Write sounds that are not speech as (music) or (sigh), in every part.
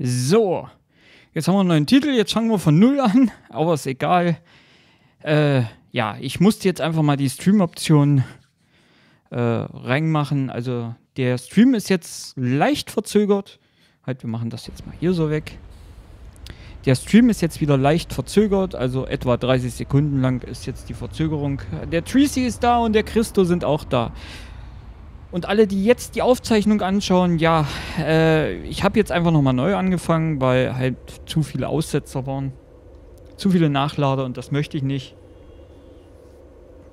So, jetzt haben wir einen neuen Titel, jetzt fangen wir von Null an, (laughs) aber ist egal. Äh, ja, ich musste jetzt einfach mal die Stream-Option äh, reinmachen. Also der Stream ist jetzt leicht verzögert. Halt, wir machen das jetzt mal hier so weg. Der Stream ist jetzt wieder leicht verzögert, also etwa 30 Sekunden lang ist jetzt die Verzögerung. Der Tracy ist da und der Christo sind auch da. Und alle, die jetzt die Aufzeichnung anschauen, ja, äh, ich habe jetzt einfach nochmal neu angefangen, weil halt zu viele Aussetzer waren. Zu viele Nachlader und das möchte ich nicht.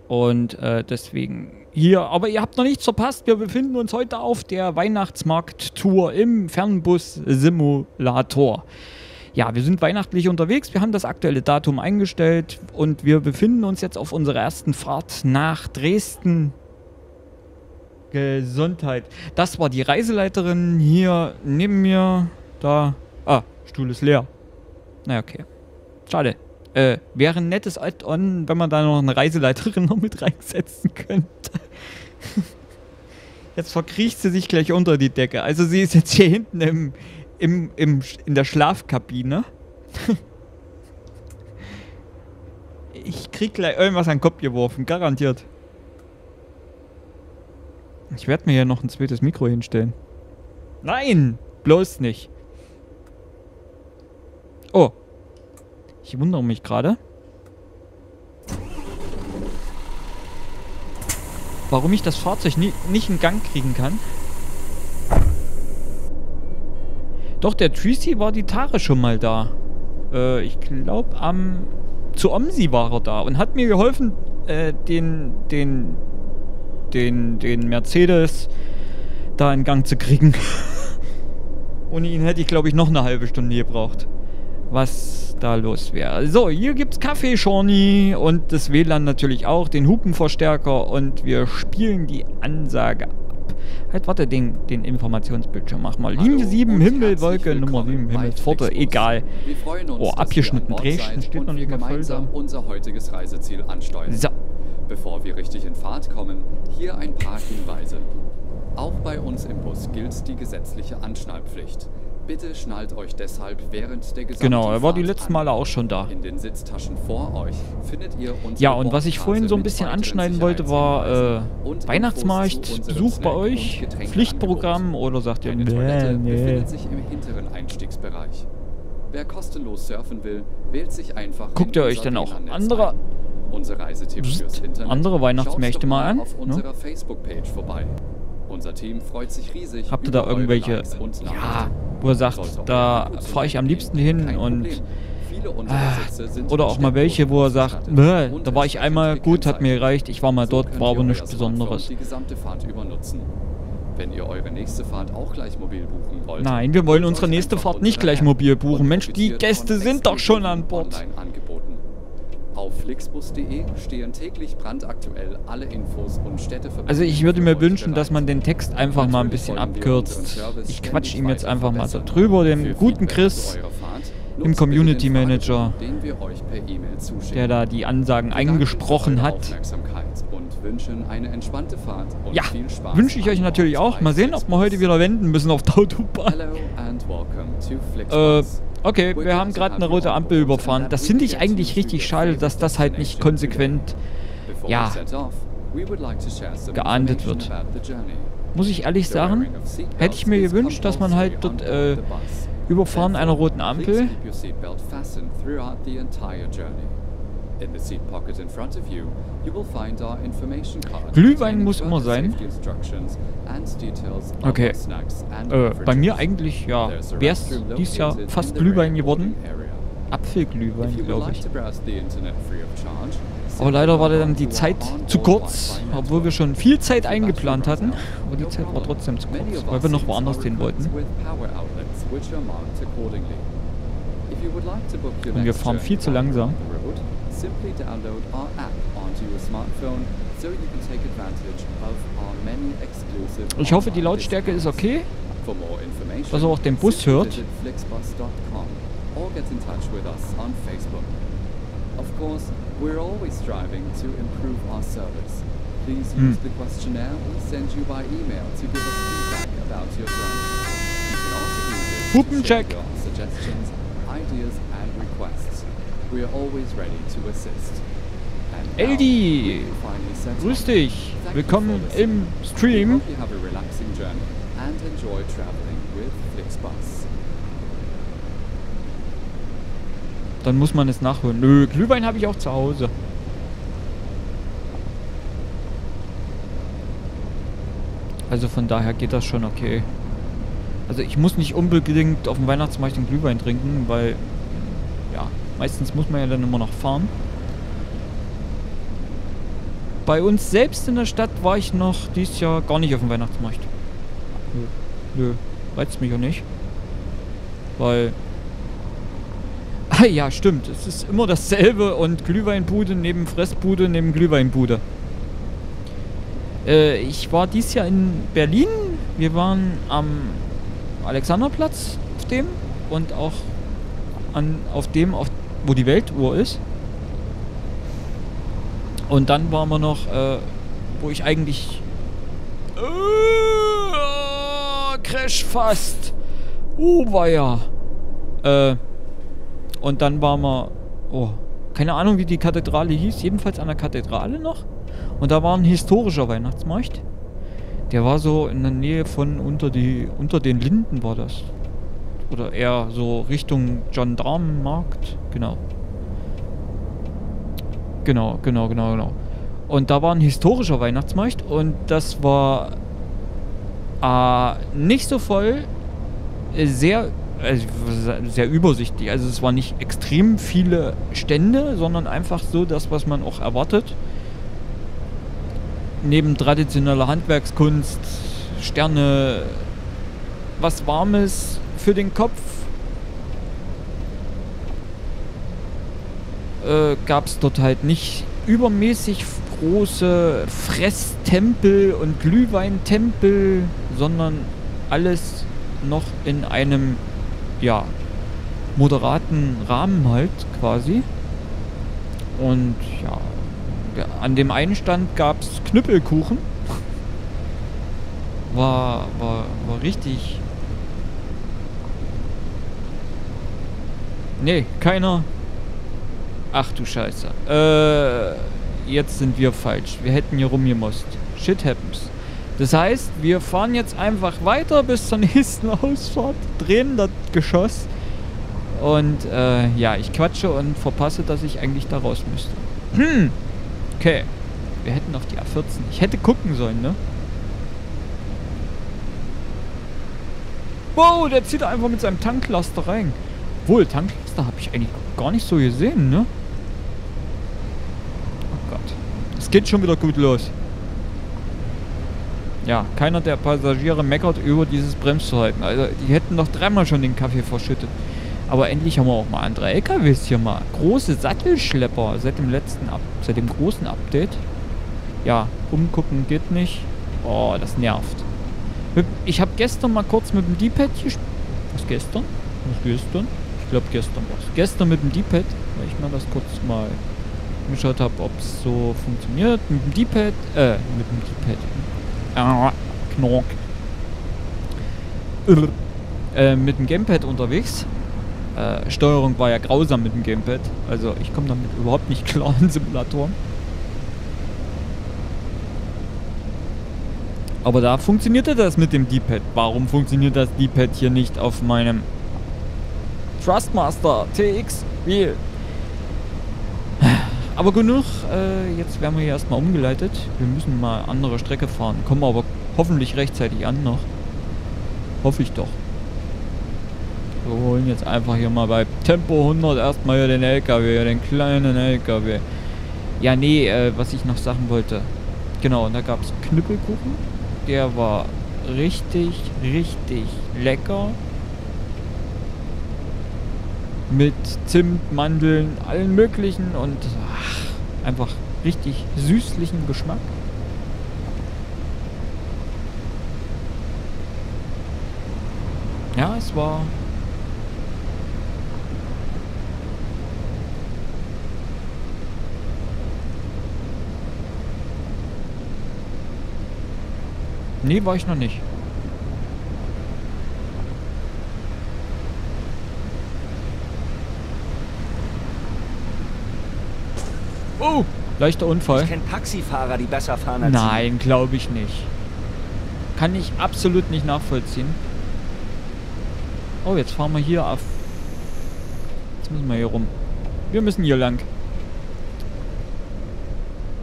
Und äh, deswegen hier, aber ihr habt noch nichts verpasst. Wir befinden uns heute auf der Weihnachtsmarkt-Tour im Fernbus-Simulator. Ja, wir sind weihnachtlich unterwegs. Wir haben das aktuelle Datum eingestellt und wir befinden uns jetzt auf unserer ersten Fahrt nach Dresden, Gesundheit. Das war die Reiseleiterin hier neben mir. Da. Ah, Stuhl ist leer. Na okay. Schade. Äh, wäre ein nettes Add-on, wenn man da noch eine Reiseleiterin noch mit reinsetzen könnte. Jetzt verkriecht sie sich gleich unter die Decke. Also sie ist jetzt hier hinten im, im, im, in der Schlafkabine. ich krieg gleich irgendwas an den Kopf geworfen, garantiert. Ich werde mir ja noch ein zweites Mikro hinstellen. Nein! Bloß nicht. Oh. Ich wundere mich gerade. Warum ich das Fahrzeug nie, nicht in Gang kriegen kann. Doch, der Tracy war die Tage schon mal da. Äh, ich glaube am... Zu Omsi war er da und hat mir geholfen, äh, den, den, den, den Mercedes da in Gang zu kriegen. (laughs) Ohne ihn hätte ich, glaube ich, noch eine halbe Stunde gebraucht. Was da los wäre. So, hier gibt's Kaffee, Shawnee und das WLAN natürlich auch, den Hupenverstärker und wir spielen die Ansage ab. Halt, warte, den, den Informationsbildschirm mach mal. Linie 7, Himmel, Wolke, Nummer 7, Himmelspforte, egal. Oh, abgeschnitten Dresden steht noch nicht mal voll unser heutiges Reiseziel ansteuern. So. Bevor wir richtig in Fahrt kommen, hier ein paar Hinweise. Auch bei uns im Bus gilt die gesetzliche Anschnallpflicht. Bitte schnallt euch deshalb während der gesamten Genau, er war die letzten. Male auch schon da. In den Sitztaschen vor euch findet ihr unsere Ja, und was ich vorhin so ein bisschen anschneiden wollte, war äh, Sicherheitshinweisen und Infos zu Weihnachtsmarkt, unserem Besuch bei euch. Pflichtprogramm oder sagt ihr, Eine Toilette nee. befindet sich im hinteren Einstiegsbereich. Wer kostenlos surfen will, wählt sich einfach Guckt ihr euch denn auch andere- ein. Unsere Reisetipps Psst, fürs Internet. andere Weihnachtsmärkte mal an, Auf ne? unserer Facebook-Page vorbei. Unser Team freut sich riesig. Habt ihr da irgendwelche, ja, wo er sagt, da fahre ich am liebsten hin und sind oder auch mal welche, wo er sagt, Sternburgen "Bäh, ausgestattet da war ich einmal gut, hat mir gereicht, ich war mal dort, war aber nichts Besonderes. Wenn ihr eure nächste Fahrt auch gleich mobil buchen wollt. Nein, wir wollen unsere nächste Fahrt nicht gleich mobil buchen. Mensch, die Gäste sind doch schon an Bord. Auf flixbus.de stehen täglich brandaktuell alle Infos und Städteverbindungen. Also ich würde mir wünschen, dass man den Text einfach mal ein bisschen abkürzt. Ich quatsch ihm jetzt einfach mal da drüber, dem guten Chris, dem Community Manager, zuschicken. der da die Ansagen eingesprochen hat. Ja, wünsche ich euch natürlich auch. Mal sehen, ob wir heute wieder wenden müssen auf der Autobahn. Hello and welcome to Äh. Okay, wir haben gerade eine rote Ampel überfahren. Das finde ich eigentlich richtig schade, dass das halt nicht konsequent, ja, geahndet wird. muss ich ehrlich sagen, hätte ich mir gewünscht, dass man halt dort äh. Überfahren einer roten Ampel. Glühwein muss immer sein. Okay. Äh, bei mir eigentlich, ja, wäre es dieses Jahr fast Glühwein geworden. Apfelglühwein, glaube ich. Aber leider war dann die Zeit zu kurz, obwohl wir schon viel Zeit eingeplant hatten. Aber die Zeit war trotzdem zu kurz, weil wir noch woanders hin wollten. Und wir fahren viel zu langsam. On the road, simply download our app onto your smartphone so you can take advantage of our many exclusive Ich hoffe, die Lautstärke ist okay. For more information, Dass er auch den Bus hört. or get in touch with us on Facebook. Of course, we're always striving to improve our service. Please Hmm. use the questionnaire we send you by email to give us feedback about your journey. You can also use it Hupencheck. Share your suggestions, ideas and requests. We are always ready to assist. Eldi, grüß dich. Willkommen im Stream. Dann muss man es nachholen. Nö, Glühwein habe ich auch zu Hause. Also von daher geht das schon okay. Also ich muss nicht unbedingt auf dem Weihnachtsmarkt den Glühwein trinken, weil ja, meistens muss man ja dann immer noch fahren. Bei uns selbst in der Stadt war ich noch dieses Jahr gar nicht auf dem Weihnachtsmarkt. Nö, nö reizt mich auch nicht. Weil Ah ja, stimmt. Es ist immer dasselbe und Glühweinbude neben Fressbude neben Glühweinbude. Äh, ich war dieses Jahr in Berlin. Wir waren am Alexanderplatz auf dem und auch an, auf dem, auf, wo die Weltuhr ist. Und dann waren wir noch, äh, wo ich eigentlich... Äh, Crash fast. Oh, war ja. Äh... Und dann waren wir, oh, keine Ahnung, wie die Kathedrale hieß, jedenfalls an der Kathedrale noch. Und da war ein historischer Weihnachtsmarkt. Der war so in der Nähe von unter die unter den Linden war das. Oder eher so Richtung Gendarmenmarkt, genau. Genau, genau, genau, genau. Und da war ein historischer Weihnachtsmarkt und das war äh, nicht so voll, äh, sehr also sehr übersichtlich. Also es waren nicht extrem viele Stände, sondern einfach so das, was man auch erwartet. Neben traditioneller Handwerkskunst, Sterne, was Warmes für den Kopf. Äh, Gab es dort halt nicht übermäßig große Fresstempel und Glühweintempel, sondern alles noch in einem ja, moderaten Rahmen halt quasi. Und ja, an dem einen Stand gab es Knüppelkuchen. (laughs) War, war, war richtig. Nee, keiner. Ach du Scheiße. Äh, jetzt sind wir falsch. Wir hätten hier rumgemusst. Shit happens. Das heißt, wir fahren jetzt einfach weiter bis zur (laughs) nächsten Ausfahrt, drehen das Geschoss und äh, ja, ich quatsche und verpasse, dass ich eigentlich da raus müsste. Hm, (clears throat) okay. Wir hätten auf die A14. Ich hätte gucken sollen, ne? Wow, der zieht einfach mit seinem Tanklaster rein. Wohl, Tanklaster habe ich eigentlich gar nicht so gesehen, ne? Oh Gott. Es geht schon wieder gut los. Ja, keiner der Passagiere meckert über dieses Bremsverhalten. Also, die hätten doch dreimal schon den Kaffee verschüttet. Aber endlich haben wir auch mal andere LKWs hier mal. Große Sattelschlepper seit dem letzten Up seit dem großen Update. Ja, umgucken geht nicht. Oh, das nervt. Ich habe gestern mal kurz mit dem D-Pad gespielt. Was gestern? Was gestern? Ich glaube gestern was. Gestern mit dem D-Pad, weil ich mir das kurz mal geschaut habe, ob es so funktioniert. Mit dem D-Pad, äh, mit dem D-Pad. Ah, Knork. Äh, mit dem Gamepad unterwegs. Äh, Steuerung war ja grausam mit dem Gamepad. Also ich komme damit überhaupt nicht (laughs) klar in Simulatoren. Aber da funktionierte das mit dem D-Pad. Warum funktioniert das D-Pad hier nicht auf meinem Thrustmaster TX Wheel? Aber genug, äh, jetzt werden wir hier erstmal umgeleitet. Wir müssen mal andere Strecke fahren. Kommen aber hoffentlich rechtzeitig an noch. Hoffe ich doch. Wir holen jetzt einfach hier mal bei Tempo 100 erstmal hier den LKW, den kleinen LKW. Ja, nee, äh, was ich noch sagen wollte. Genau, und da gab es Knüppelkuchen. Der war richtig, richtig lecker. Mit Zimt, Mandeln, allen möglichen und ach, einfach richtig süßlichen Geschmack. Ja, es war Nee, war ich noch nicht. Oh, leichter Unfall. Ich kenne Taxifahrer, die besser fahren als Nein, glaube ich nicht. Kann ich absolut nicht nachvollziehen. Oh, jetzt fahren wir hier auf... Jetzt müssen wir hier rum. Wir müssen hier lang.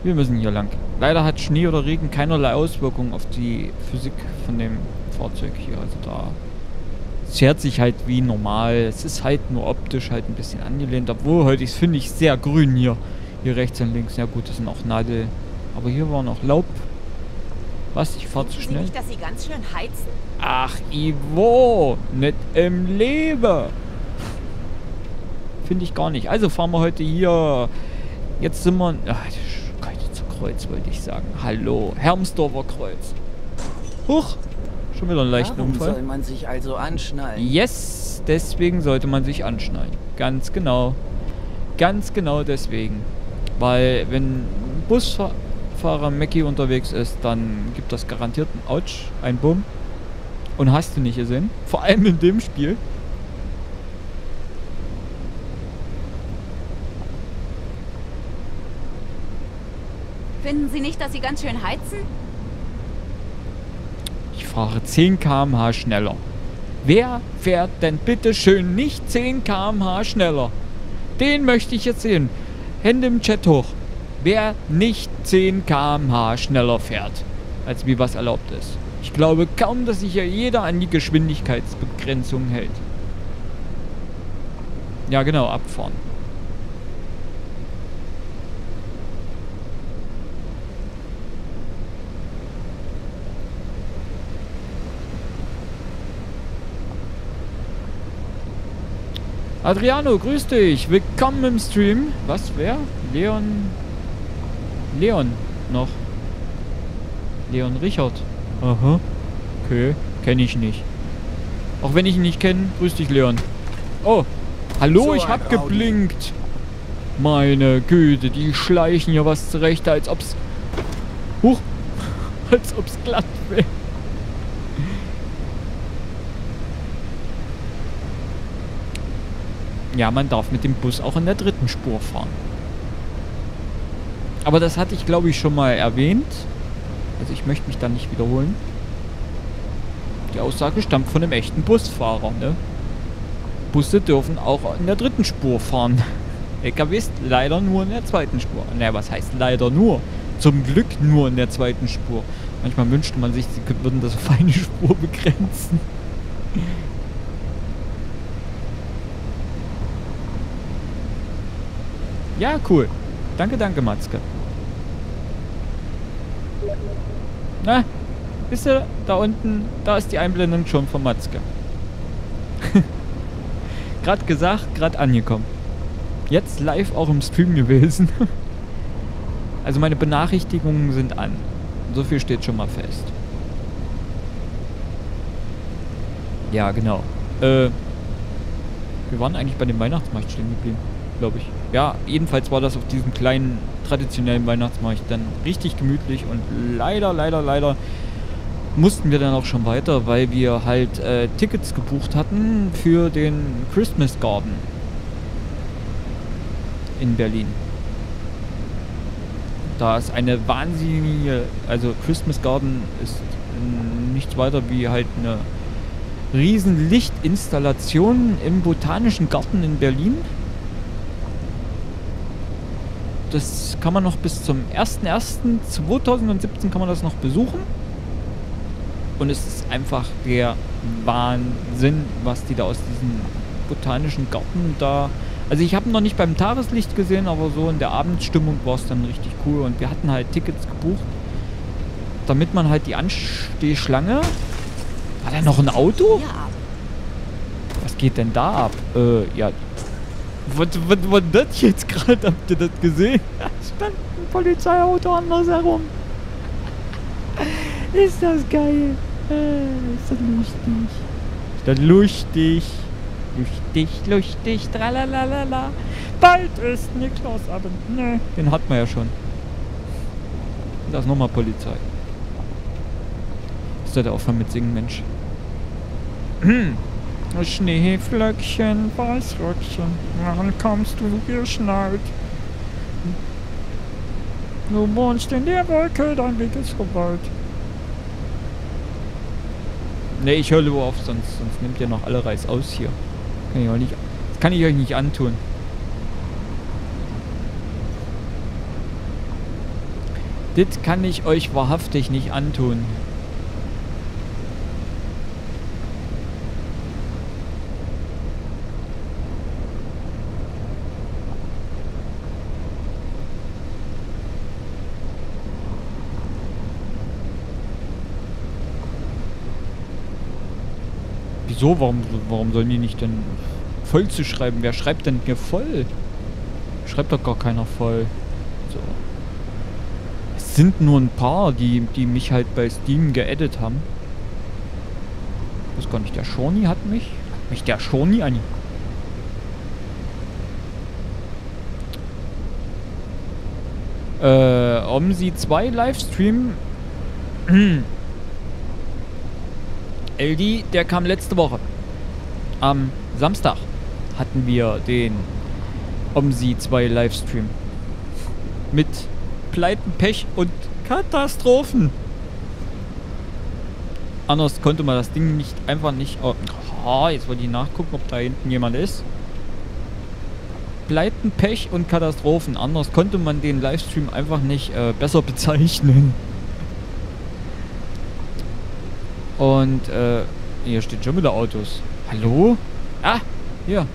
Wir müssen hier lang. Leider hat Schnee oder Regen keinerlei Auswirkungen auf die Physik von dem Fahrzeug hier. Also da es fährt sich halt wie normal. Es ist halt nur optisch halt ein bisschen angelehnt. Obwohl heute ist, finde ich, sehr grün hier. Hier rechts und links. Ja gut, das sind auch Nadel. Aber hier war noch Laub. Was? Ich fahre zu Sie schnell? nicht, dass Sie ganz schön heizen? Ach, Ivo, nicht im Leben. Finde ich gar nicht. Also fahren wir heute hier. Jetzt sind wir. Ach, das Kreuzitzer Kreuz wollte ich sagen. Hallo, Hermsdorfer Kreuz. Huch, schon wieder einen leichten Warum Unfall. soll man sich also anschnallen? Yes, deswegen sollte man sich anschnallen. Ganz genau. Ganz genau deswegen. Weil wenn ein Busfahrer Mackie unterwegs ist, dann gibt das garantiert einen Autsch, einen Bumm. Und hast du nicht gesehen? Vor allem in dem Spiel. Finden Sie nicht, dass Sie ganz schön heizen? Ich fahre 10 km/h schneller. Wer fährt denn bitte schön nicht 10 km/h schneller? Den möchte ich jetzt sehen. Hände im Chat hoch. Wer nicht 10 km/h schneller fährt, als wie was erlaubt ist. Ich glaube kaum, dass sich ja jeder an die Geschwindigkeitsbegrenzung hält. Ja, genau, abfahren. Adriano, grüß dich. Willkommen im Stream. Was, wer? Leon. Leon noch. Leon Richard. Aha. Okay, kenne ich nicht. Auch wenn ich ihn nicht kenne, grüß dich, Leon. Oh, hallo, So ich hab geblinkt. Meine Güte, die schleichen hier was zurecht, als ob's... Huch, (laughs) als ob's glatt wäre. Ja, man darf mit dem Bus auch in der dritten Spur fahren. Aber das hatte ich, glaube ich, schon mal erwähnt. Also ich möchte mich da nicht wiederholen. Die Aussage stammt von einem echten Busfahrer, ne? Busse dürfen auch in der dritten Spur fahren. (laughs) LKWs leider nur in der zweiten Spur. Naja, was heißt leider nur? Zum Glück nur in der zweiten Spur. Manchmal wünschte man sich, sie würden das auf eine (laughs) Spur begrenzen. Ja, cool. Danke, danke, Matzke. Na, bist du da unten? Da ist die Einblendung schon von Matzke. (laughs) gerade gesagt, gerade angekommen. Jetzt live auch im Stream gewesen. (laughs) also meine Benachrichtigungen sind an. So viel steht schon mal fest. Ja, genau. Äh, wir waren eigentlich bei dem Weihnachtsmarkt stehen geblieben, glaube ich. Ja, jedenfalls war das auf diesem kleinen traditionellen Weihnachtsmarkt dann richtig gemütlich und leider, leider, leider mussten wir dann auch schon weiter, weil wir halt äh, Tickets gebucht hatten für den Christmas Garden in Berlin. Da ist eine wahnsinnige, also Christmas Garden ist nichts weiter wie halt eine riesen Lichtinstallation im Botanischen Garten in Berlin. Das kann man noch bis zum 01.01.2017 kann man das noch besuchen. Und es ist einfach der Wahnsinn, was die da aus diesem botanischen Garten da. Also ich habe noch nicht beim Tageslicht gesehen, aber so in der Abendstimmung war es dann richtig cool. Und wir hatten halt Tickets gebucht, damit man halt die Anstehschlange. War da noch ein Auto? Ja, Was geht denn da ab? Äh, ja. Was, was war das jetzt gerade? Habt ihr das gesehen? Da stand ein Polizeiauto anders herum. Ist das geil? Äh, ist das lustig? Ist das lustig? Lustig, lustig, tralalala. Bald ist Niklausabend. Ne, den hat man ja schon. Da ist nochmal Polizei. Ist das der Aufwand mit Singen, Mensch? (clears throat) Schneeflöckchen, Weißröckchen, wann kommst du geschnallt? Du wohnst in der Wolke, dein Weg ist verbaut. Ne, ich höre lieber auf, sonst, sonst nimmt ihr noch alle Reis aus hier. Kann ich auch nicht, das kann ich euch nicht antun. Das kann ich euch wahrhaftig nicht antun. Wieso? Warum, warum sollen die nicht denn voll zu schreiben? Wer schreibt denn hier voll? Schreibt doch gar keiner voll. So. Es sind nur ein paar, die, die mich halt bei Steam geedit haben. Ich weiß gar nicht, der Shoni hat mich. Hat mich der Shoni an. Äh, Omsi 2 Livestream. (clears throat) LD, der kam letzte Woche. Am Samstag hatten wir den Omsi 2 Livestream. Mit Pleiten, Pech und Katastrophen. Anders konnte man das Ding nicht einfach nicht... Oh, jetzt wollte ich nachgucken, ob da hinten jemand ist. Pleiten, Pech und Katastrophen. Anders konnte man den Livestream einfach nicht äh, besser bezeichnen. Und, äh, hier steht schon wieder Autos. Hallo? Ah, hier.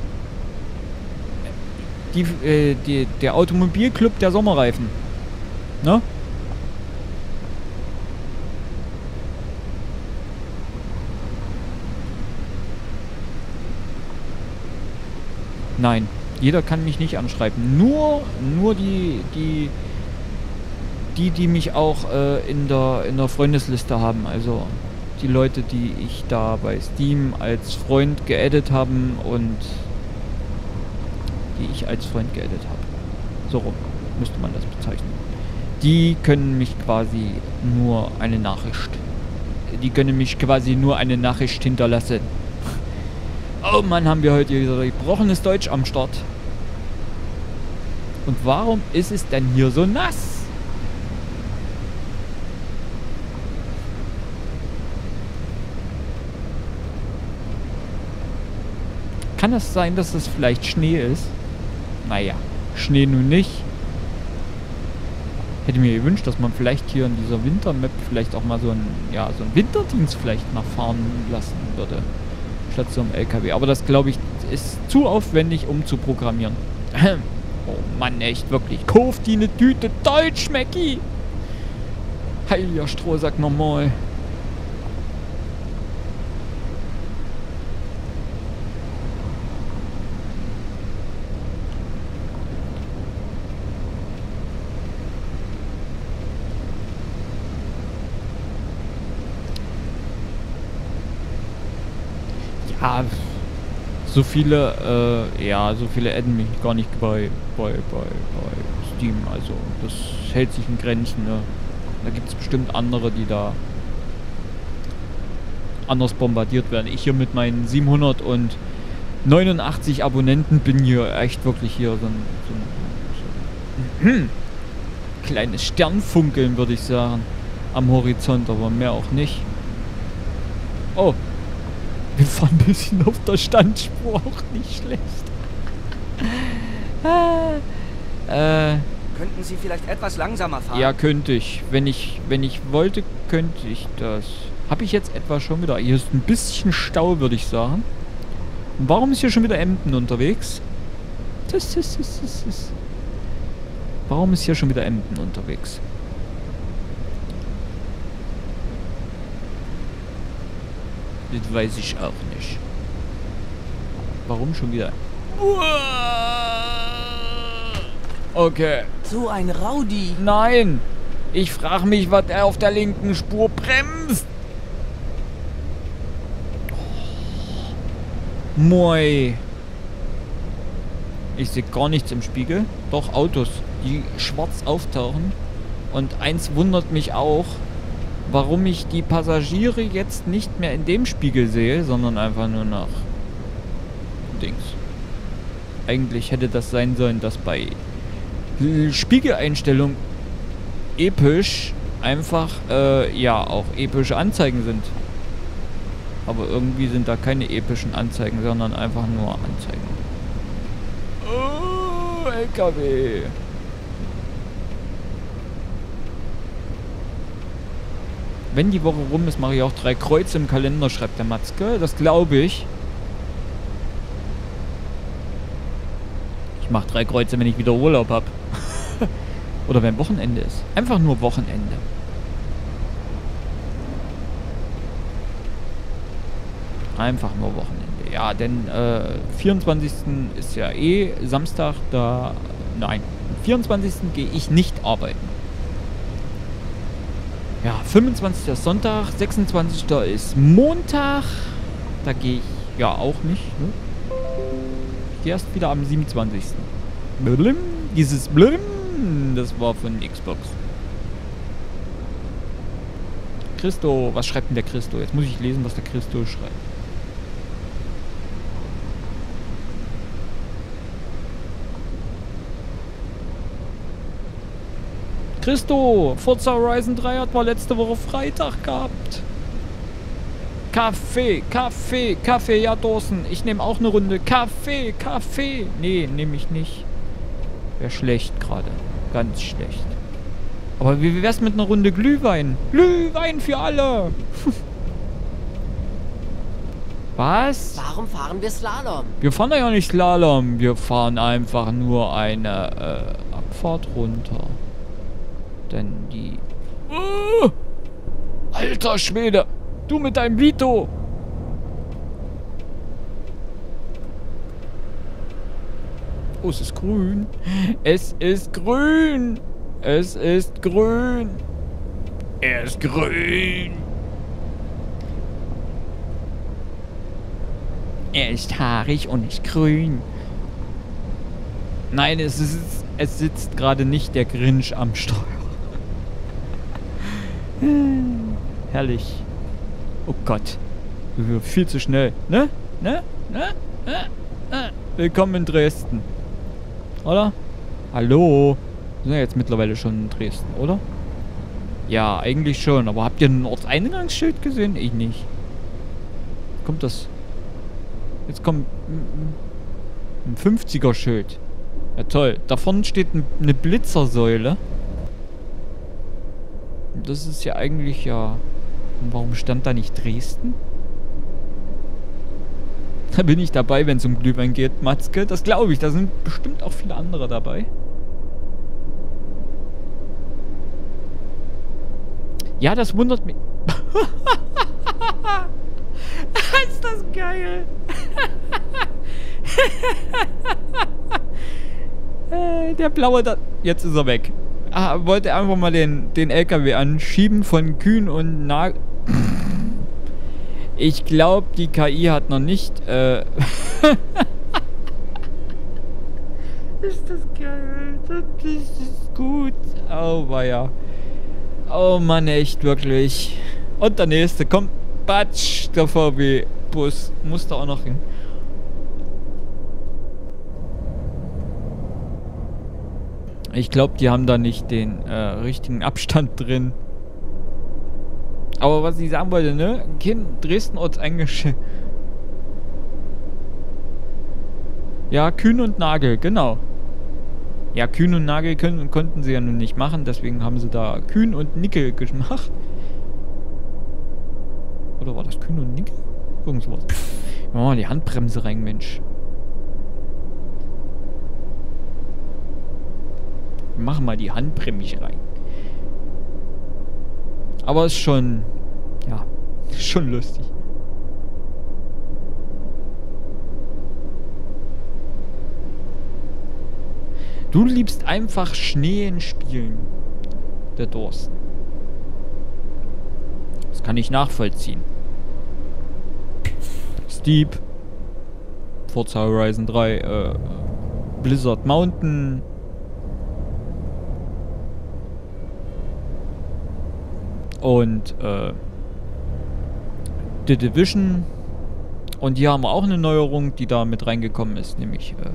Die, äh, die, der Automobilclub der Sommerreifen. Ne? Nein, jeder kann mich nicht anschreiben. Nur, nur die, die, die, die mich auch äh, in der in der Freundesliste haben. Also die Leute, die ich da bei Steam als Freund geaddet haben und die ich als Freund geaddet habe. So rum müsste man das bezeichnen. Die können mich quasi nur eine Nachricht. Die können mich quasi nur eine Nachricht hinterlassen. Oh Mann, haben wir heute wieder gebrochenes Deutsch am Start. Und warum ist es denn hier so nass? Kann es sein, dass es vielleicht Schnee ist? Naja, Schnee nun nicht. Hätte mir gewünscht, dass man vielleicht hier in dieser Wintermap vielleicht auch mal so einen, ja, so einen Winterdienst vielleicht mal fahren lassen würde. Statt so einem LKW. Aber das, glaube ich, ist zu aufwendig, um zu programmieren. (clears throat) oh Mann, echt, wirklich. Kauf die eine Tüte Deutsch, Mackie! Heiliger Strohsack nochmal. Ja, so viele, äh, ja, so viele adden mich gar nicht bei, bei, bei, bei Steam. Also, das hält sich in Grenzen, ne? Da gibt es bestimmt andere, die da anders bombardiert werden. Ich hier mit meinen 789 Abonnenten bin hier echt wirklich hier so ein, so ein, so ein (clears throat) kleines Sternfunkeln, würde ich sagen, am Horizont, aber mehr auch nicht. Oh, wir fahren ein bisschen auf der Standspur, auch nicht schlecht. äh, Könnten Sie vielleicht etwas langsamer fahren? Ja, könnte ich. Wenn ich, wenn ich wollte, könnte ich das. Habe ich jetzt etwa schon wieder... Hier ist ein bisschen Stau, würde ich sagen. Und warum ist hier schon wieder Emden unterwegs? Das das ist, das ist. Warum ist hier schon wieder Emden unterwegs? Das weiß ich auch nicht. Warum schon wieder? Okay. So ein Rowdy. Nein. Ich frage mich, was er auf der linken Spur bremst. Moi. Ich sehe gar nichts im Spiegel. Doch Autos, die schwarz auftauchen. Und eins wundert mich auch warum ich die Passagiere jetzt nicht mehr in dem Spiegel sehe, sondern einfach nur nach Dings. Eigentlich hätte das sein sollen, dass bei Spiegeleinstellung episch einfach, äh, ja, auch epische Anzeigen sind. Aber irgendwie sind da keine epischen Anzeigen, sondern einfach nur Anzeigen. Oh, LKW. Wenn die Woche rum ist, mache ich auch drei Kreuze im Kalender, schreibt der Matzke. Das glaube ich. Ich mache drei Kreuze, wenn ich wieder Urlaub habe. (laughs) Oder wenn Wochenende ist. Einfach nur Wochenende. Einfach nur Wochenende. Ja, denn äh, 24. ist ja eh Samstag, da... Nein, am 24. gehe ich nicht arbeiten. Ja, 25. ist Sonntag, 26. ist Montag. Da gehe ich ja auch nicht. Ne? Ich gehe erst wieder am 27. Blim, dieses Blim, das war von Xbox. Christo, was schreibt denn der Christo? Jetzt muss ich lesen, was der Christo schreibt. Christo, Forza Horizon 3 hat mal letzte Woche Freitag gehabt. Kaffee, Kaffee, Kaffee, ja Dawson. Ich nehme auch eine Runde. Kaffee, Kaffee. Nee, nehme ich nicht. Wäre schlecht gerade. Ganz schlecht. Aber wie wär's mit einer Runde Glühwein? Glühwein für alle. (laughs) Was? Warum fahren wir Slalom? Wir fahren ja nicht Slalom. Wir fahren einfach nur eine äh, Abfahrt runter. Denn die... Oh! Alter Schwede! Du mit deinem Vito! Oh, es ist grün. Es ist grün. Es ist grün. Er ist grün. Er ist haarig und nicht grün. Nein, es, ist, es sitzt gerade nicht der Grinch am Steuer. (laughs) Herrlich. Oh Gott. Viel zu schnell. Ne? Ne? Ne? Ne? ne? Willkommen in Dresden. Oder? Hallo? Wir sind ja jetzt mittlerweile schon in Dresden, oder? Ja, eigentlich schon. Aber habt ihr ein Ortseingangsschild gesehen? Ich nicht. Kommt das? Jetzt kommt ein 50er-Schild. Ja, toll. Da vorne steht eine Blitzersäule. Das ist ja eigentlich ja... Warum stand da nicht Dresden? Da bin ich dabei, wenn es um Glühwein geht, Matzke. Das glaube ich. Da sind bestimmt auch viele andere dabei. Ja, das wundert mich. (laughs) ist das geil. (laughs) Äh, der blaue da. Jetzt ist er weg ah, wollte einfach mal den, den LKW anschieben von Kühn und Nagel. Ich glaube, die KI hat noch nicht. Äh (laughs) ist das geil? Das ist gut. Oh, weia. Oh Mann, echt wirklich. Und der nächste. Kommt. Batsch, der VW-Bus. Muss da auch noch hin. Ich glaube, die haben da nicht den äh, richtigen Abstand (laughs) drin. Aber was ich sagen wollte, ne? Kind Dresden Ortseingesch... Ja, Kühn und Nagel, genau. Ja, Kühn und Nagel können, konnten sie ja nun nicht machen, deswegen haben sie da Kühn und Nickel (laughs) gemacht. Oder war das Kühn und Nickel? Irgend sowas. Oh, die Handbremse rein, Mensch. Machen mal die Handbremse rein. Aber ist schon, ja, schon lustig. Du liebst einfach Schnee in Spielen, der Durst. Das kann ich nachvollziehen. Steep, Forza Horizon 3, äh, Blizzard Mountain, Und äh, The Division Und hier haben wir auch eine Neuerung, die da mit reingekommen ist, nämlich, äh,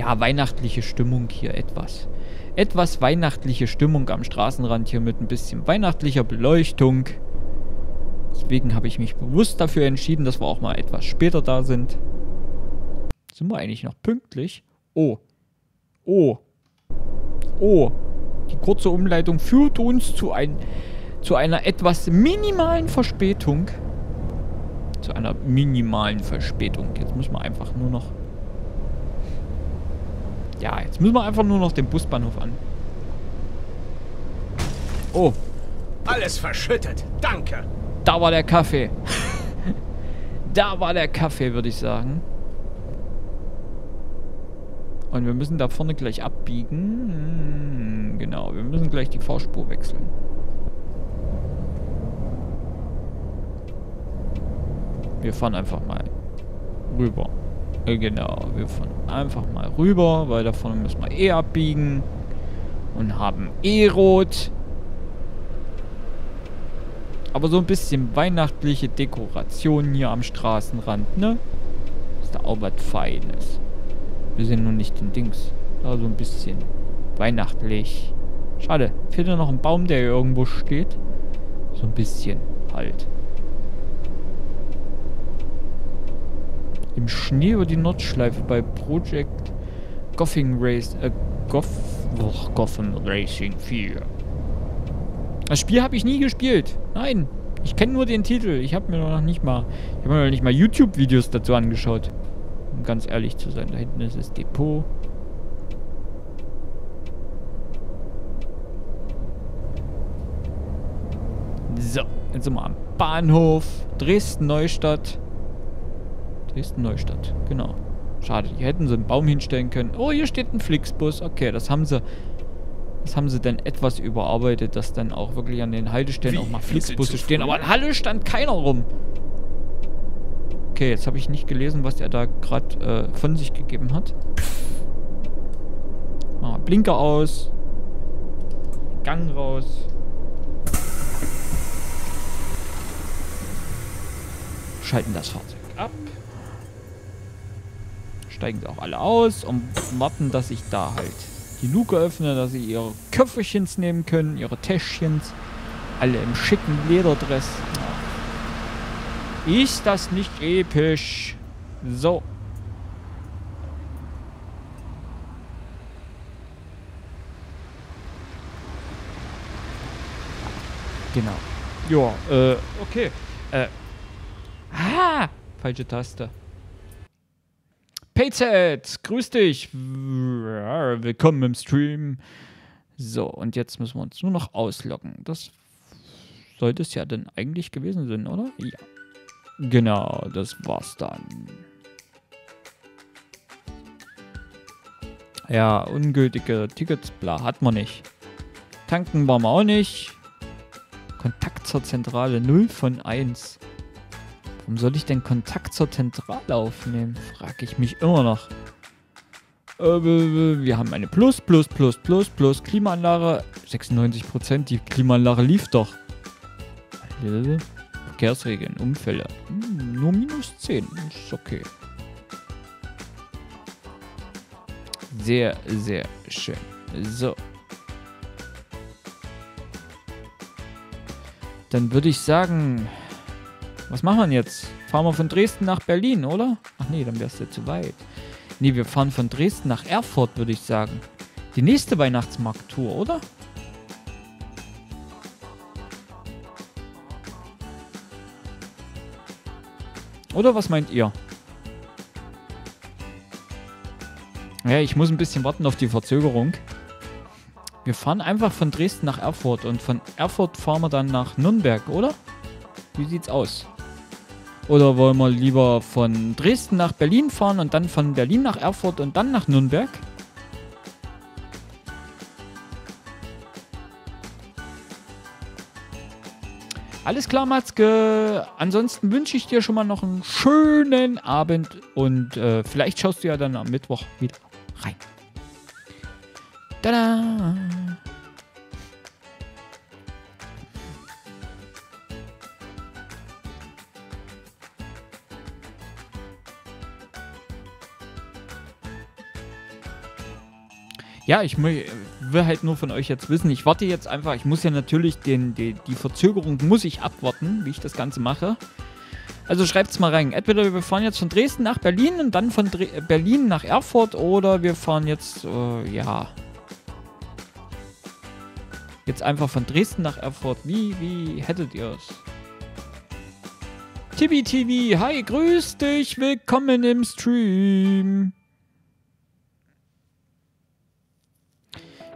ja, weihnachtliche Stimmung hier etwas. Etwas weihnachtliche Stimmung am Straßenrand hier mit ein bisschen weihnachtlicher Beleuchtung. Deswegen habe ich mich bewusst dafür entschieden, dass wir auch mal etwas später da sind. Sind wir eigentlich noch pünktlich? Oh. Oh. Oh. Die kurze Umleitung führt uns zu, ein, zu einer etwas minimalen Verspätung. Zu einer minimalen Verspätung. Jetzt müssen wir einfach nur noch... Ja, jetzt müssen wir einfach nur noch den Busbahnhof an. Oh. Alles verschüttet. Danke. Da war der Kaffee. (laughs) da war der Kaffee, würde ich sagen. Und wir müssen da vorne gleich abbiegen. Hm, genau, wir müssen gleich die Fahrspur wechseln. Wir fahren einfach mal rüber. Äh, genau, wir fahren einfach mal rüber, weil da vorne müssen wir eh abbiegen. Und haben eh rot. Aber so ein bisschen weihnachtliche Dekoration hier am Straßenrand, ne? Ist da auch was Feines. Wir sehen nur nicht den Dings. Da so ein bisschen weihnachtlich. Schade. Fehlt ja noch ein Baum, der hier irgendwo steht. So ein bisschen halt. Im Schnee über die Nordschleife bei Project Gotham Race. Äh, Goth, oh, Gotham Racing 4. Das Spiel habe ich nie gespielt. Nein. Ich kenne nur den Titel. Ich habe mir noch nicht mal, ich habe mir noch nicht mal YouTube-Videos dazu angeschaut. Um ganz ehrlich zu sein. Da hinten ist das Depot. So, jetzt sind wir am Bahnhof. Dresden-Neustadt. Dresden-Neustadt, genau. Schade, hier hätten sie einen Baum hinstellen können. Oh, hier steht ein Flixbus. Okay, das haben sie das haben sie dann etwas überarbeitet, dass dann auch wirklich an den Haltestellen Wie? auch mal Flixbusse stehen. Aber in Halle stand keiner rum. Okay, jetzt habe ich nicht gelesen, was er da gerade äh, von sich gegeben hat. Ah, Blinker aus. Gang raus. Schalten das Fahrzeug ab. Steigen sie auch alle aus und warten, dass ich da halt die Luke öffne, dass sie ihre Köfferchens nehmen können, ihre Täschchens. Alle im schicken Lederdress. Ist das nicht episch? So. Genau. Ja, äh, okay. Äh. Ah! Falsche Taste. PZ, grüß dich. Willkommen im Stream. So, und jetzt müssen wir uns nur noch ausloggen. Das sollte es ja dann eigentlich gewesen sein, oder? Ja. Genau, das war's dann. Ja, ungültige Tickets, bla, hat man nicht. Tanken waren wir auch nicht. Kontakt zur Zentrale 0 von 1. Warum soll ich denn Kontakt zur Zentrale aufnehmen? Frage ich mich immer noch. Äh, wir haben eine Plus, Plus, Plus, Plus, Plus, Klimaanlage. 96%, die Klimaanlage lief doch. Verkehrsregeln, Unfälle. Hm, nur minus 10, ist okay. Sehr, sehr schön. So. Dann würde ich sagen, was machen wir jetzt? Fahren wir von Dresden nach Berlin, oder? Ach nee, dann wär's ja zu weit. Nee, wir fahren von Dresden nach Erfurt, würde ich sagen. Die nächste Weihnachtsmarkttour, oder? Oder was meint ihr? Ja, ich muss ein bisschen warten auf die Verzögerung. Wir fahren einfach von Dresden nach Erfurt und von Erfurt fahren wir dann nach Nürnberg, oder? Wie sieht's aus? Oder wollen wir lieber von Dresden nach Berlin fahren und dann von Berlin nach Erfurt und dann nach Nürnberg? Alles klar, Matzke. Ansonsten wünsche ich dir schon mal noch einen schönen Abend und äh, vielleicht schaust du ja dann am Mittwoch wieder rein. Tada! Ja, ich will halt nur von euch jetzt wissen, ich warte jetzt einfach, ich muss ja natürlich den, die, die Verzögerung muss ich abwarten, wie ich das Ganze mache. Also schreibt es mal rein. Entweder wir fahren jetzt von Dresden nach Berlin und dann von Dre Berlin nach Erfurt oder wir fahren jetzt, äh, ja. Jetzt einfach von Dresden nach Erfurt. Wie, wie hättet ihr es? Tibi TV, hi, grüß dich, willkommen im Stream.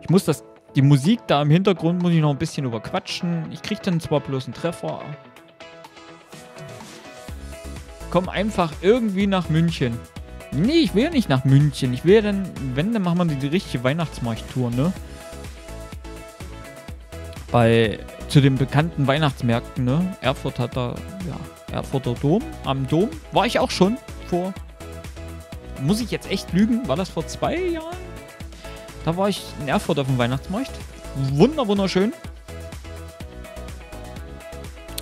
Ich muss das, die Musik da im Hintergrund muss ich noch ein bisschen überquatschen. Ich kriege dann zwar bloß einen Treffer, komm einfach irgendwie nach München. Nee, ich will nicht nach München. Ich will ja dann, wenn, dann machen wir die richtige Weihnachtsmarkttour, ne? Bei, zu den bekannten Weihnachtsmärkten, ne? Erfurt hat da, ja, Erfurter Dom, am Dom. War ich auch schon vor, muss ich jetzt echt lügen? War das vor zwei Jahren? Da war ich in Erfurt auf dem Weihnachtsmarkt. Wunder, wunderschön.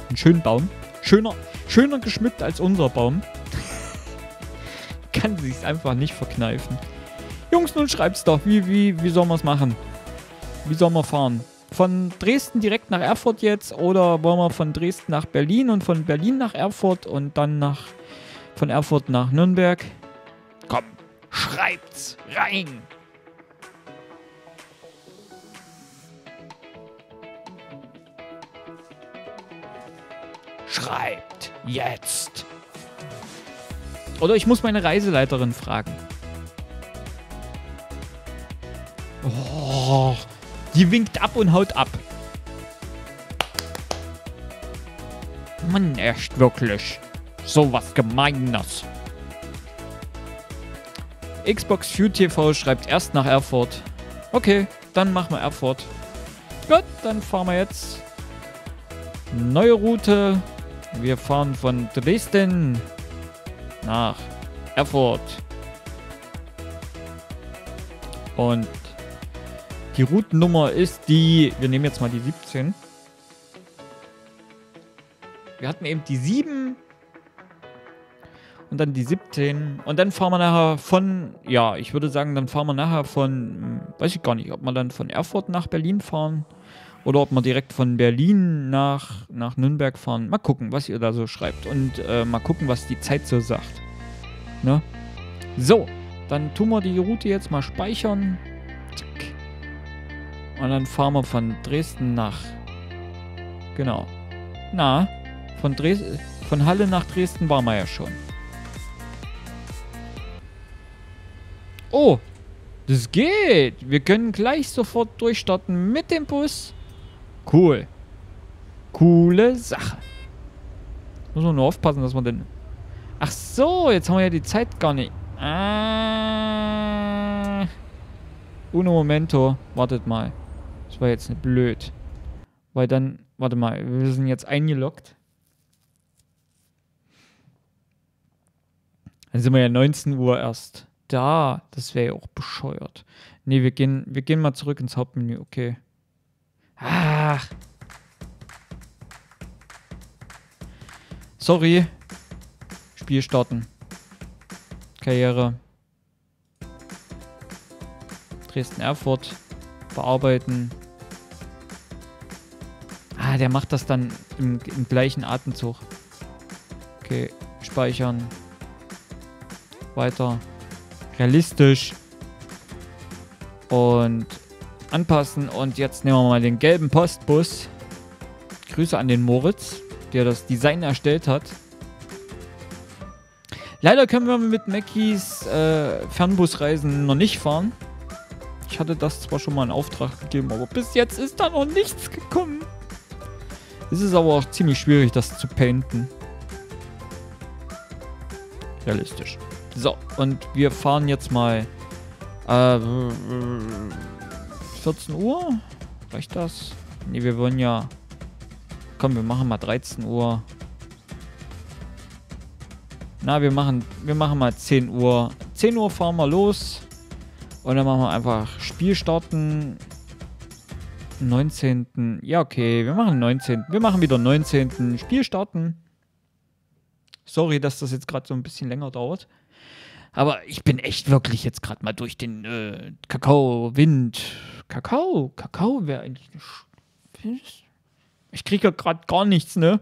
Ein schönen Baum. Schöner, Schöner geschmückt als unser Baum. (laughs) Kann sich's einfach nicht verkneifen. Jungs, nun schreibt's doch. Wie, wie, wie sollen wir's machen? Wie sollen wir fahren? Von Dresden direkt nach Erfurt jetzt oder wollen wir von Dresden nach Berlin und von Berlin nach Erfurt und dann nach von Erfurt nach Nürnberg? Komm, schreibt's rein! Schreibt jetzt. Oder ich muss meine Reiseleiterin fragen. Oh, die winkt ab und haut ab. Mann, echt wirklich. So was Gemeines. Xbox View TV schreibt erst nach Erfurt. Okay, dann machen wir Erfurt. Gut, dann fahren wir jetzt. Neue Route. Wir fahren von Dresden nach Erfurt. Und die Routennummer ist die, wir nehmen jetzt mal die 17. Wir hatten eben die 7 und dann die 17 und dann fahren wir nachher von, ja, ich würde sagen, dann fahren wir nachher von, hm, weiß ich gar nicht, ob wir dann von Erfurt nach Berlin fahren oder ob wir direkt von Berlin nach, nach Nürnberg fahren. Mal gucken, was ihr da so schreibt. Und äh, mal gucken, was die Zeit so sagt. Ne? So, dann tun wir die Route jetzt mal speichern. Zack. Und dann fahren wir von Dresden nach. Genau. Na, von, Dres von Halle nach Dresden waren wir ja schon. Oh, das geht. Wir können gleich sofort durchstarten mit dem Bus. Cool. Coole Sache. Muss man nur aufpassen, dass man denn... Ach so, jetzt haben wir ja die Zeit gar nicht. Ah. Uno momento. Wartet mal. Das war jetzt nicht blöd. Weil dann... Warte mal, wir sind jetzt eingeloggt. Dann sind wir ja 19 Uhr erst da. Das wäre ja auch bescheuert. Nee, wir gehen, wir gehen mal zurück ins Hauptmenü. Okay. Ach. Sorry. Spiel starten. Karriere. Dresden-Erfurt. Bearbeiten. Ah, der macht das dann im, im gleichen Atemzug. Okay, speichern. Weiter. Realistisch. Und anpassen. Und jetzt nehmen wir mal den gelben Postbus. Grüße an den Moritz, der das Design erstellt hat. Leider können wir mit Mackies äh, Fernbusreisen noch nicht fahren. Ich hatte das zwar schon mal in Auftrag gegeben, aber bis jetzt ist da noch nichts gekommen. Es ist aber auch ziemlich schwierig, das zu painten. Realistisch. So, und wir fahren jetzt mal äh, 14 Uhr? Reicht das? Ne, wir wollen ja... Komm, wir machen mal 13 Uhr. Na, wir machen, wir machen mal 10 Uhr. 10 Uhr fahren wir los. Und dann machen wir einfach Spiel starten. 19. Ja, okay, wir machen 19. Wir machen wieder 19. Spiel starten. Sorry, dass das jetzt gerade so ein bisschen länger dauert. Aber ich bin echt wirklich jetzt gerade mal durch den äh, Kakao-Wind. Kakao? Kakao wäre eigentlich eine Sch Ich kriege ja gerade gar nichts, ne?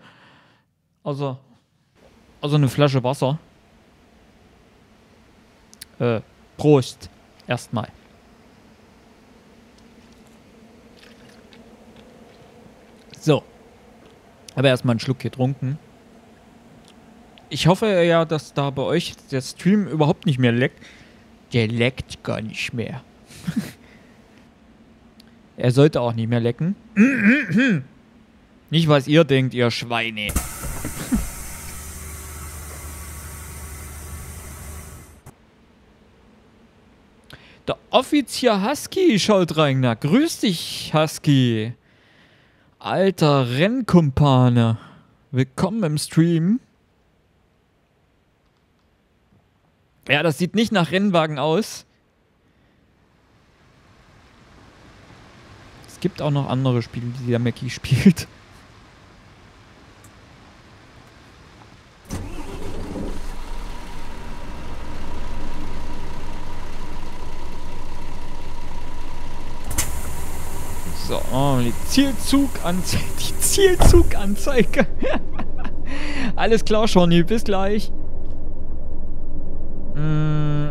Also, also eine Flasche Wasser. Äh, Prost. Erstmal. So. Aber erstmal einen Schluck getrunken. Ich hoffe ja, dass da bei euch der Stream überhaupt nicht mehr leckt. Der leckt gar nicht mehr. (laughs) er sollte auch nicht mehr lecken. nicht, was ihr denkt, ihr Schweine. (laughs) Der Offizier Husky schaut rein. Na, grüß dich, Husky. Alter Rennkumpane. Willkommen im Stream. Ja, das sieht nicht nach Rennwagen aus. Es gibt auch noch andere Spiele, die der Mackie spielt. So, oh, die Zielzuganzeige. Die Zielzuganzeige. (laughs) Alles klar, Shawnee, bis gleich. Mm.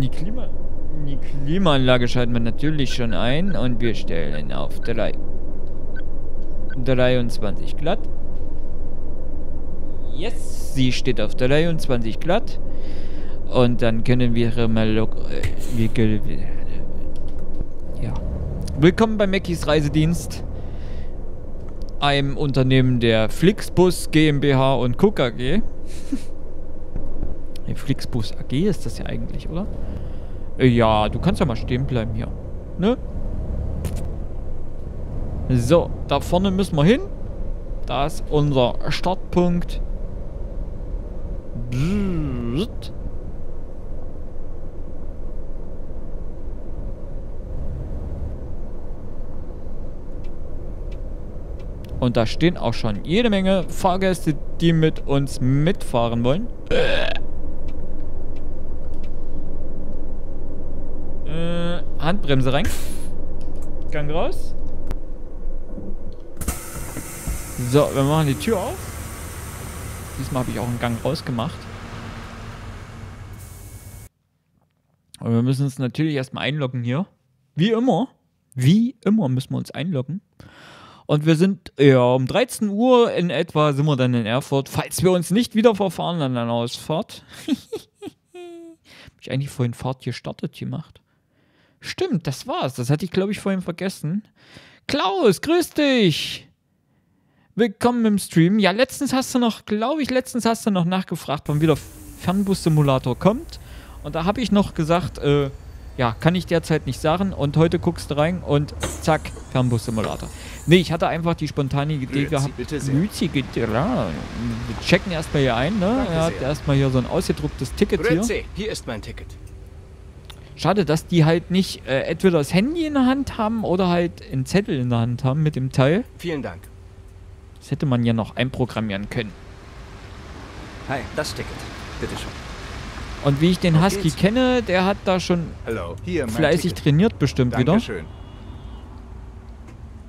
Die, Klima die Klimaanlage schalten wir natürlich schon ein und wir stellen auf 3. 23 glatt. Yes, sie steht auf 23 glatt. Und dann können wir mal... Äh, ja. Willkommen bei Mackies Reisedienst. Einem Unternehmen der Flixbus GmbH und AG. (laughs) nee, Flixbus AG ist das ja eigentlich, oder? Äh, ja, du kannst ja mal stehen bleiben hier. Ne? So, da vorne müssen wir hin. Da ist unser Startpunkt. Bzzzt. Und da stehen auch schon jede Menge Fahrgäste, die mit uns mitfahren wollen. Äh, Handbremse rein. Gang raus. So, wir machen die Tür auf. Diesmal habe ich auch einen Gang rausgemacht. Und wir müssen uns natürlich erstmal einloggen hier. Wie immer. Wie immer müssen wir uns einloggen. Und wir sind, ja, um 13 Uhr in etwa sind wir dann in Erfurt. Falls wir uns nicht wieder verfahren an der Ausfahrt. (laughs) Hab ich eigentlich vorhin Fahrt gestartet gemacht? Stimmt, das war's. Das hatte ich, glaube ich, vorhin vergessen. Klaus, grüß dich! Willkommen im Stream. Ja, letztens hast du noch, glaube ich, letztens hast du noch nachgefragt, wann wieder Fernbus-Simulator kommt. Und da habe ich noch gesagt, äh, ja, kann ich derzeit nicht sagen. Und heute guckst du rein und zack, Fernbus-Simulator. Nee, ich hatte einfach die spontane Idee gehabt. Bitte sehr. Grüezi, ja, wir checken erstmal hier ein, ne? Danke er hat erstmal hier so ein ausgedrucktes Ticket Grüezi, hier. hier ist mein Ticket. Schade, dass die halt nicht äh, entweder das Handy in der Hand haben oder halt einen Zettel in der Hand haben mit dem Teil. Vielen Dank. Das hätte man ja noch einprogrammieren können. Hi, das Ticket. Bitte schon. Und wie ich den Auf Husky geht's. kenne, der hat da schon. Hier, fleißig Ticket. trainiert bestimmt Dankeschön. wieder.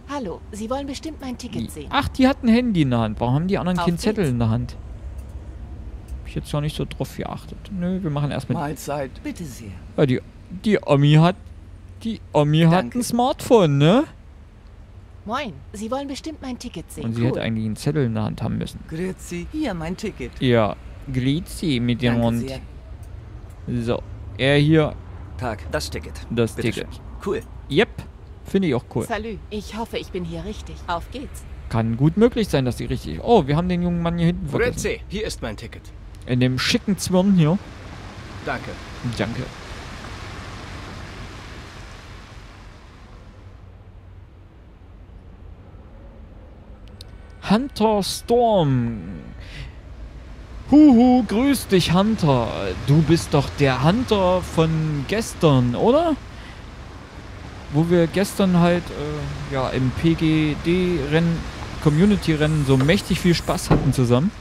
Hallo, Sie wollen bestimmt mein Ticket sehen. Ach, die hat ein Handy in der Hand. Warum haben die anderen keinen Zettel in der Hand? Hab ich jetzt noch nicht so drauf geachtet. Nö, wir machen erstmal... Mahlzeit. Bitte sehr. Ja, die, die Omi hat... Die Omi Danke. hat ein Smartphone, ne? Moin, Sie wollen bestimmt mein Ticket sehen. Und sie cool. hätte eigentlich einen Zettel in der Hand haben müssen. Grüezi, hier mein Ticket. Ja, Grüezi mit dem Mund. So, er hier... Tag, das Ticket. Das Bitte Ticket. Schön. Cool. Yep. Finde ich auch cool. Salü, ich hoffe, ich bin hier richtig. Auf geht's. Kann gut möglich sein, dass sie richtig... Oh, wir haben den jungen Mann hier hinten vergessen. Grüezi, hier ist mein Ticket. In dem schicken Zwirn hier. Danke. Danke. Hunter Storm. Huhu, grüß dich, Hunter. Du bist doch der Hunter von gestern, oder? wo wir gestern halt äh, ja, im PGD-Rennen, Community-Rennen so mächtig viel Spaß hatten zusammen.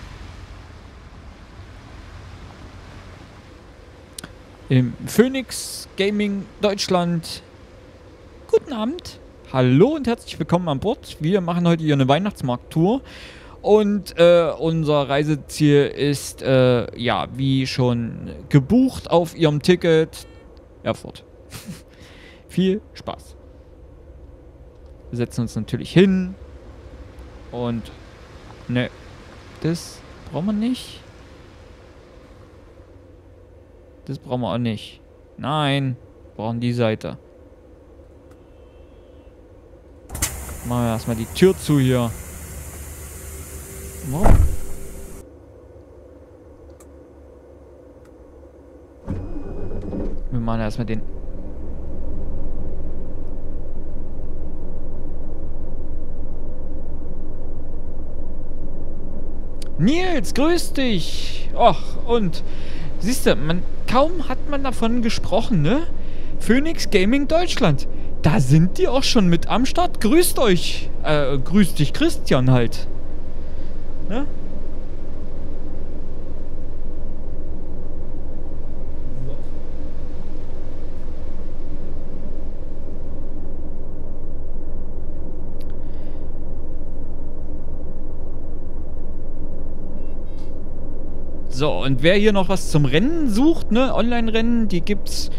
im Phoenix Gaming Deutschland. Guten Abend. Hallo und herzlich willkommen an Bord. Wir machen heute hier eine Weihnachtsmarkttour. Und äh, unser Reiseziel ist, äh, ja, wie schon gebucht auf Ihrem Ticket, Erfurt. (laughs) Viel Spaß. Wir setzen uns natürlich hin. Und, ne, das brauchen wir nicht. Das brauchen wir auch nicht. Nein, wir brauchen die Seite. Machen wir erstmal die Tür zu hier. Warum? Wir machen erstmal den. Nils, grüß dich! Och, und siehst du, man, kaum hat man davon gesprochen, ne? Phoenix Gaming Deutschland. Da sind die auch schon mit am Start. Grüßt euch. Äh, grüß dich, Christian halt. Ne? So, und wer hier noch was zum Rennen sucht, ne, Online-Rennen, die gibt's,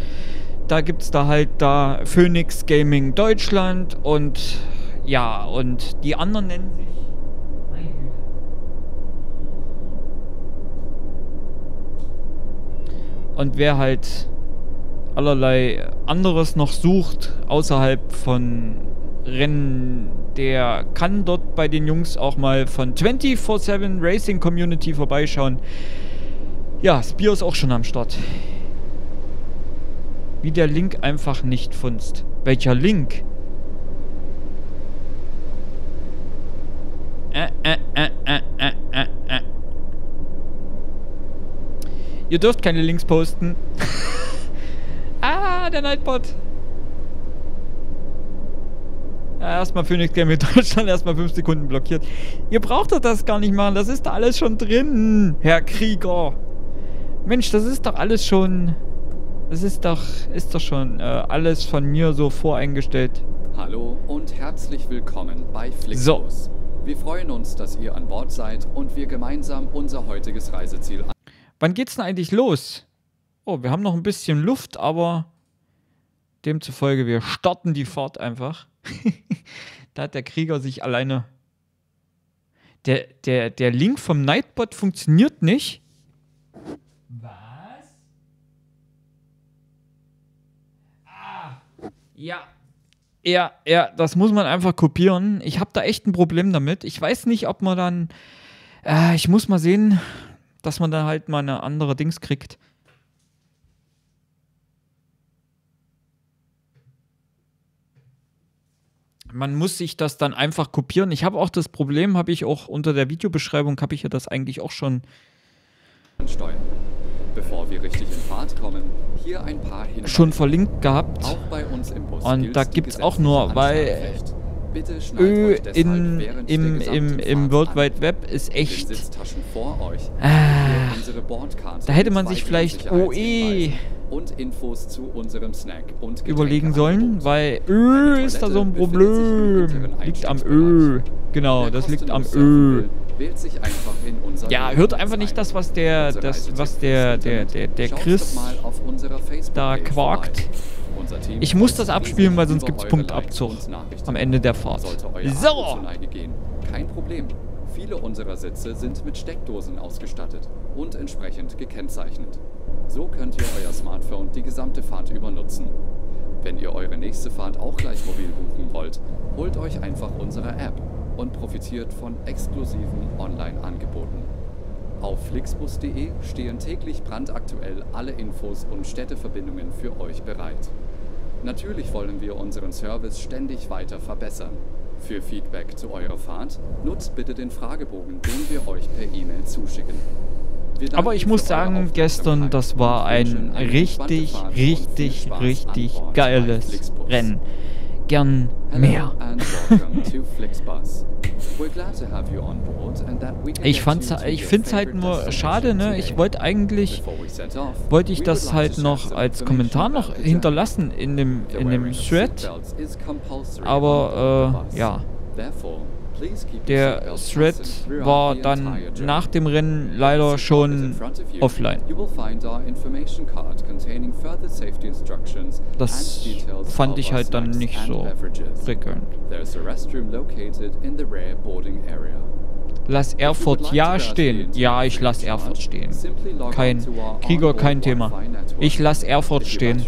da gibt's da halt da Phoenix Gaming Deutschland und ja, und die anderen nennen sich Und wer halt allerlei anderes noch sucht, außerhalb von Rennen, der kann dort bei den Jungs auch mal von 24-7 Racing Community vorbeischauen. Ja, Bier ist auch schon am Start. Wie der Link einfach nicht funzt. Welcher Link? Äh, äh, äh. Ihr dürft keine Links posten. (laughs) ah, der Nightbot. Ja, erstmal Phoenix Game in Deutschland, erstmal 5 Sekunden blockiert. Ihr braucht doch das gar nicht machen, das ist da alles schon drin, Herr Krieger. Mensch, das ist doch alles schon... Das ist doch, ist doch schon äh, alles von mir so voreingestellt. Hallo und herzlich willkommen bei Flixbus. So. Wir freuen uns, dass ihr an Bord seid und wir gemeinsam unser heutiges Reiseziel an Wann geht's denn eigentlich los? Oh, wir haben noch ein bisschen Luft, aber demzufolge, wir starten die Fahrt einfach. (laughs) da hat der Krieger sich alleine. Der, der, der Link vom Nightbot funktioniert nicht. Was? Ah. Ja. Ja, ja, das muss man einfach kopieren. Ich habe da echt ein Problem damit. Ich weiß nicht, ob man dann. Äh, ich muss mal sehen, dass man dann halt mal eine andere Dings kriegt. Man muss sich das dann einfach kopieren. Ich habe auch das Problem, habe ich auch unter der Videobeschreibung, habe ich ja das eigentlich auch schon. Steuern. Bevor wir richtig in Fahrt kommen, hier ein paar Hinweise. Schon verlinkt gehabt. Auch bei uns im Bus Und da gibt es auch nur, weil Ö in, im, im, im World Wide Web ist echt. Ah, da hätte man sich vielleicht OE überlegen sollen, weil Ö ist da so ein Problem. Liegt am Ö. Genau, das liegt am Ö. Ja, hört einfach nicht das, was der, das, was der, der, der, der Chris da quakt. Ich muss das abspielen, weil sonst gibt es Punktabzug am Ende der Fahrt. So! Kein Problem. Viele unserer Sitze sind mit Steckdosen ausgestattet und entsprechend gekennzeichnet. So könnt ihr euer Smartphone die gesamte Fahrt über nutzen. Wenn ihr eure nächste Fahrt auch gleich mobil buchen wollt, holt euch einfach unsere App und profitiert von exklusiven Online-Angeboten. Auf flixbus.de stehen täglich brandaktuell alle Infos und Städteverbindungen für euch bereit. Natürlich wollen wir unseren Service ständig weiter verbessern. Für Feedback zu eurer Fahrt nutzt bitte den Fragebogen, den wir euch per E-Mail zuschicken. Aber ich muss sagen, gestern, das war ein richtig, richtig, richtig geiles Rennen. Gern mehr. Ich fand's, to ich your find's halt nur schade, ne? Ich wollte eigentlich, wollte ich das halt noch als Kommentar noch hinterlassen in dem, in dem Thread. Aber, äh, ja. Der Thread war dann nach dem Rennen leider schon offline. Das fand ich halt dann nicht so prickelnd. Lass Erfurt ja stehen. Ja, ich lass Erfurt stehen. Kein Krieger, kein Thema. Ich lass Erfurt stehen.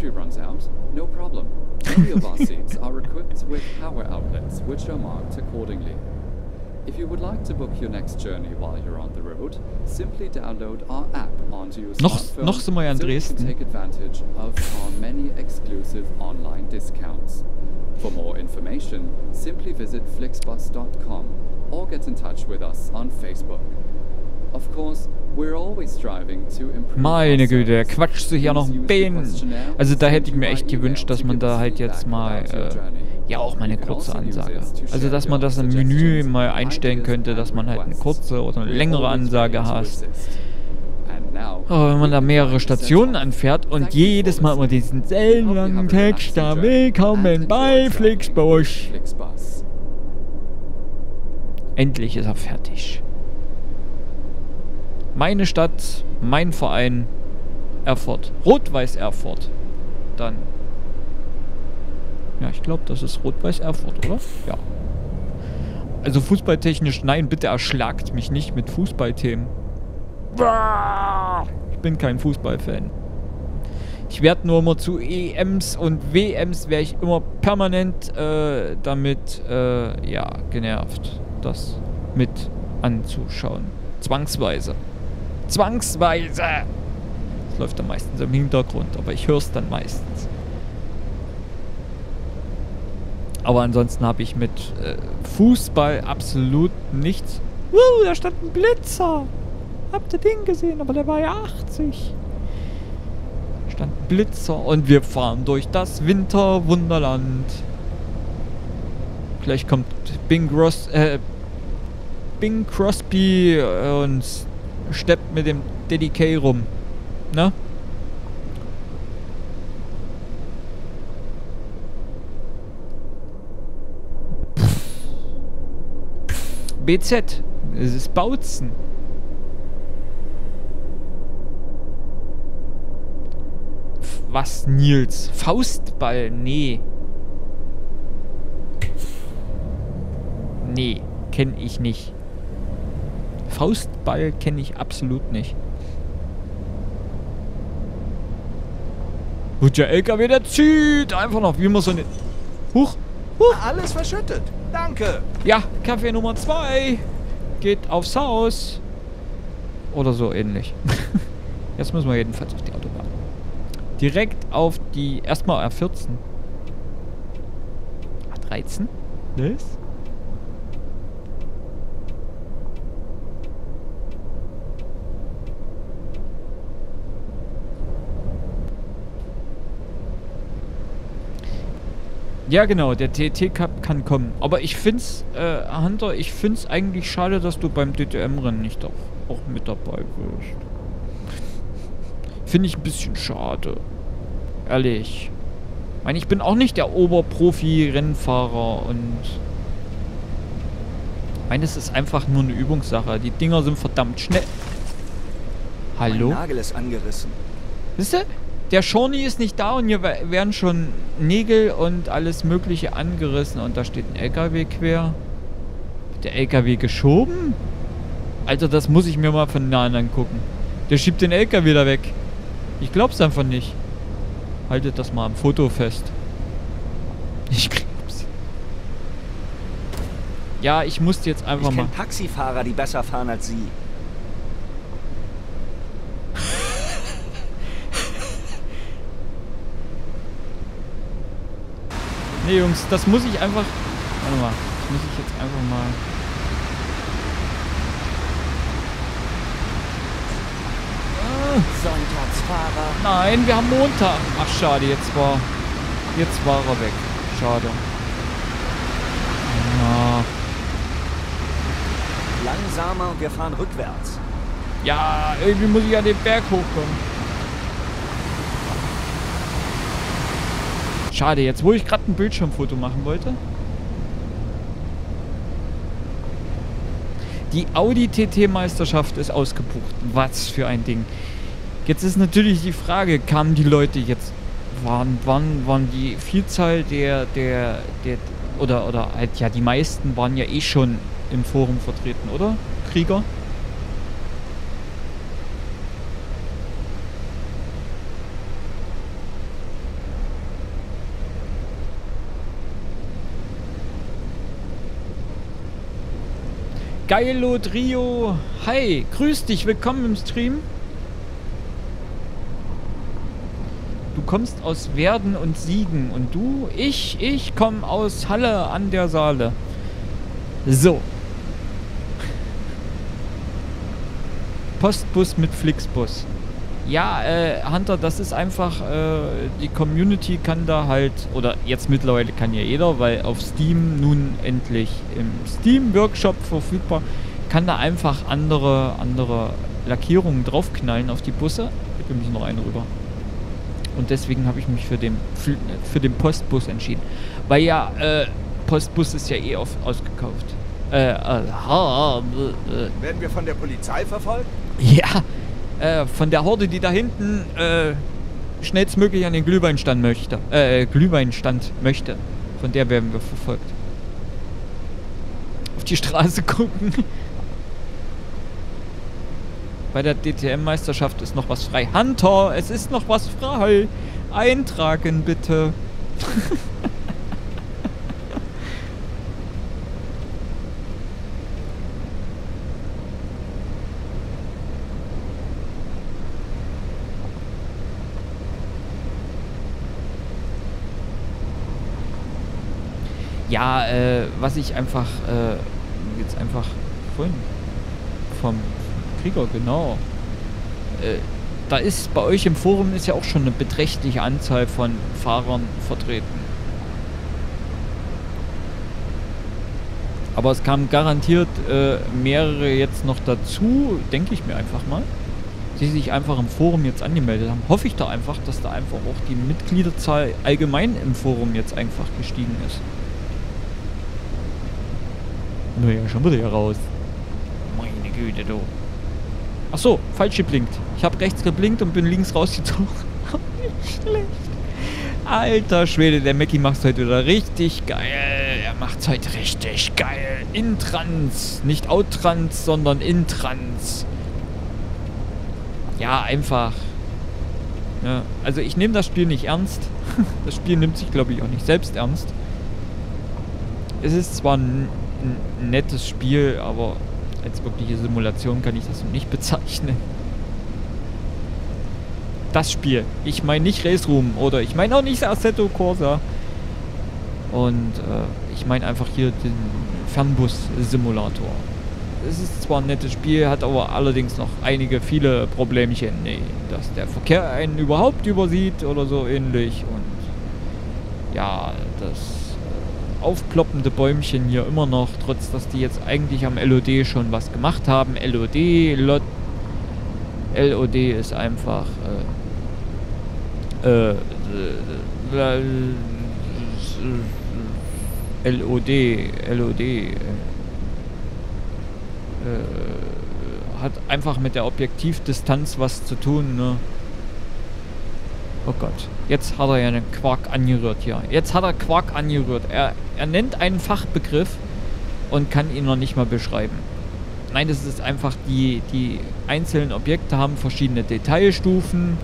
If you would like to book your next journey while you're on the road, simply download our app onto your Noch- smartphone noch sind wir ja in so you can Dresden. take advantage of our many exclusive online discounts. For more information, simply visit flixbus.com or get in touch with us on Facebook. Of course, we're always striving to improve Meine Güte, er quatscht sich ja noch ein Bein. Also da hätte ich mir echt gewünscht, dass man da halt jetzt mal, äh. Ja auch mal eine can kurze Ansage. Also dass man das im Menü mal einstellen könnte, dass man halt eine kurze oder eine längere Ansage hast. Aber wenn man da mehrere Stationen anfährt und jedes Mal immer diesen selben langen a Text da, willkommen bei Flixbus. Endlich ist er fertig. Meine Stadt, mein Verein, Erfurt. Rot-Weiß Erfurt. Dann. Ja, ich glaube, das ist Rot-Weiß Erfurt, oder? Ja. Also fußballtechnisch, nein, bitte erschlagt mich nicht mit Fußballthemen. Ich bin kein Fußballfan. Ich werde nur immer zu EMs und WMs wäre ich immer permanent äh, damit äh, ja genervt, das mit anzuschauen. Zwangsweise. Zwangsweise. Das läuft dann meistens im Hintergrund, aber ich höre es dann meistens. Aber ansonsten habe ich mit äh, Fußball absolut nichts. Uh, da stand ein Blitzer. Habt ihr den gesehen? Aber der war ja 80 stand ein Blitzer und wir fahren durch das Winterwunderland. Gleich kommt Bing, Gross, äh, Bing Crosby und steppt mit dem DDK rum. Ne? BZ. Es ist Bautzen. Was, Nils? Faustball? Nee. Nee, kenne ich nicht. Faustball kenne ich absolut nicht. Und der LKW, der zieht einfach noch, wie man so eine... Huch, huch. Alles verschüttet. Danke. Ja, Kaffee Nummer 2 geht aufs Haus. Oder so ähnlich. (laughs) Jetzt müssen wir jedenfalls auf die Autobahn. Direkt auf die, erstmal R14. A13? Was? Ja, genau, der TT Cup kann kommen. Aber ich find's, äh, Hunter, ich find's eigentlich schade, dass du beim DTM-Rennen nicht auch, auch mit dabei bist. Finde ich ein bisschen schade. Ehrlich. Ich meine, ich bin auch nicht der Oberprofi-Rennfahrer und. Ich meine, es ist einfach nur eine Übungssache. Die Dinger sind verdammt schnell. Hallo? Mein Nagel ist angerissen. Wisst ihr? Der Shawnee ist nicht da und hier we- werden schon Nägel und alles mögliche angerissen und da steht ein LKW quer. Wird der LKW geschoben? Alter, das muss ich mir mal von nahen angucken. Der schiebt den LKW da weg. Ich glaub's einfach nicht. Haltet das mal am Foto fest. Ich glaub's. Ja, ich musste jetzt einfach Ich mal. kenne Taxifahrer, die besser fahren als Sie. Nee, Jungs, das muss ich einfach. Warte mal. Das muss ich jetzt einfach mal. Sonntagsfahrer. Nein, wir haben Montag. Ach, schade, jetzt war. Jetzt war er weg. Schade. Ja. Langsamer und wir fahren rückwärts. Ja, irgendwie muss ich an den Berg hochkommen. Schade, jetzt wo ich gerade ein Bildschirmfoto machen wollte. Die Audi TT-Meisterschaft ist ausgebucht. Was für ein Ding. Jetzt ist natürlich die Frage, kamen die Leute jetzt, waren, waren, waren die Vielzahl der, der, der, oder, oder halt, ja, die meisten waren ja eh schon im Forum vertreten, oder? Krieger? Geilo Trio. Hi, grüß dich, willkommen im Stream. Du kommst aus Werden und Siegen und du, ich, ich komme aus Halle an der Saale. So. Postbus mit Flixbus. Ja, äh, Hunter, das ist einfach, äh, die Community kann da halt, oder jetzt mittlerweile kann ja jeder, weil auf Steam nun endlich im Steam-Workshop verfügbar, kann da einfach andere, andere Lackierungen draufknallen auf die Busse. Wir müssen noch eine rüber. Und deswegen habe ich mich für den, für, für, den Postbus entschieden. Weil ja, äh, Postbus ist ja eh oft ausgekauft. Äh, äh, äh, Werden wir von der Polizei verfolgt? (laughs) Ja, äh, von der Horde, die da hinten äh, schnellstmöglich an den Glühweinstand möchte. Äh, Glühweinstand möchte. Von der werden wir verfolgt. Auf die Straße (laughs) gucken. Bei der DTM-Meisterschaft ist noch was frei. Hunter, es ist noch was frei. Eintragen bitte. (laughs) Ja, äh, was ich einfach, äh, jetzt einfach vorhin vom Krieger, genau. Äh, da ist bei euch im Forum ist ja auch schon eine beträchtliche Anzahl von Fahrern vertreten. Aber es kamen garantiert äh, mehrere jetzt noch dazu, denke ich mir einfach mal, die sich einfach im Forum jetzt angemeldet haben. Hoffe ich da einfach, dass da einfach auch die Mitgliederzahl allgemein im Forum jetzt einfach gestiegen ist. Naja, schon wieder hier raus. Meine Güte, du. Ach so, falsch geblinkt. Ich habe rechts geblinkt und bin links rausgezogen. Schlecht. (laughs) Alter Schwede, der Mackie macht's heute wieder richtig geil. Er macht's heute richtig geil. Intrans. Nicht Outtrans, sondern Intrans. Ja, einfach. Ja, also ich nehme das Spiel nicht ernst. (laughs) Das Spiel nimmt sich, glaube ich, auch nicht selbst ernst. Es ist zwar ein ein nettes Spiel, aber als wirkliche Simulation kann ich das nicht (laughs) bezeichnen. Das Spiel. Ich meine nicht Race Room oder ich meine auch nicht Assetto Corsa. Und äh, ich meine einfach hier den Fernbus-Simulator. Es ist zwar ein nettes Spiel, hat aber allerdings noch einige, viele Problemchen. Nee, dass der Verkehr einen überhaupt übersieht oder so ähnlich. Und ja, das aufploppende Bäumchen hier immer noch, trotz dass die jetzt eigentlich am LOD schon was gemacht haben. LOD, Lot, LOD ist einfach äh, äh, LOD, LOD äh, hat einfach mit der Objektivdistanz was zu tun, ne? Oh Gott. Jetzt hat er ja einen Quark angerührt hier. Jetzt hat er Quark angerührt. Er, er nennt einen Fachbegriff und kann ihn noch nicht mal beschreiben. Nein, das ist einfach, die, die einzelnen Objekte haben verschiedene Detailstufen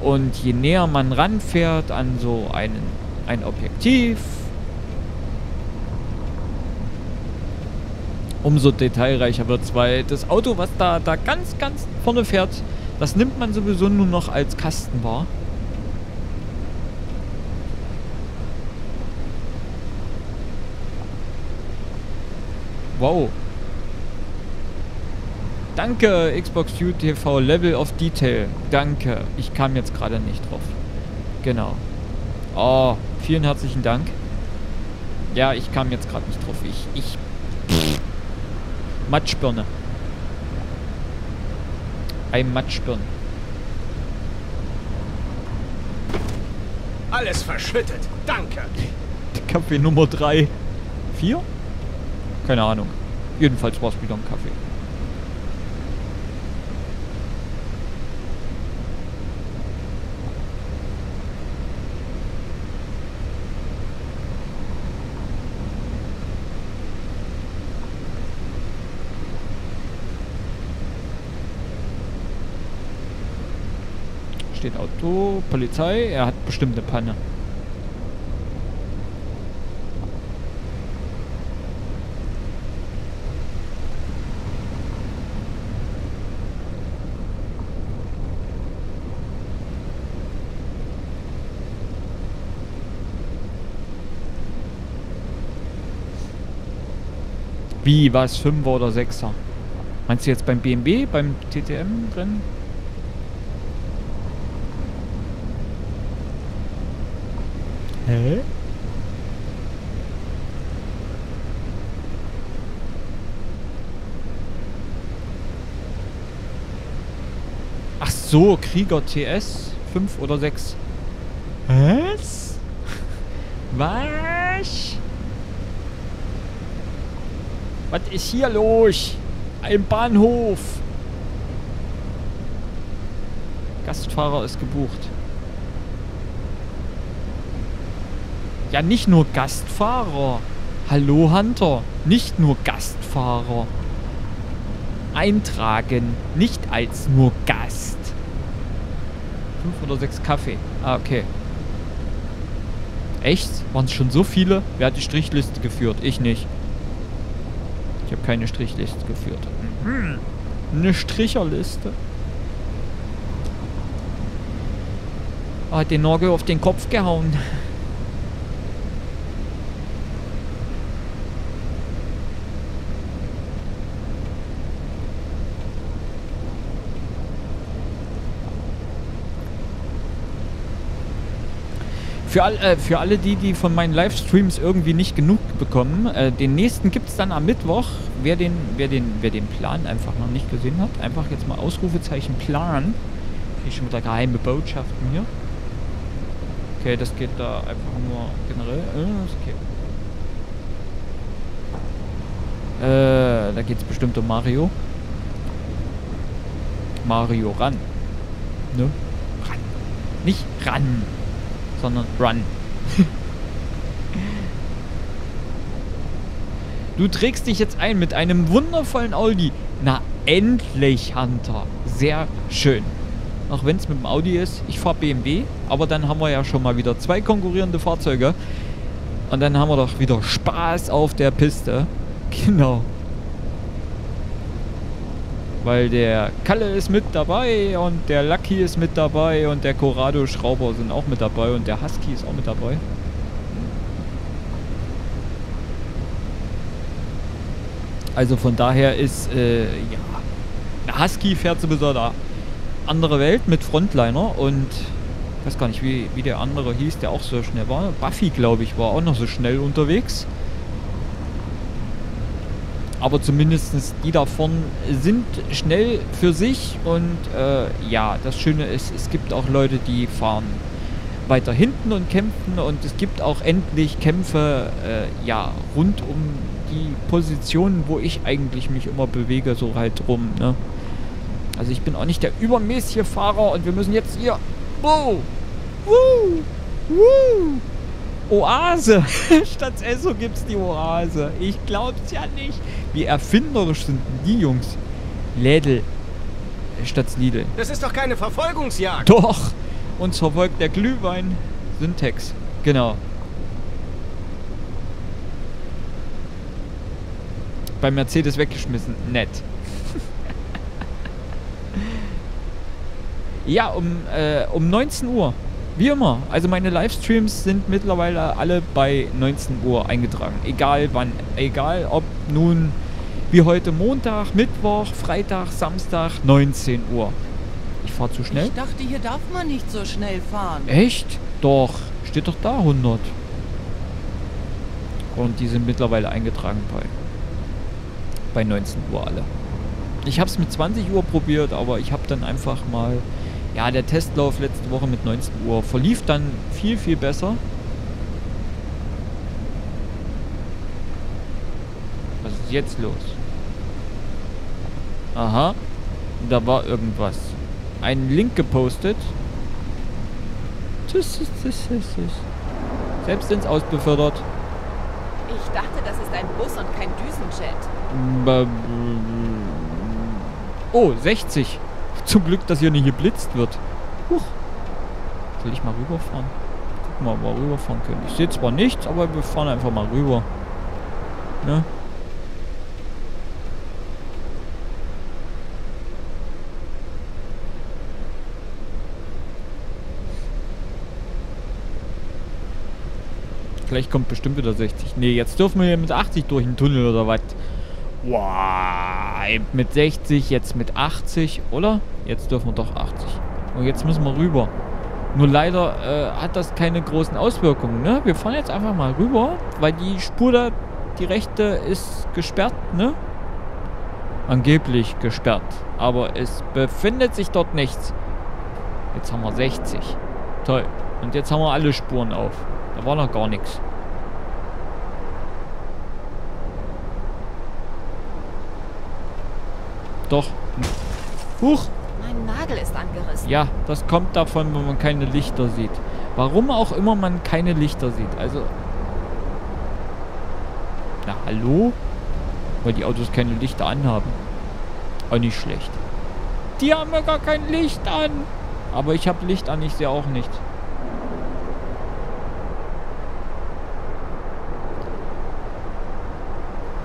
und je näher man ranfährt an so einen, ein Objektiv, umso detailreicher wird es, weil das Auto, was da, da ganz, ganz vorne fährt, das nimmt man sowieso nur noch als Kasten wahr. Wow. Danke, Xbox UTV Level of Detail. Danke. Ich kam jetzt gerade nicht drauf. Genau. Oh, vielen herzlichen Dank. Ja, ich kam jetzt gerade nicht drauf. Ich, ich... Matschbirne. Ein Matschbirn. Alles verschüttet. Danke. Kaffee Nummer 3. 4? Keine Ahnung. Jedenfalls war es wieder ein Kaffee. Steht Auto, Polizei, er hat bestimmt eine Panne. Wie, was? Fünfer oder Sechser? Meinst du jetzt beim BMW, beim TTM-Rennen? Hä? Ach so, Krieger TS 5 oder 6. Was? (laughs) Was? Was ist hier los? Ein Bahnhof. Gastfahrer ist gebucht. Ja, nicht nur Gastfahrer. Hallo Hunter. Nicht nur Gastfahrer. Eintragen. Nicht als nur Gast. Fünf oder sechs Kaffee. Ah, okay. Echt? Waren es schon so viele? Wer hat die Strichliste geführt? Ich nicht. Ich habe keine Strichliste geführt. Mhm. Eine Stricherliste. Ah, hat den Nagel auf den Kopf gehauen. Für, all, äh, für alle die, die von meinen Livestreams irgendwie nicht genug bekommen, äh, den nächsten gibt es dann am Mittwoch. Wer den, wer, den, wer den Plan einfach noch nicht gesehen hat, einfach jetzt mal Ausrufezeichen Plan. Ich schon wieder geheime Botschaften hier. Okay, das geht da einfach nur generell. Äh, okay. Äh, da geht es bestimmt um Mario. Mario ran. Ne? Ran. Nicht ran sondern Run. du trägst dich jetzt ein mit einem wundervollen Audi. Na, endlich, Hunter. Sehr schön. Auch wenn es mit dem Audi ist. Ich fahre BMW, aber dann haben wir ja schon mal wieder zwei konkurrierende Fahrzeuge. Und dann haben wir doch wieder Spaß auf der Piste. Genau weil der Kalle ist mit dabei und der Lucky ist mit dabei und der Corrado Schrauber sind auch mit dabei und der Husky ist auch mit dabei. Also von daher ist, äh, ja, Husky fährt sowieso da andere Welt mit Frontliner und ich weiß gar nicht, wie, wie der andere hieß, der auch so schnell war. Buffy, glaube ich, war auch noch so schnell unterwegs aber zumindest die davon sind schnell für sich und äh, ja, das Schöne ist, es gibt auch Leute, die fahren weiter hinten und kämpfen und es gibt auch endlich Kämpfe äh, ja rund um die Positionen, wo ich eigentlich mich immer bewege, so halt rum. Ne? Also ich bin auch nicht der übermäßige Fahrer und wir müssen jetzt hier. Wow! Woo! Woo! Oase! (laughs) Statt Esso gibt's die Oase. Ich glaub's ja nicht. Wie erfinderisch sind die Jungs. Lädel statt Lidl. Das ist doch keine Verfolgungsjagd. Doch. Uns verfolgt der Glühwein. Syntax. Genau. Bei Mercedes weggeschmissen. Nett. (laughs) ja, um, äh, um 19 Uhr. Wie immer. Also meine Livestreams sind mittlerweile alle bei 19 Uhr eingetragen. Egal wann. Egal ob nun wie heute Montag, Mittwoch, Freitag, Samstag, 19 Uhr. Ich fahre zu schnell? Ich dachte, hier darf man nicht so schnell fahren. Echt? Doch. Steht doch da 100. Und die sind mittlerweile eingetragen bei bei 19 Uhr alle. Ich habe es mit 20 Uhr probiert, aber ich habe dann einfach mal... Ja, der Testlauf letzte Woche mit 19 Uhr verlief dann viel, viel besser. Was ist jetzt los? Aha. Da war irgendwas. Ein Link gepostet. Tschüss, tschüss, tschüss, tschüss. Selbst ins Aus befördert. Ich dachte, das ist ein Bus und kein Düsenjet. Oh, 60. Zum Glück, dass hier nicht geblitzt wird. Huch. Soll ich mal rüberfahren? Guck mal, ob wir rüberfahren können. Ich sehe zwar nichts, aber wir fahren einfach mal rüber. Ne? Gleich kommt bestimmt wieder 60. Nee, jetzt dürfen wir hier mit 80 durch den Tunnel oder was? Wow, mit 60, jetzt mit 80, oder? Jetzt dürfen wir doch 80. Und jetzt müssen wir rüber. Nur leider äh, hat das keine großen Auswirkungen, ne? Wir fahren jetzt einfach mal rüber, weil die Spur da, die rechte ist gesperrt, ne? Angeblich gesperrt. Aber es befindet sich dort nichts. Jetzt haben wir 60. Toll. Und jetzt haben wir alle Spuren auf. Da war noch gar nichts. Doch. Huch. Mein Nagel ist angerissen. Ja, das kommt davon, wenn man keine Lichter sieht. Warum auch immer man keine Lichter sieht. Also. Na, hallo? Weil die Autos keine Lichter anhaben. Auch nicht schlecht. Die haben ja gar kein Licht an. Aber ich habe Licht an, ich sehe auch nicht.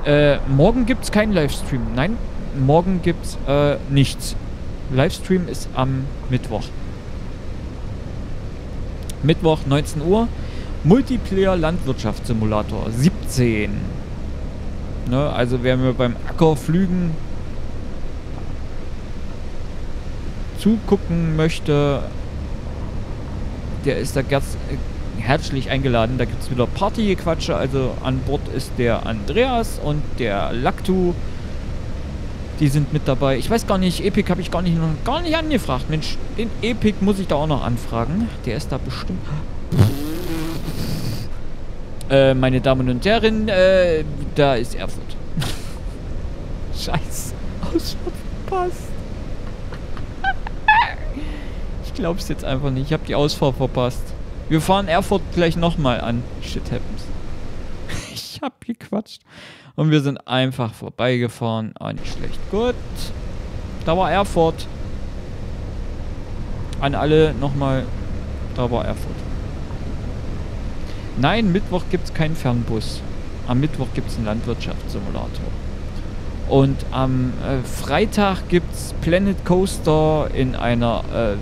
Äh, morgen gibt's keinen Livestream. Nein, morgen gibt's äh, nichts. Livestream ist am Mittwoch. Mittwoch 19 Uhr. Multiplayer Landwirtschaftssimulator 17. Ne, also wer mir beim Ackerflügen zugucken möchte, der ist da ganz herzlich eingeladen. Da gibt es wieder Partygequatsche. Also an Bord ist der Andreas und der Lactu. Die sind mit dabei. Ich weiß gar nicht, Epic habe ich gar nicht, gar nicht angefragt. Mensch, den Epic muss ich da auch noch anfragen. Der ist da bestimmt. Äh, meine Damen und Herren, äh, da ist Erfurt. (laughs) Scheiß. Ausfahrt verpasst. ich glaub's jetzt einfach nicht. Ich habe die Ausfahrt verpasst. Wir fahren Erfurt gleich nochmal an. Shit happens. (laughs) ich hab gequatscht. Und wir sind einfach vorbeigefahren. Ah, nicht schlecht. Gut. Da war Erfurt. An alle nochmal. Da war Erfurt. Nein, Mittwoch gibt es keinen Fernbus. Am Mittwoch gibt es einen Landwirtschaftssimulator. Und am äh, Freitag gibt es Planet Coaster in einer äh,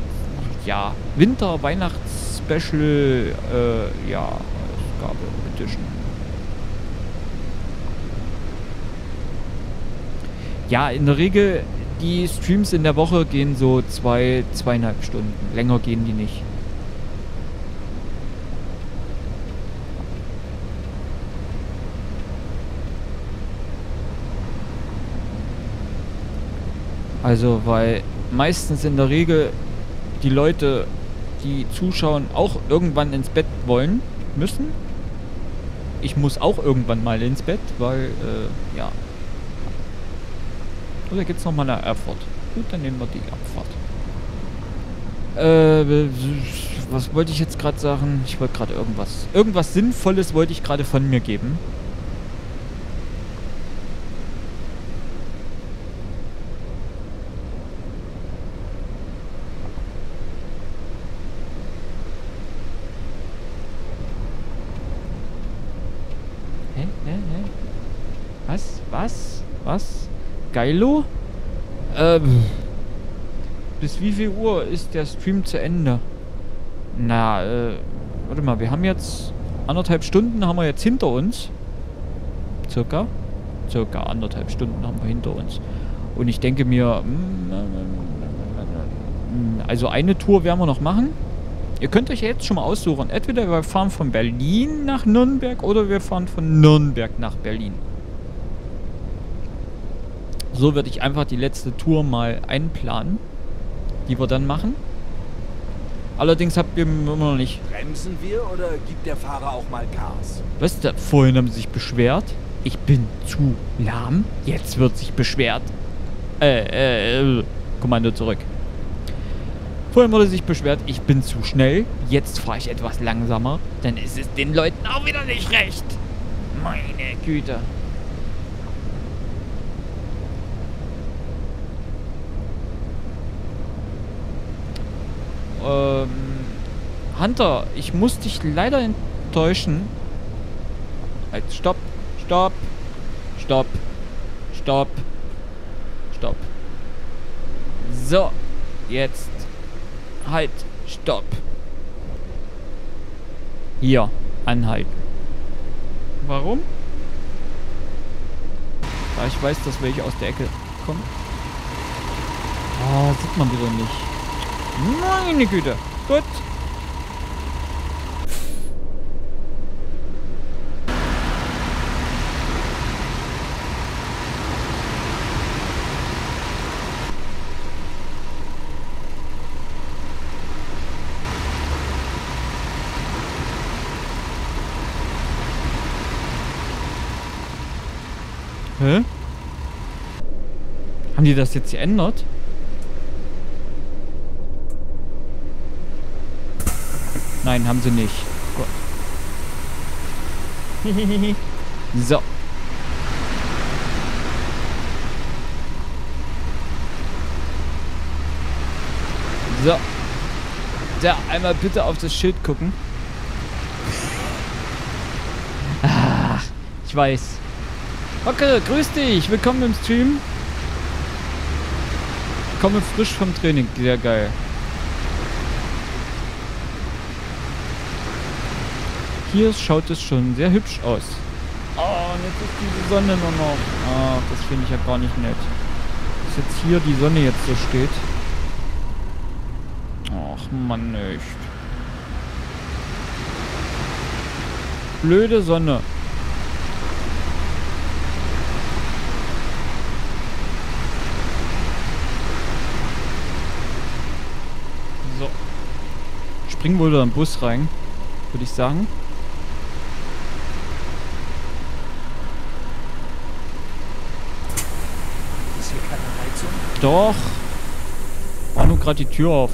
ja, Winter-Weihnachts-Special äh, ja, Ausgabe Edition. Ja, in der Regel, die Streams in der Woche gehen so zwei, zweieinhalb Stunden. Länger gehen die nicht. Also, weil meistens in der Regel die Leute, die zuschauen, auch irgendwann ins Bett wollen, müssen. Ich muss auch irgendwann mal ins Bett, weil, äh, ja. Oder geht's nochmal nach Erfurt? Gut, dann nehmen wir die Abfahrt. Äh, was wollte ich jetzt gerade sagen? Ich wollte gerade irgendwas. Irgendwas Sinnvolles wollte ich gerade von mir geben. Hä? Hä? Hä? Was? Was? Was? Geilo? Ähm. Bis wie viel Uhr ist der Stream zu Ende? Na, äh. Warte mal, wir haben jetzt anderthalb Stunden haben wir jetzt hinter uns. Circa. Circa anderthalb Stunden haben wir hinter uns. Und ich denke mir, mm, also eine Tour werden wir noch machen. Ihr könnt euch jetzt schon mal aussuchen. Entweder wir fahren von Berlin nach Nürnberg oder wir fahren von Nürnberg nach Berlin. So würde ich einfach die letzte Tour mal einplanen, die wir dann machen. Allerdings habt ihr immer noch nicht... Bremsen wir oder gibt der Fahrer auch mal Gas? Was da? Vorhin haben sie sich beschwert. Ich bin zu lahm. Jetzt wird sich beschwert. Äh, äh, äh. Kommando zurück. Vorhin wurde sich beschwert, ich bin zu schnell. Jetzt fahre ich etwas langsamer. Dann ist es den Leuten auch wieder nicht recht. Meine Güte. Ähm, Hunter, ich muss dich leider enttäuschen. Halt, stopp, stopp, stopp, stopp, stopp. So, jetzt. Halt, stopp. Hier, anhalten. Warum? Da ich weiß, dass welche aus der Ecke kommen. Ah, sieht man wieder nicht. Meine Güte. Gut. Hä? Haben die das jetzt geändert? Nein, haben sie nicht. Gut. so. So. Da, einmal bitte auf das Schild gucken. Ach, ich weiß. Okay, grüß dich. Willkommen im Stream. Ich komme frisch vom Training. Sehr geil. Hier schaut es schon sehr hübsch aus. Oh, und jetzt ist diese Sonne nur noch. Ah, das finde ich ja gar nicht nett. Dass jetzt hier die Sonne jetzt so steht. Ach, Mann, echt. Blöde Sonne. So. Springen wohl da im Bus rein, würde ich sagen. Ist hier keine Heizung? Doch. War nur gerade die Tür auf.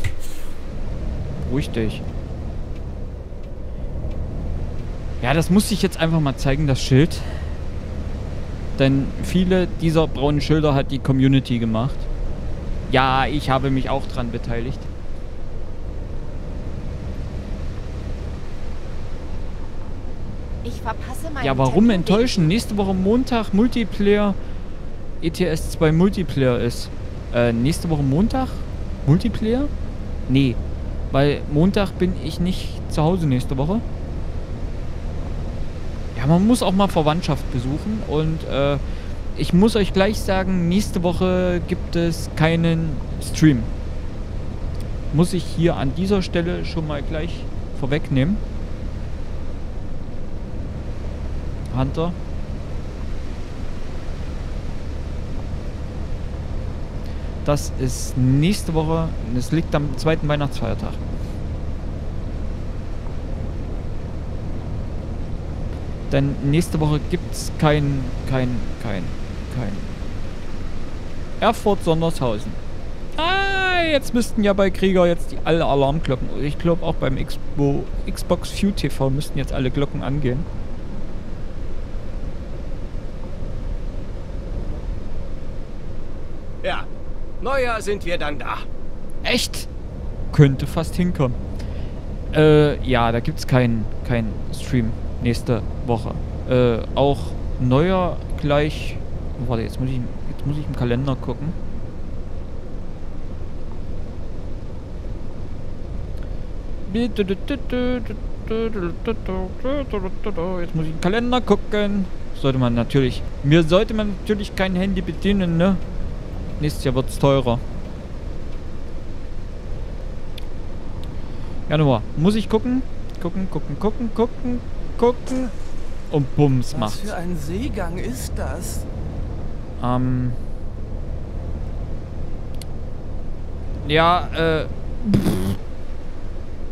Beruhig dich. Ja, das muss ich jetzt einfach mal zeigen, das Schild. Denn viele dieser braunen Schilder hat die Community gemacht. Ja, ich habe mich auch dran beteiligt. Ich verpasse meinen Ja, warum enttäuschen? Nächste Woche Montag Multiplayer ETS 2 Multiplayer ist. Äh, nächste Woche Montag? Multiplayer? Nee. Weil Montag bin ich nicht zu Hause nächste Woche. Ja, man muss auch mal Verwandtschaft besuchen und äh, ich muss euch gleich sagen, nächste Woche gibt es keinen Stream. Muss ich hier an dieser Stelle schon mal gleich vorwegnehmen. Hunter. Das ist nächste Woche. Das liegt am zweiten Weihnachtsfeiertag. Denn nächste Woche gibt es kein, kein, kein, kein Erfurt Sondershausen. Ah, jetzt müssten ja bei Krieger jetzt die alle Alarmglocken. Ich glaube auch beim Xbo, Xbox View TV müssten jetzt alle Glocken angehen. Ja. Neujahr sind wir dann da. Echt? Könnte fast hinkommen. Äh, ja, da gibt's keinen kein Stream nächste Woche. Äh, auch neuer gleich. Warte, jetzt muss ich, jetzt muss ich im Kalender gucken. Jetzt muss ich im Kalender gucken. Sollte man natürlich. Mir sollte man natürlich kein Handy bedienen, ne? Nächstes Jahr wird es teurer. Januar. Muss ich gucken? Gucken, gucken, gucken, gucken, gucken. Und Bums Was macht. Was für ein Seegang ist das? Ähm. Ja, äh.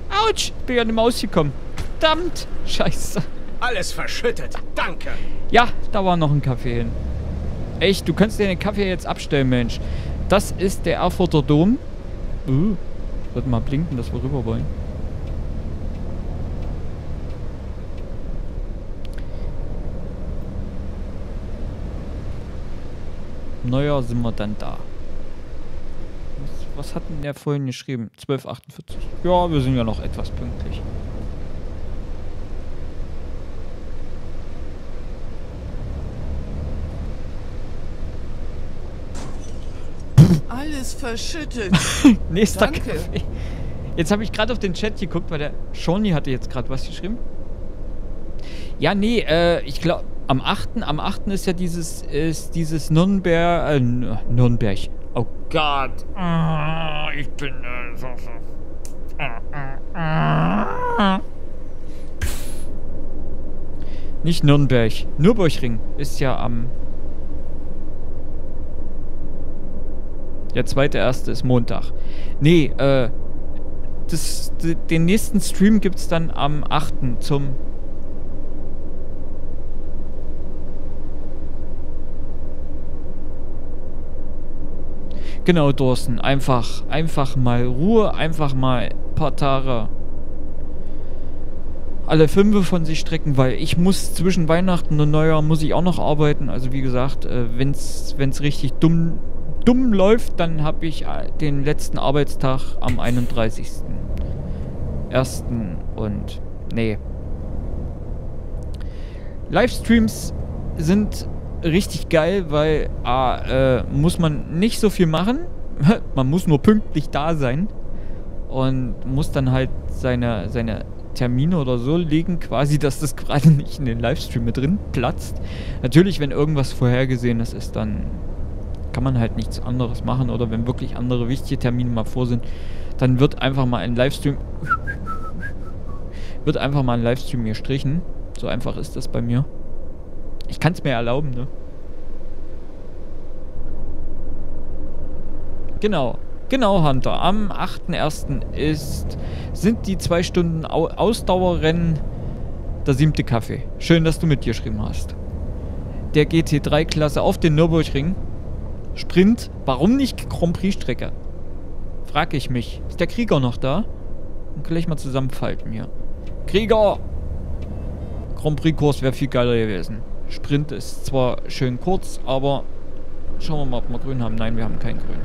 Autsch! Bin ja die Maus gekommen. Verdammt! Scheiße. Alles verschüttet. Danke. Ja, da war noch ein Kaffee hin. Echt, du kannst dir den Kaffee jetzt abstellen, Mensch. Das ist der Erfurter Dom. Uh, wird mal blinken, dass wir rüber wollen. Neujahr sind wir dann da. Was, was hat denn der vorhin geschrieben? 12.48. Ja, wir sind ja noch etwas pünktlich. Alles verschüttet. (laughs) Nächster Danke. Kaffee. Jetzt habe ich gerade auf den Chat geguckt, weil der Shawnee hatte jetzt gerade was geschrieben. Ja, nee, äh, ich glaube, am 8. Am 8. ist ja dieses, ist dieses Nürnberg, äh, Nürnberg. Oh Gott. Ah, ich bin, äh, so, so. Nicht Nürnberg. Nürburgring ist ja am. Der zweite erste ist Montag. Nee, äh. Das, den nächsten Stream gibt's dann am 8. zum. Genau, Dorsten. Einfach, einfach mal Ruhe, einfach mal ein paar Tage alle fünf von sich strecken, weil ich muss zwischen Weihnachten und Neujahr muss ich auch noch arbeiten. Also wie gesagt, äh, wenn's wenn's richtig dumm dumm läuft, dann habe ich äh, den letzten Arbeitstag am 31. Ersten und nee. Livestreams sind richtig geil, weil A, äh, muss man nicht so viel machen. (laughs) man muss nur pünktlich da sein und muss dann halt seine, seine Termine oder so legen, quasi, (laughs) dass das gerade nicht in den Livestream mit drin platzt. Natürlich, wenn irgendwas Vorhergesehenes ist, dann kann man halt nichts anderes machen oder wenn wirklich andere wichtige Termine mal vor sind, dann wird einfach mal ein Livestream wird einfach mal ein Livestream gestrichen. So einfach ist das bei mir. Ich kann es mir erlauben, ne? Genau. Genau, Hunter. Am 8.1. ist, sind die zwei Stunden Au Ausdauerrennen der siebte Kaffee. Schön, dass du mitgeschrieben hast. Der GT3-Klasse auf den Nürburgring. Sprint. Warum nicht Grand Prix-Strecke? Frag ich mich. Ist der Krieger noch da? Dann gleich mal zusammenfalten hier. Krieger! Grand Prix-Kurs wäre viel geiler gewesen. Sprint ist zwar schön kurz, aber schauen wir mal, ob wir grün haben. Nein, wir haben kein grün.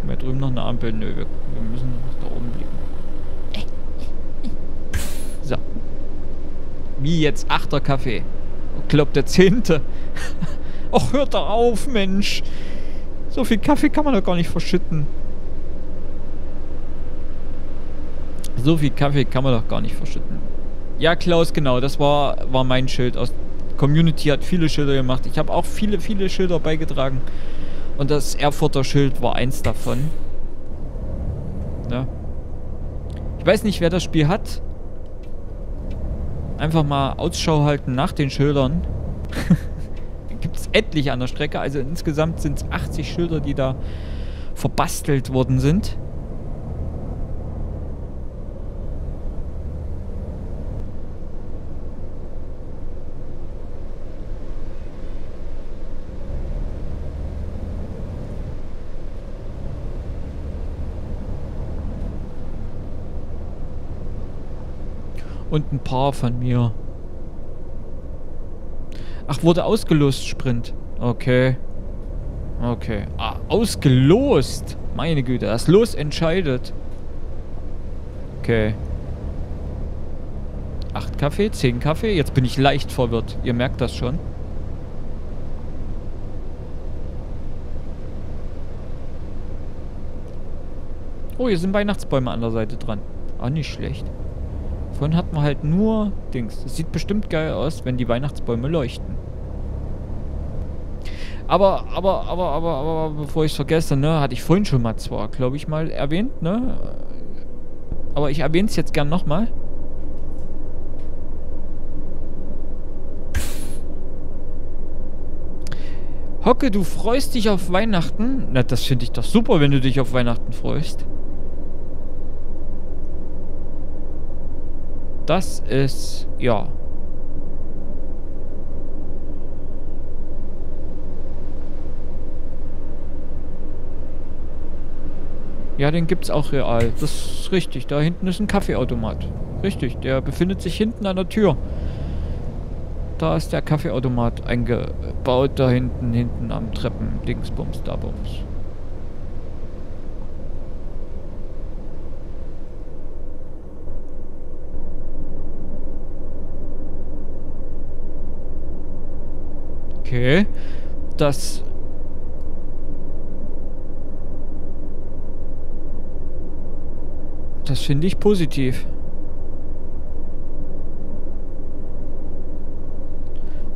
Haben wir drüben noch eine Ampel? Nö, wir, wir müssen noch da oben blicken. So. Wie jetzt? Achter Kaffee. Glaub, der zehnte. (laughs) Och, hört doch auf, Mensch. So viel Kaffee kann man doch gar nicht verschütten. So viel Kaffee kann man doch gar nicht verschütten. Ja, Klaus, genau. Das war, war mein Schild. Aus Community hat viele Schilder gemacht. Ich habe auch viele, viele Schilder beigetragen. Und das Erfurter Schild war eins davon. Ja. Ich weiß nicht, wer das Spiel hat. Einfach mal Ausschau halten nach den Schildern. (laughs) Gibt es etliche an der Strecke. Also insgesamt sind es 80 Schilder, die da verbastelt worden sind. Und ein paar von mir. Ach, wurde ausgelost, Sprint. Okay. Okay. Ah, ausgelost. Meine Güte, das Los entscheidet. Okay. Acht Kaffee, zehn Kaffee. Jetzt bin ich leicht verwirrt. Ihr merkt das schon. Oh, hier sind Weihnachtsbäume an der Seite dran. Ah, nicht schlecht. Vorhin hatten wir halt nur Dings. Das sieht bestimmt geil aus, wenn die Weihnachtsbäume leuchten. Aber, aber, aber, aber, aber, bevor ich es vergesse, ne, hatte ich vorhin schon mal zwar, glaube ich, mal erwähnt, ne? Aber ich erwähne es jetzt gern nochmal. Hocke, du freust dich auf Weihnachten? Na, das finde ich doch super, wenn du dich auf Weihnachten freust. Das ist, ja. Ja, den gibt's auch real. Das ist richtig. Da hinten ist ein Kaffeeautomat. Richtig, der befindet sich hinten an der Tür. Da ist der Kaffeeautomat eingebaut, da hinten, hinten am Treppen. Dingsbums, da Bums. Okay. Das... Das finde ich positiv.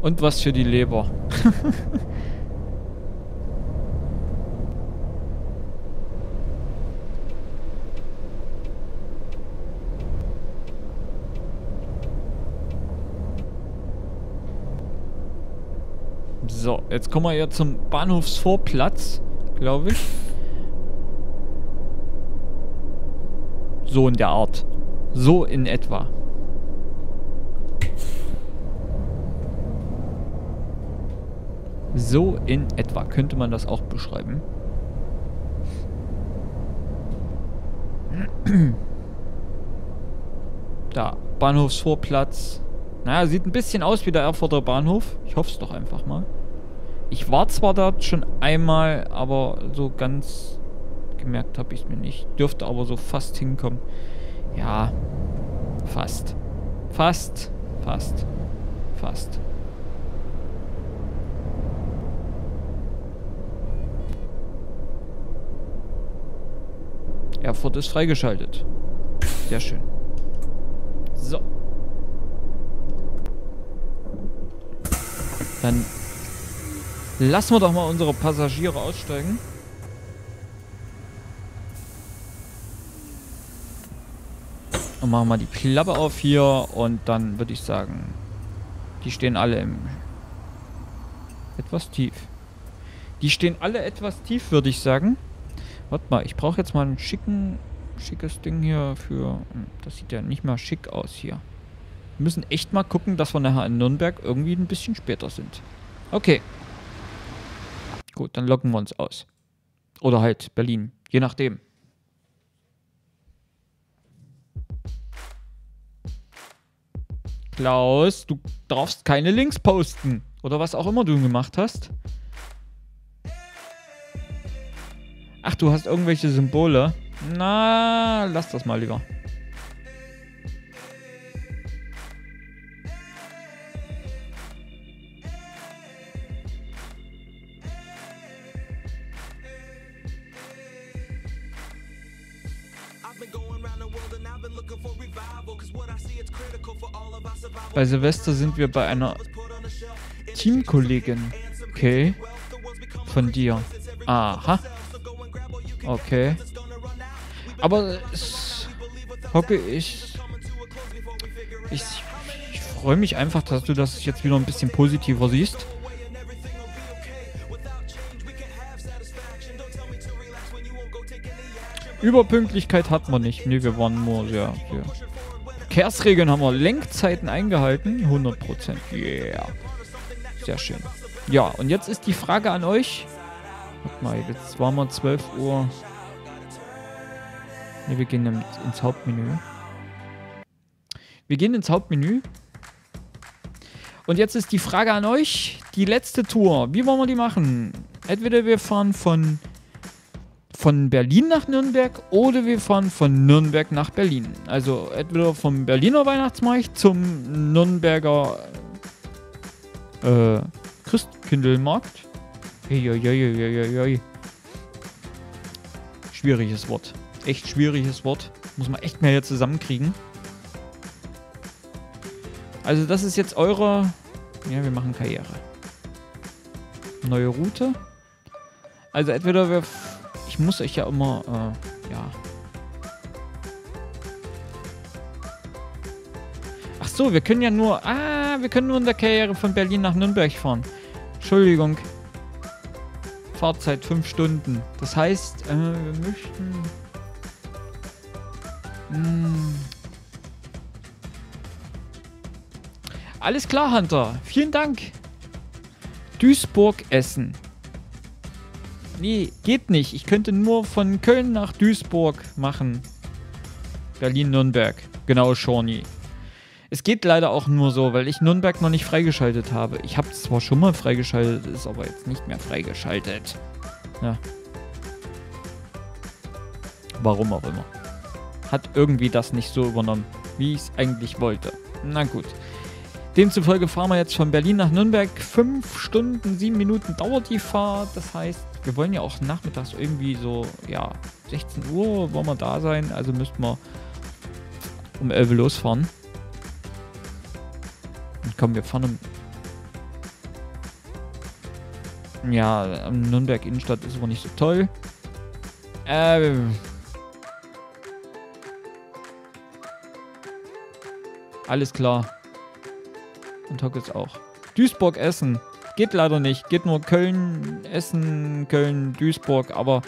Und was für die Leber. (laughs) so, jetzt kommen wir ja zum Bahnhofsvorplatz, glaube ich. So in der Art. So in etwa. So in etwa könnte man das auch beschreiben. Da, Bahnhofsvorplatz. Naja, sieht ein bisschen aus wie der Erfurter Bahnhof. Ich hoffe es doch einfach mal. Ich war zwar dort schon einmal, aber so ganz gemerkt habe ich es mir nicht. Dürfte aber so fast hinkommen. Ja, fast. Fast, fast, fast. Erfurt ist freigeschaltet. Sehr schön. So. Dann lassen wir doch mal unsere Passagiere aussteigen. Und machen mal die Klappe auf hier und dann würde ich sagen, die stehen alle im etwas tief. Die stehen alle etwas tief, würde ich sagen. Warte mal, ich brauche jetzt mal ein schicken, schickes Ding hier für... Hm, das sieht ja nicht mal schick aus hier. Wir müssen echt mal gucken, dass wir nachher in Nürnberg irgendwie ein bisschen später sind. Okay. Gut, dann locken wir uns aus. Oder halt Berlin. Je nachdem. Klaus, du darfst keine Links posten. Oder was auch immer du gemacht hast. Ach, du hast irgendwelche Symbole. Na, lass das mal lieber. Bei Silvester sind wir bei einer Teamkollegin. Okay. Von dir. Aha. Okay. Aber es, Hocke, ich, ich, ich freue mich einfach, dass du das jetzt wieder ein bisschen positiver siehst. Überpünktlichkeit hat man nicht. Ne, wir waren nur sehr, sehr. Verkehrsregeln haben wir. Lenkzeiten eingehalten. 100%. Yeah. Sehr schön. Ja, und jetzt ist die Frage an euch. Warte mal, jetzt waren wir 12 Uhr. Ne, wir gehen ins Hauptmenü. Wir gehen ins Hauptmenü. Und jetzt ist die Frage an euch. Die letzte Tour. Wie wollen wir die machen? Entweder wir fahren von, von Berlin nach Nürnberg oder wir fahren von Nürnberg nach Berlin. Also entweder vom Berliner Weihnachtsmarkt zum Nürnberger äh, Christkindlmarkt. Heieieiei. Schwieriges Wort. Echt schwieriges Wort. Muss man echt mehr hier zusammenkriegen. Also das ist jetzt eure... Ja, wir machen Karriere. Neue Route. Also entweder wir... Ich muss euch ja immer... Äh, ja. Ach so, wir können ja nur... Ah, wir können nur in der Karriere von Berlin nach Nürnberg fahren. Entschuldigung. Fahrzeit 5 Stunden. Das heißt, äh, wir möchten... Hm. Alles klar, Hunter. Vielen Dank. Duisburg essen. Nee, geht nicht. Ich könnte nur von Köln nach Duisburg machen. Berlin-Nürnberg. Genau, Shawnee. Es geht leider auch nur so, weil ich Nürnberg noch nicht freigeschaltet habe. Ich habe es zwar schon mal freigeschaltet, ist aber jetzt nicht mehr freigeschaltet. Ja. Warum auch immer. Hat irgendwie das nicht so übernommen, wie ich es eigentlich wollte. Na gut. Demzufolge fahren wir jetzt von Berlin nach Nürnberg. Fünf Stunden, sieben Minuten dauert die Fahrt. Das heißt, wir wollen ja auch nachmittags irgendwie so, ja, 16 Uhr wollen wir da sein. Also müssten wir um 11 Uhr losfahren. Und komm, wir fahren um... Ja, Nürnberg Innenstadt ist aber nicht so toll. Ähm... Alles klar. Und Hock ist auch. Duisburg Essen. Geht leider nicht. Geht nur Köln, Essen, Köln, Duisburg. Aber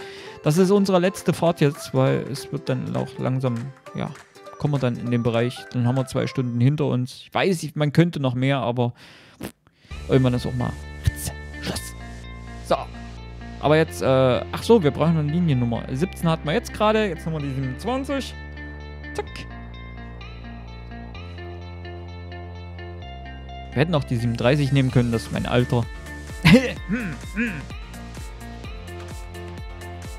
das ist unsere letzte Fahrt jetzt, weil es wird dann auch langsam, ja, kommen wir dann in den Bereich. Dann haben wir zwei Stunden hinter uns. Ich weiß, man könnte noch mehr, aber irgendwann ist auch mal Schluss. So. Aber jetzt, äh, ach so, wir brauchen eine Liniennummer. 17 hatten wir jetzt gerade. Jetzt haben wir die 27. Zack. Wir hätten auch die 37 nehmen können, das ist mein Alter. (laughs)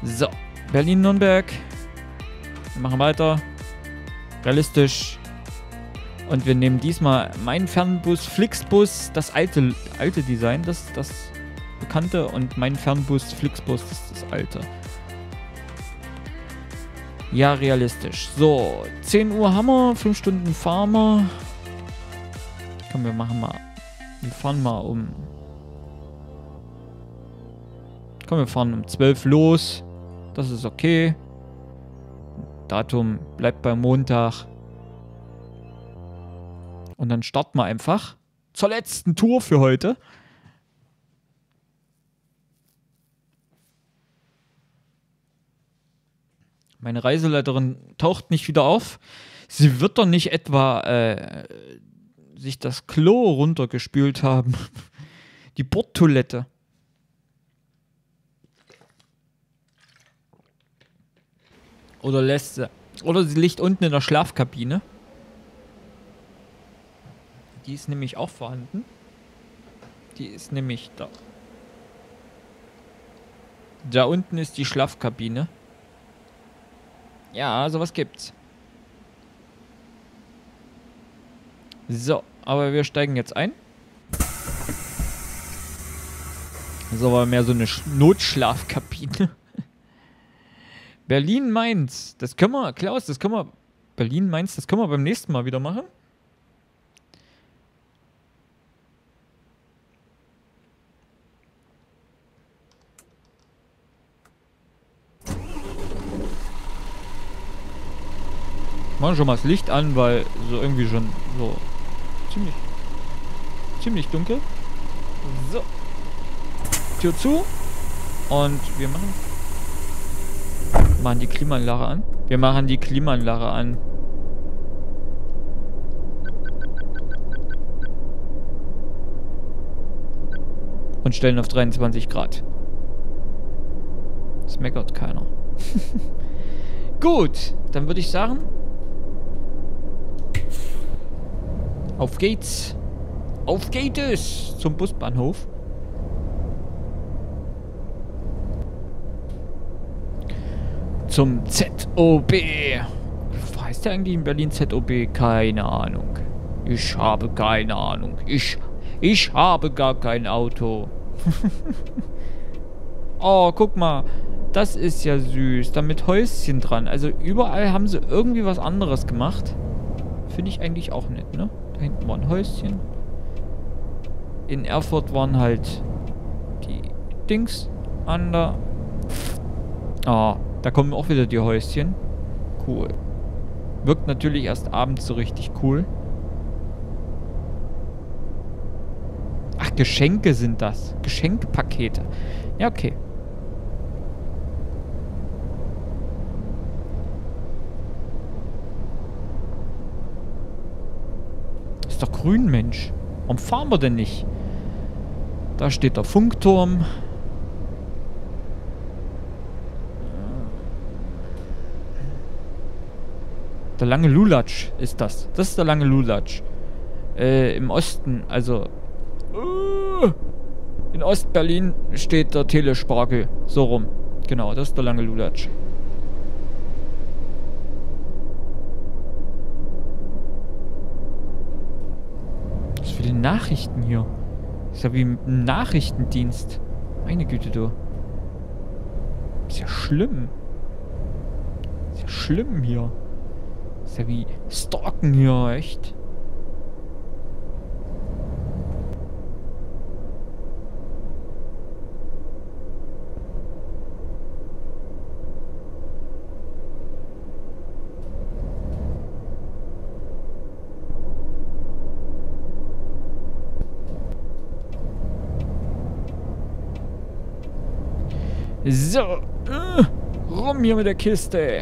so, Berlin-Nürnberg. Wir machen weiter. Realistisch. Und wir nehmen diesmal meinen Fernbus Flixbus, das alte, alte Design, das, das bekannte. Und mein Fernbus Flixbus, das das alte. Ja, realistisch. So, 10 Uhr wir, 5 Stunden wir. Komm, wir machen mal. Wir fahren mal um. Komm, wir fahren um 12 los. Das ist okay. Datum bleibt beim Montag. Und dann starten wir einfach zur letzten Tour für heute. Meine Reiseleiterin taucht nicht wieder auf. Sie wird doch nicht etwa äh, sich das Klo runtergespült haben. (laughs) Die Bordtoilette. Oder lässt sie. Oder sie liegt unten in der Schlafkabine. Die ist nämlich auch vorhanden. Die ist nämlich da. Da unten ist die Schlafkabine. Ja, sowas gibt's. So, aber wir steigen jetzt ein. So war mehr so eine Sch Notschlafkabine. (laughs) Berlin-Mainz. Das können wir, Klaus, das können wir. Berlin-Mainz, das können wir beim nächsten Mal wieder machen. Machen schon mal das Licht an, weil so irgendwie schon so ziemlich ziemlich dunkel. So. Tür zu. Und wir machen machen die Klimaanlage an. Wir machen die Klimaanlage an. Und stellen auf 23 Grad. Das meckert keiner. (laughs) Gut, dann würde ich sagen, Auf geht's. Auf geht es zum Busbahnhof. Zum ZOB. Wie heißt der eigentlich in Berlin ZOB? Keine Ahnung. Ich habe keine Ahnung. Ich, ich habe gar kein Auto. (laughs) oh, guck mal. Das ist ja süß. Da mit Häuschen dran. Also überall haben sie irgendwie was anderes gemacht. Finde ich eigentlich auch nett, ne? Da hinten war ein Häuschen. In Erfurt waren halt die Dings an der... Ah, da kommen auch wieder die Häuschen. Cool. Wirkt natürlich erst abends so richtig cool. Ach, Geschenke sind das. Geschenkpakete. Ja, okay. Ist doch grün, Mensch. Warum fahren wir denn nicht? Da steht der Funkturm. Der lange Lulatsch ist das. Das ist der lange Lulatsch. Äh, im Osten, also... Uh, in Ostberlin steht der Telespargel. So rum. Genau, das ist der lange Lulatsch. Was für die Nachrichten hier? Ist ja wie ein Nachrichtendienst. Meine Güte, du. Ist ja schlimm. Ist ja schlimm hier. Ist ja wie Stalken hier, echt. So. Äh, rum hier mit der Kiste.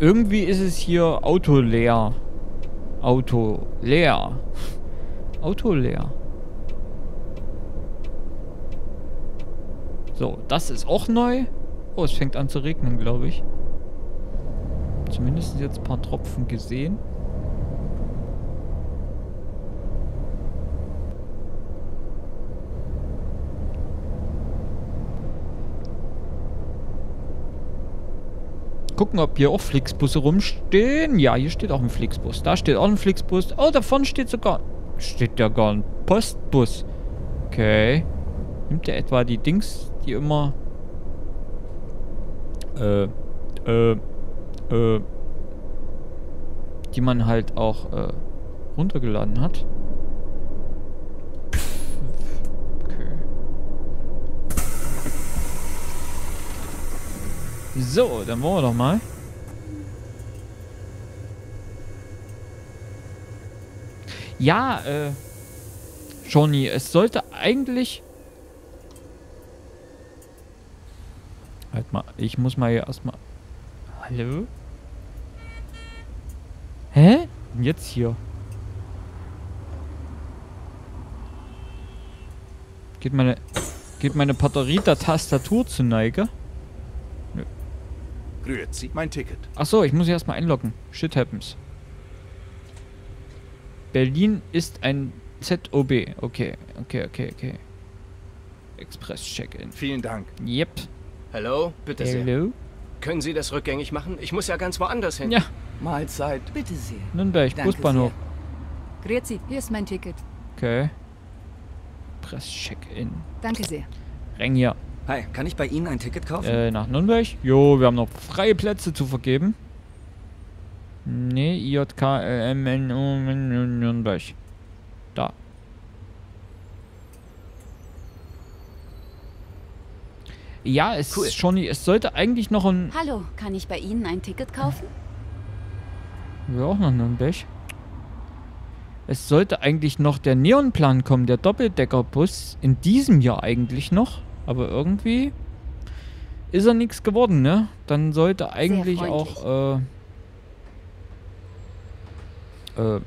Irgendwie ist es hier Auto leer. Auto leer. (laughs) Auto leer. So, das ist auch neu. Oh, es fängt an zu regnen, glaube ich. Zumindest jetzt ein paar Tropfen gesehen. Gucken, ob hier auch Flixbusse rumstehen. Ja, hier steht auch ein Flixbus. Da steht auch ein Flixbus. Oh, davon steht sogar... Steht ja gar ein Postbus. Okay. Nimmt der etwa die Dings, die immer... Äh, äh, äh... Die man halt auch, äh, runtergeladen hat. So, dann wollen wir doch mal. Ja, äh... Johnny, es sollte eigentlich... Halt mal, ich muss mal hier erstmal... Hallo? Hä? Jetzt hier? Geht meine... Geht meine Batterie der Tastatur zu Neige? Grüezi, mein Ticket. Achso, ich muss mich erstmal einloggen. Shit happens. Berlin ist ein ZOB. Okay, okay, okay, okay. Express-Check-In. Vielen Dank. Yep. Hallo, bitte sehr. Hello? Können Sie das rückgängig machen? Ich muss ja ganz woanders hin. Ja, Mahlzeit. Bitte sehr. Nürnberg, Danke Busbahnhof. Grüezi, hier ist mein Ticket. Okay. Express-Check-In. Danke sehr. Reng hier. Hi, kann ich bei Ihnen ein Ticket kaufen? Äh, nach Nürnberg? Jo, wir haben noch freie Plätze zu vergeben. Nee, IJKLMNU Nürnberg. Da. Ja, es Cool. ist schon, es sollte eigentlich noch ein, Hallo, kann ich bei Ihnen ein Ticket kaufen? ja, auch nach Nürnberg. Es sollte eigentlich noch der Neonplan kommen, der Doppeldeckerbus, in diesem Jahr eigentlich noch. Aber irgendwie ist er nichts geworden, ne? Dann sollte eigentlich auch, äh, äh,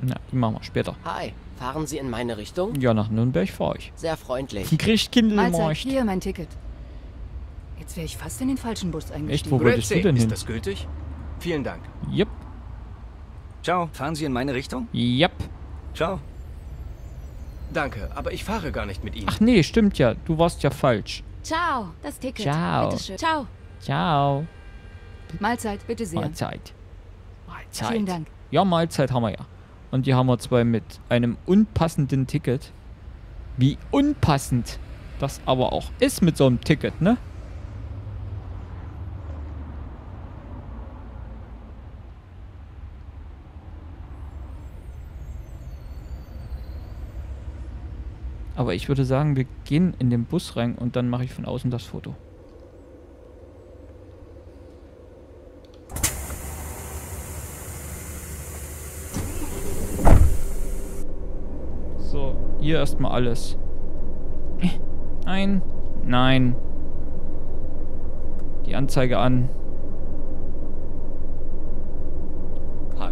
na, die machen wir später. Hi, fahren Sie in meine Richtung? Ja, nach Nürnberg fahre ich. Sehr freundlich. Mahlzeit, Christkindlmarkt. hier mein Ticket. Jetzt wäre ich fast in den falschen Bus Echt, eingestiegen. wo wolltest du denn hin? ist das gültig? Vielen Dank. Yep, Ciao. Fahren Sie in meine Richtung? yep. Ciao. Danke, aber ich fahre gar nicht mit Ihnen. Ach nee, stimmt ja. Du warst ja falsch. Ciao, das Ticket. Ciao. Bitteschön. Ciao. Ciao. Mahlzeit, bitte sehr. Mahlzeit. Mahlzeit. Vielen Dank. Ja, Mahlzeit haben wir ja. Und die haben wir zwei mit einem unpassenden Ticket. Wie unpassend das aber auch ist mit so einem Ticket, ne? Aber ich würde sagen, wir gehen in den Bus rein und dann mache ich von außen das Foto. So, hier erstmal alles. Ein, Nein. Die Anzeige an.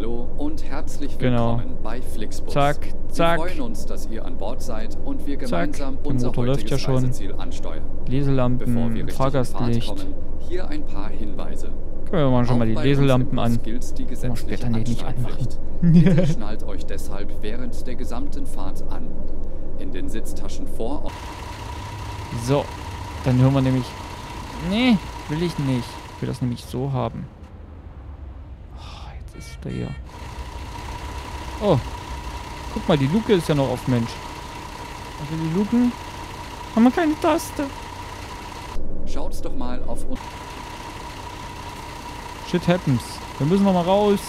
Hallo und herzlich Genau. willkommen bei Flixbus. Zack, zack. Wir freuen uns, dass ihr an Bord seid und wir Zack. gemeinsam Der unser Motor läuft heutiges ja schon. Reiseziel ansteuern. Bevor wir Leselampen, in Fahrt Fahrgastlicht. kommen, hier ein paar Hinweise. Können wir mal schon Auch mal die Leselampen an. die wir später nicht anmachen. (laughs) (laughs) Schnallt euch deshalb während der gesamten Fahrt an. In den Sitztaschen vor So, dann hören wir nämlich... Nee, will ich nicht. Ich will das nämlich so haben. Oh, ist der hier. Oh, guck mal, die Luke ist ja noch auf Mensch. Also die Luken haben wir keine Taste. Schaut's doch mal auf uns. Shit happens. Wir müssen noch mal raus.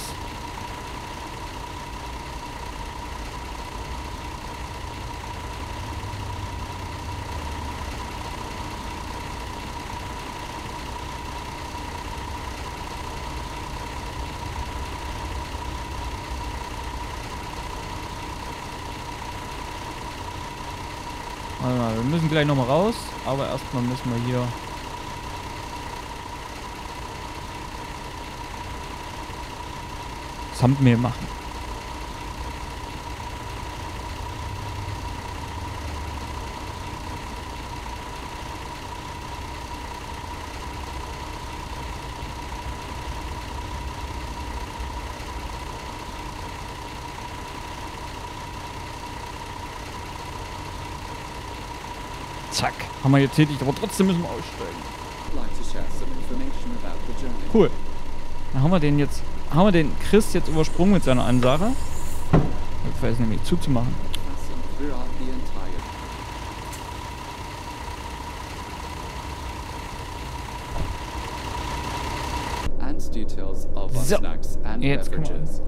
Warte mal, wir müssen gleich noch mal raus, aber erstmal müssen wir hier Thumbnail machen. Zack. Haben wir jetzt tätig, aber trotzdem müssen wir aussteigen. Cool. Dann haben wir den jetzt, haben wir den Chris jetzt übersprungen mit seiner Ansage. Ich weiß nämlich zuzumachen. So, snacks and jetzt kommen wir- beverages.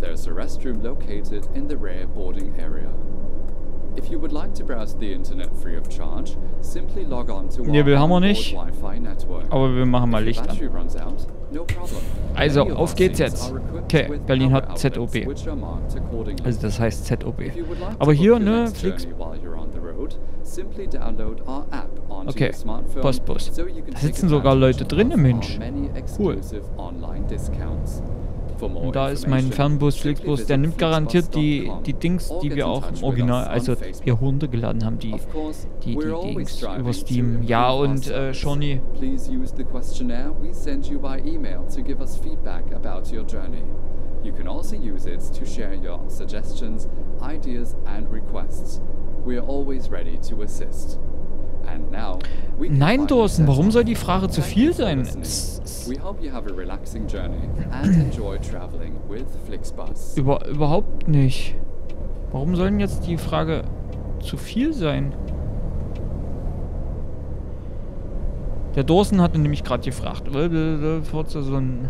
There's a restroom located in the rear boarding area. If you would like to browse the internet free of charge, simply log on to Nebel haben wir nicht. Wi-Fi network. Aber wir machen mal Licht an. battery runs out, no problem. Also, auf geht's jetzt. Okay, Berlin hat ZOB. Also das heißt ZOB. Aber hier, ne, onto Okay, Postbus. Da sitzen sogar Leute drin, of Mensch. Cool. Und da ist mein Fernbus, Flixbus, der nimmt garantiert die, die Dings, die wir auch im Original, also wir runtergeladen haben, die, die, die Dings über Steam. Ja, und äh. Shawnee, Please use the questionnaire we send you by email to give us feedback about your journey. You can also use it to share your suggestions, ideas, and requests. We are always ready to assist. Nein, set warum soll die Frage zu viel sein? (clears throat) über, überhaupt nicht. Warum soll denn jetzt die Frage zu viel sein? Der Dorsen hatte nämlich gerade gefragt, äh, äh, äh, so ein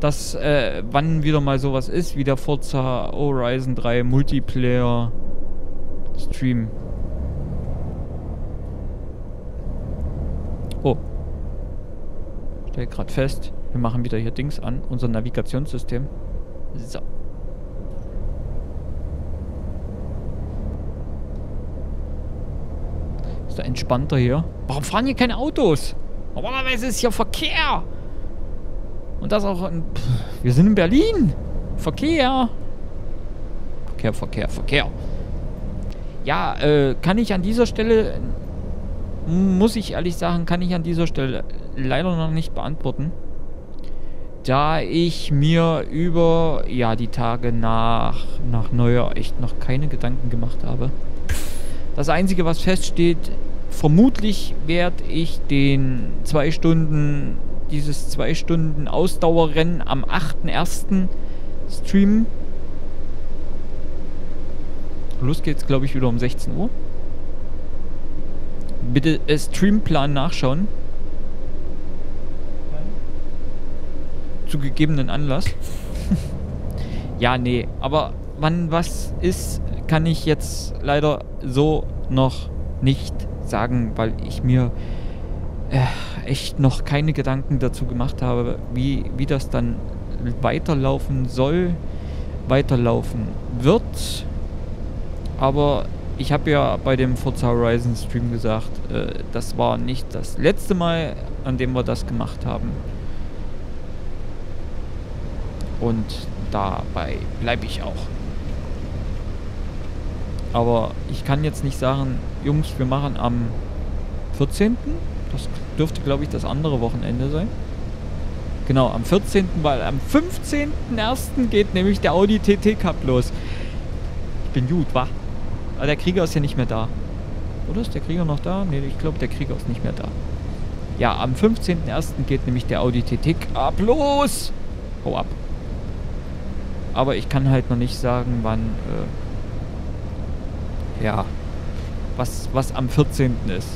dass äh, wann wieder mal sowas ist, wie der Forza Horizon 3 Multiplayer Stream. Oh. Stell gerade fest, wir machen wieder hier Dings an, unser Navigationssystem. So. Ist da entspannter hier? Warum fahren hier keine Autos? Normalerweise ist hier Verkehr. Und das auch in, pff, Wir sind in Berlin. Verkehr. Verkehr, Verkehr, Verkehr. Ja, äh, kann ich an dieser Stelle, muss ich ehrlich sagen, kann ich an dieser Stelle leider noch nicht beantworten. Da ich mir über, ja, die Tage nach, nach Neujahr echt noch keine Gedanken gemacht habe. Das Einzige, was feststeht, vermutlich werde ich den zwei Stunden, dieses zwei Stunden Ausdauerrennen am 8.1. streamen. Los geht's, glaube ich, wieder um 16 Uhr. Bitte äh, Streamplan nachschauen. Zu gegebenen Anlass. (laughs) ja, nee, aber wann was ist, kann ich jetzt leider so noch nicht sagen, weil ich mir äh, echt noch keine Gedanken dazu gemacht habe, wie, wie das dann weiterlaufen soll, weiterlaufen wird. Aber ich habe ja bei dem Forza Horizon Stream gesagt, äh, das war nicht das letzte Mal, an dem wir das gemacht haben. Und dabei bleibe ich auch. Aber ich kann jetzt nicht sagen, Jungs, wir machen am 14. Das dürfte, glaube ich, das andere Wochenende sein. Genau, am 14., weil am 15.01. geht nämlich der Audi TT Cup los. Ich bin gut, wa? Aber der Krieger ist ja nicht mehr da. Oder ist der Krieger noch da? Ne, ich glaube, der Krieger ist nicht mehr da. Ja, am 15.01. geht nämlich der Audi TT Cup los. Hau ab. Aber ich kann halt noch nicht sagen, wann, äh, ja, was, was am 14. ist.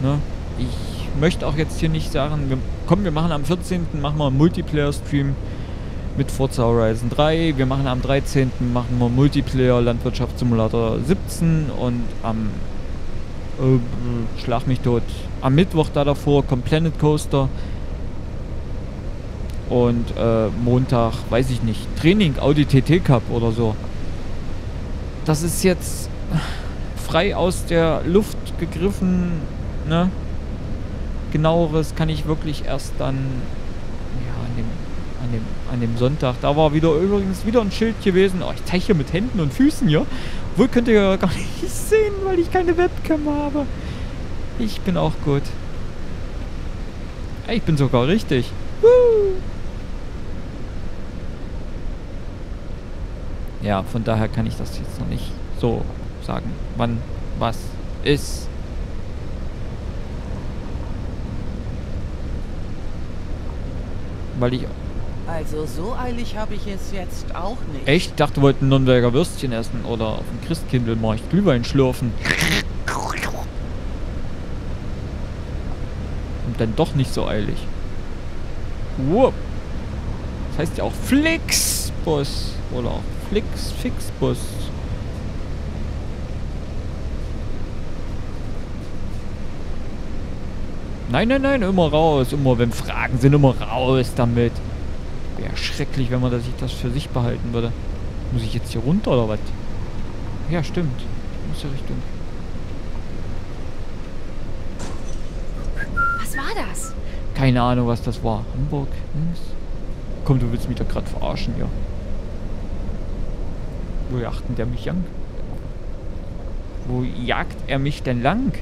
Ne? Ich möchte auch jetzt hier nicht sagen, wir, komm, wir machen am 14. machen wir einen Multiplayer-Stream mit Forza Horizon 3. Wir machen am 13. machen wir Multiplayer Landwirtschaftssimulator 17 und am äh, Schlag mich tot. Am Mittwoch da davor kommt Planet Coaster. Und äh, Montag, weiß ich nicht, Training Audi TT Cup oder so. Das ist jetzt frei aus der Luft gegriffen, ne? Genaueres kann ich wirklich erst dann an, dem, Sonntag. Da war wieder übrigens wieder ein Schild gewesen. Oh, ich zeige hier mit Händen und Füßen hier. Wohl könnt ihr ja gar (laughs) nicht sehen, weil ich keine Webcam habe. Ich bin auch gut. Ich bin sogar richtig. Woo! Ja, von daher kann ich das jetzt noch nicht so sagen, wann was ist. Weil ich... Also so eilig habe ich es jetzt auch nicht. Echt? Ich dachte, wir wollten Nürnberger Würstchen essen oder auf dem Christkindlmarkt Glühwein schlürfen. Und dann doch nicht so eilig. Whoop. Das heißt ja auch Flixbus. Oder auch Flix, Fixbus. Nein, nein, nein, immer raus. Immer, wenn Fragen sind, immer raus damit. Wäre schrecklich, wenn man sich das für sich behalten würde. Muss ich jetzt hier runter oder was? Ja, stimmt. Muss ja Richtung. Was war das? Keine Ahnung, was das war. Hamburg? Links? Komm, du willst mich doch gerade verarschen, ja. Wo jagt denn der mich lang? Wo jagt er mich denn lang?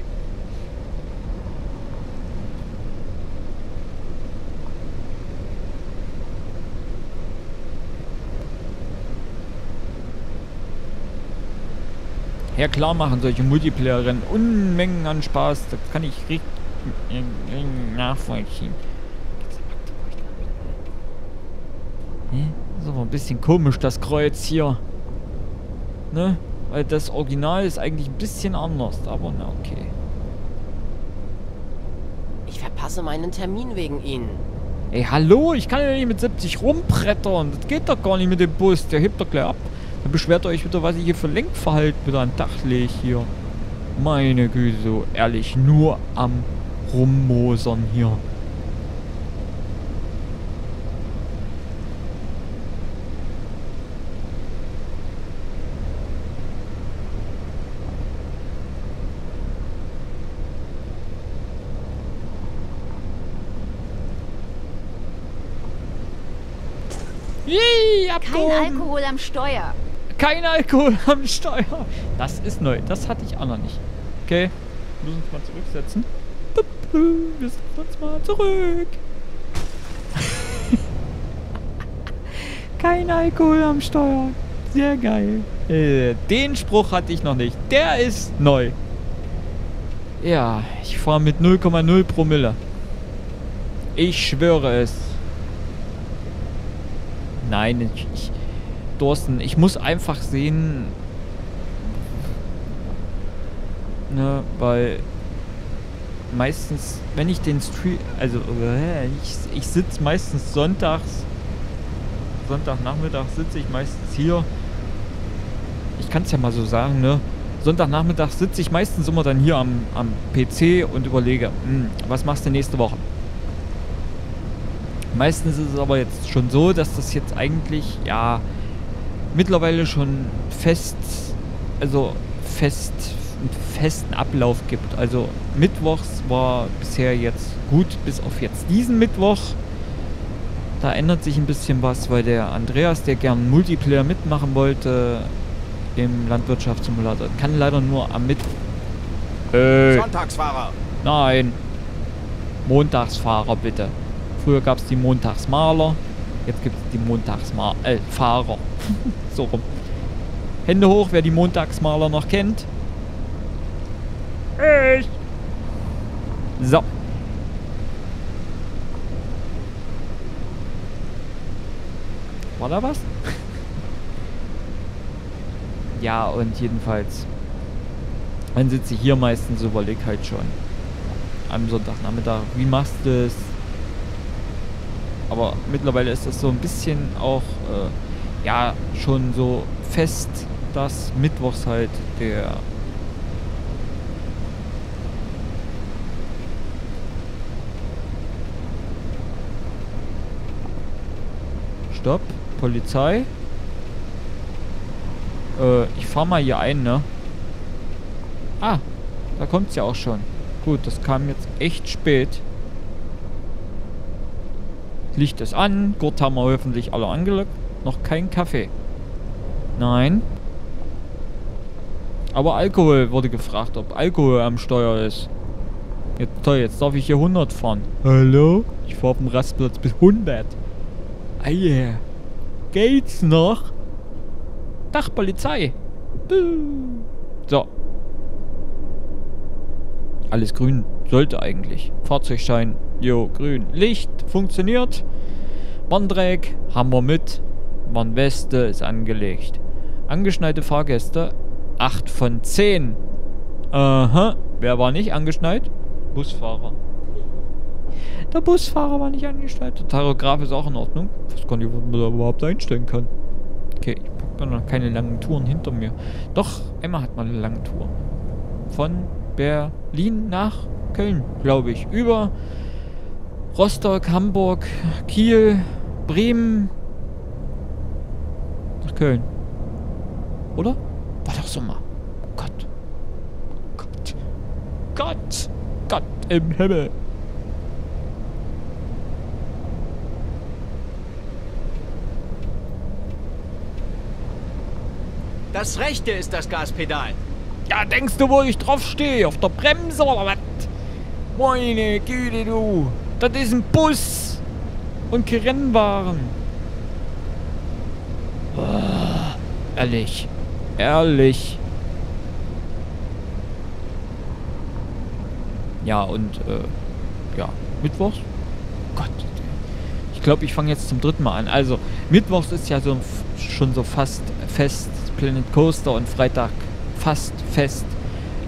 Ja klar machen solche Multiplayer-Rennen Unmengen an Spaß. Das kann ich richtig nachvollziehen. Hä? Ist aber ein bisschen komisch, das Kreuz hier. Ne? Weil das Original ist eigentlich ein bisschen anders, aber na okay. Ich verpasse meinen Termin wegen Ihnen. Ey, hallo, ich kann ja nicht mit 70 rumbrettern. Das geht doch gar nicht mit dem Bus. Der hebt doch gleich ab. Dann beschwert euch wieder, was ich hier für Lenkverhalten wieder an den Tag lege hier. Meine Güte, so ehrlich, nur am Rummosern hier. Kein. Alkohol am Steuer. Kein Alkohol am Steuer. Das ist neu. Das hatte ich auch noch nicht. Okay. Wir müssen uns mal zurücksetzen. Wir setzen uns mal zurück. (laughs) Kein Alkohol am Steuer. Sehr geil. Äh, den Spruch hatte ich noch nicht. Der ist neu. Ja, ich fahre mit 0,0 Promille. Ich schwöre es. Nein, ich, Dorsten, ich muss einfach sehen, ne, weil meistens, wenn ich den Stream, also ich, ich sitze meistens sonntags, Sonntagnachmittag sitze ich meistens hier. Ich kann es ja mal so sagen, ne? Sonntagnachmittag sitze ich meistens immer dann hier am, am PC und überlege, hm, was machst du nächste Woche? Meistens ist es aber jetzt schon so, dass das jetzt eigentlich, ja, mittlerweile schon fest, also fest, einen festen Ablauf gibt. Also Mittwochs war bisher jetzt gut, bis auf jetzt diesen Mittwoch. Da ändert sich ein bisschen was, weil der Andreas, der gern Multiplayer mitmachen wollte im Landwirtschaftssimulator, kann leider nur am Mittwoch. Äh, Sonntagsfahrer. nein. Montagsfahrer bitte. Früher gab es die Montagsmaler, jetzt gibt es die Montagsfahrer. Äh, Fahrer. (laughs) so rum. Hände hoch, wer die Montagsmaler noch kennt. Ich. So. War da was? (laughs) ja, und jedenfalls. Dann sitze ich hier meistens überleg halt schon. Am Sonntagnachmittag, wie machst du es? Aber mittlerweile ist das so ein bisschen auch, äh, ja, schon so fest, dass Mittwochs halt der Stopp. Polizei. Äh, ich fahr mal hier ein, ne? Ah, da kommt's ja auch schon. Gut, das kam jetzt echt spät. Licht ist an. Gurt haben wir hoffentlich alle angelockt. Noch kein Kaffee. Nein. Aber Alkohol wurde gefragt, ob Alkohol am Steuer ist. Jetzt, toll, jetzt darf ich hier 100 fahren. Hallo? Ich fahre auf dem Rastplatz bis 100. Ah yeah. Geht's noch? Dach Polizei. Buh. So. Alles grün. Sollte eigentlich. Fahrzeugschein. Jo, grün. Licht. Funktioniert. Warndreieck. Haben wir mit. Warnweste ist angelegt. Angeschneite Fahrgäste. 8 von 10. Aha. Wer war nicht angeschneit? Busfahrer. Der Busfahrer war nicht angeschnallt. Der Tachograph ist auch in Ordnung. Ich weiß gar nicht, was man da überhaupt einstellen kann. Okay, ich habe noch keine langen Touren hinter mir. Doch, Emma hat mal eine lange Tour. Von Berlin nach Köln, glaube ich. Über Rostock, Hamburg, Kiel, Bremen nach Köln. Oder? War doch so mal. Gott. Gott. Gott. Gott im Himmel. Das rechte ist das Gaspedal. Ja, denkst du, wo ich drauf stehe? Auf der Bremse oder was? Meine Güte, du. Das ist Bus. Und Rennwagen. Oh, ehrlich. Ehrlich. Ja, und, äh, ja, Mittwochs? Gott. Ich glaube, ich fange jetzt zum dritten Mal an. Also, Mittwochs ist ja so schon so fast fest Planet Coaster und Freitag fast fest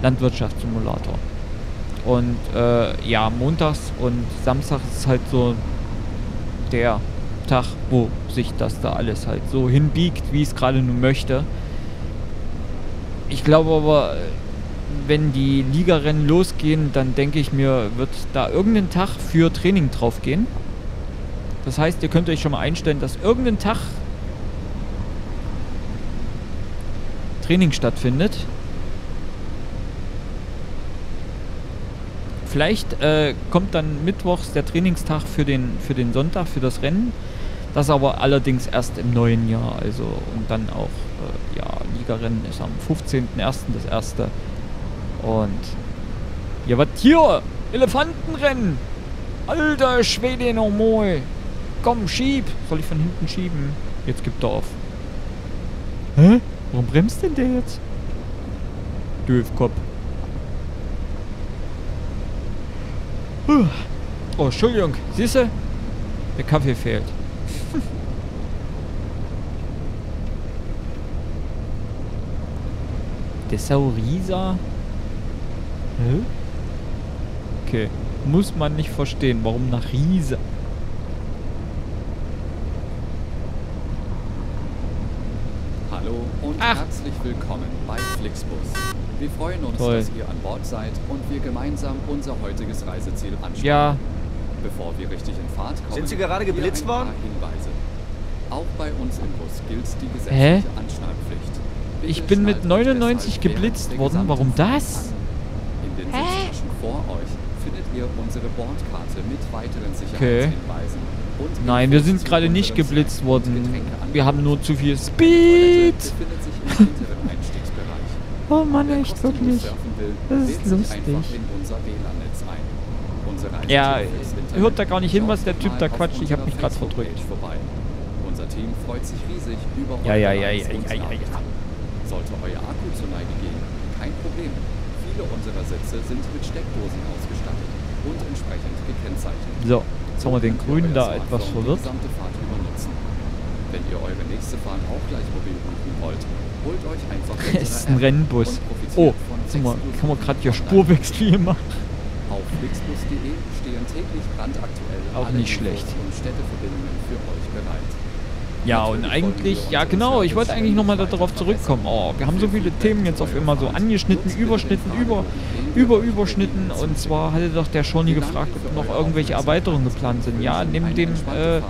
Landwirtschaftssimulator. Und äh, ja, montags und samstags ist halt so der Tag, wo sich das da alles halt so hinbiegt, wie es gerade nur möchte. Ich glaube aber, wenn die Ligarennen losgehen, dann denke ich mir, wird da irgendein Tag für Training drauf gehen. Das heißt, ihr könnt euch schon mal einstellen, dass irgendein Tag Training stattfindet. Vielleicht äh, kommt dann mittwochs der Trainingstag für den, für den Sonntag, für das Rennen. Das aber allerdings erst im neuen Jahr. Also und dann auch, äh, ja, Ligarennen ist am 15.01. das erste. Und ja, was hier? Elefantenrennen! Alter Schwede nochmal! Komm, schieb! Soll ich von hinten schieben? Jetzt gibt er auf. Hä? Warum bremst denn der jetzt? Döfkopf. Oh, Entschuldigung. Siehst du? Der Kaffee fehlt. (laughs) Der Saurisa? Hä? Okay. Muss man nicht verstehen, warum nach Riese. Hallo und Ach. herzlich willkommen bei Flixbus. Wir freuen uns, Toll. dass ihr an Bord seid und wir gemeinsam unser heutiges Reiseziel anschauen. Ja, Bevor wir richtig in Fahrt kommen, Sind Sie gerade hier geblitzt ein paar worden? Hinweise. Auch bei uns im Bus gilt die Hä? gesetzliche Anschnallpflicht. Bitte Ich bin mit schnallt euch 99 deshalb während geblitzt worden. Warum das? In den Hä? Sitztaschen vor euch findet ihr unsere Bordkarte mit weiteren Okay. Sicherheitshinweisen. Und Nein, wir sind zu gerade nicht geblitzt worden. Wir haben nur zu viel Speed. (laughs) Oh Mann, echt wirklich. Das ist lustig. Ja, hört da gar nicht hin, was der Typ da quatscht. Ich hab unserer mich grad verdrückt. Facebook-Page vorbei. Unser Team freut sich riesig über Ja, ja, ja, ja, ja, ja, ja. Sollte euer Akku zur Neige gehen, kein Problem. Viele unserer Sitze sind mit Steckdosen ausgestattet und entsprechend gekennzeichnet. So, jetzt haben wir den Grünen da etwas verwirrt. Wenn ihr eure nächste Fahrt auch gleich mobil buchen wollt, holt euch einfach (laughs) Es ist ein Rennbus. Oh, guck mal, kann man gerade hier Spurwechsel hier machen. Auf flixbus.de stehen täglich brandaktuell Auch nicht schlecht. und Städteverbindungen für euch bereit. Ja, und eigentlich, ja genau, ich wollte eigentlich nochmal darauf zurückkommen. Oh, wir haben so viele. Themen jetzt auf immer so angeschnitten, überschnitten, über, über, überschnitten. Und zwar hatte doch der Shawnee gefragt, ob noch irgendwelche Erweiterungen geplant sind. Ja, neben dem, äh,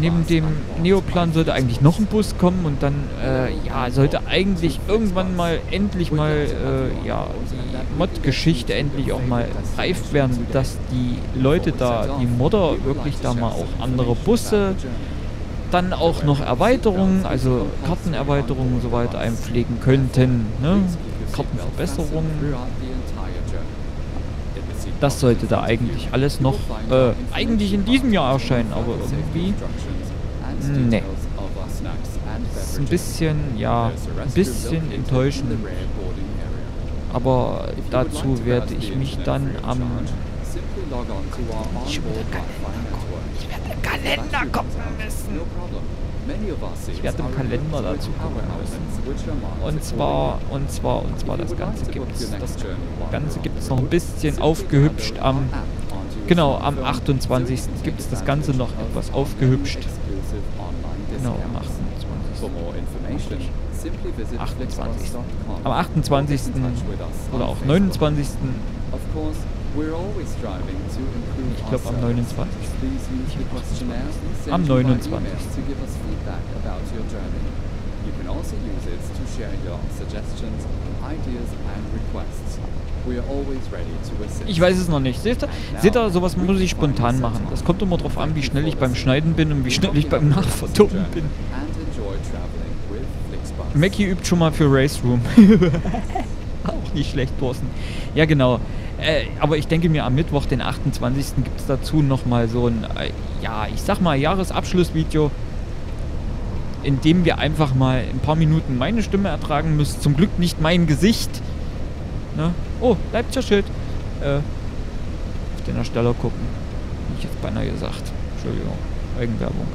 neben dem Neoplan sollte eigentlich noch ein Bus kommen und dann, äh, ja, sollte eigentlich irgendwann mal endlich mal, äh, ja, die Mod-Geschichte endlich auch mal reif werden, dass die Leute da, die Modder wirklich da mal auch andere Busse dann auch noch Erweiterungen, also Kartenerweiterungen und so weiter einpflegen könnten. Ne? Kartenverbesserungen. Das sollte da eigentlich alles noch äh, eigentlich in diesem Jahr erscheinen, aber irgendwie. Das ist ein bisschen, ja, ein bisschen enttäuschend. Aber dazu werde ich mich dann am Ich werde im Kalender gucken müssen. Ich werde im Kalender dazu gucken müssen. Und zwar, und zwar, und zwar das Ganze gibt's. Das Ganze gibt es noch ein bisschen aufgehübscht am, genau, am 28. gibt es das Ganze noch etwas aufgehübscht. Genau, am 28. 28. Am 28. oder auch 29. Ich glaube am 29. Am 29. You can also use it to share your suggestions, ideas and requests. We are always ready to assist. Ich weiß es noch nicht. Seht ihr, seht ihr, sowas muss ich spontan machen. Das kommt immer drauf an, wie schnell ich beim Schneiden bin und wie schnell ich beim Nachvertonen bin. Mackie übt schon mal für Race Room. (laughs) Auch nicht schlecht, Thorsten. Ja, genau. Äh, aber ich denke mir, am Mittwoch, den 28. gibt es dazu nochmal so ein, äh, ja, ich sag mal, Jahresabschlussvideo, in dem wir einfach mal ein paar Minuten meine Stimme ertragen müssen. Zum Glück nicht mein Gesicht. Ne? Oh, Leipziger-Schild. Äh, auf den Ersteller gucken. Hab ich jetzt beinahe gesagt. Entschuldigung. Eigenwerbung.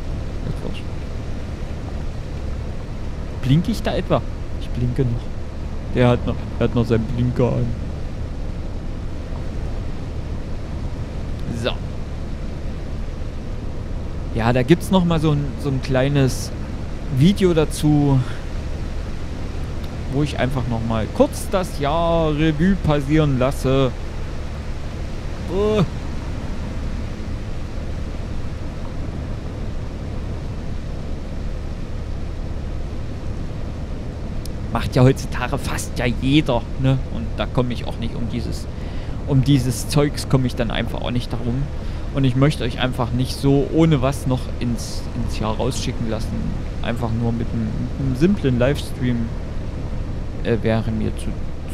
Blinke ich da etwa? Ich blinke noch. Der hat noch, der hat noch seinen Blinker an. So. Ja, da gibt's noch mal so ein, so ein kleines Video dazu, wo ich einfach noch mal kurz das Jahr Revue passieren lasse. Oh. Macht ja heutzutage fast ja jeder, ne? Und da komme ich auch nicht um dieses, um dieses Zeugs komme ich dann einfach auch nicht darum. Und ich möchte euch einfach nicht so ohne was noch ins, ins Jahr rausschicken lassen. Einfach nur mit einem, mit einem simplen Livestream äh, wäre mir zu,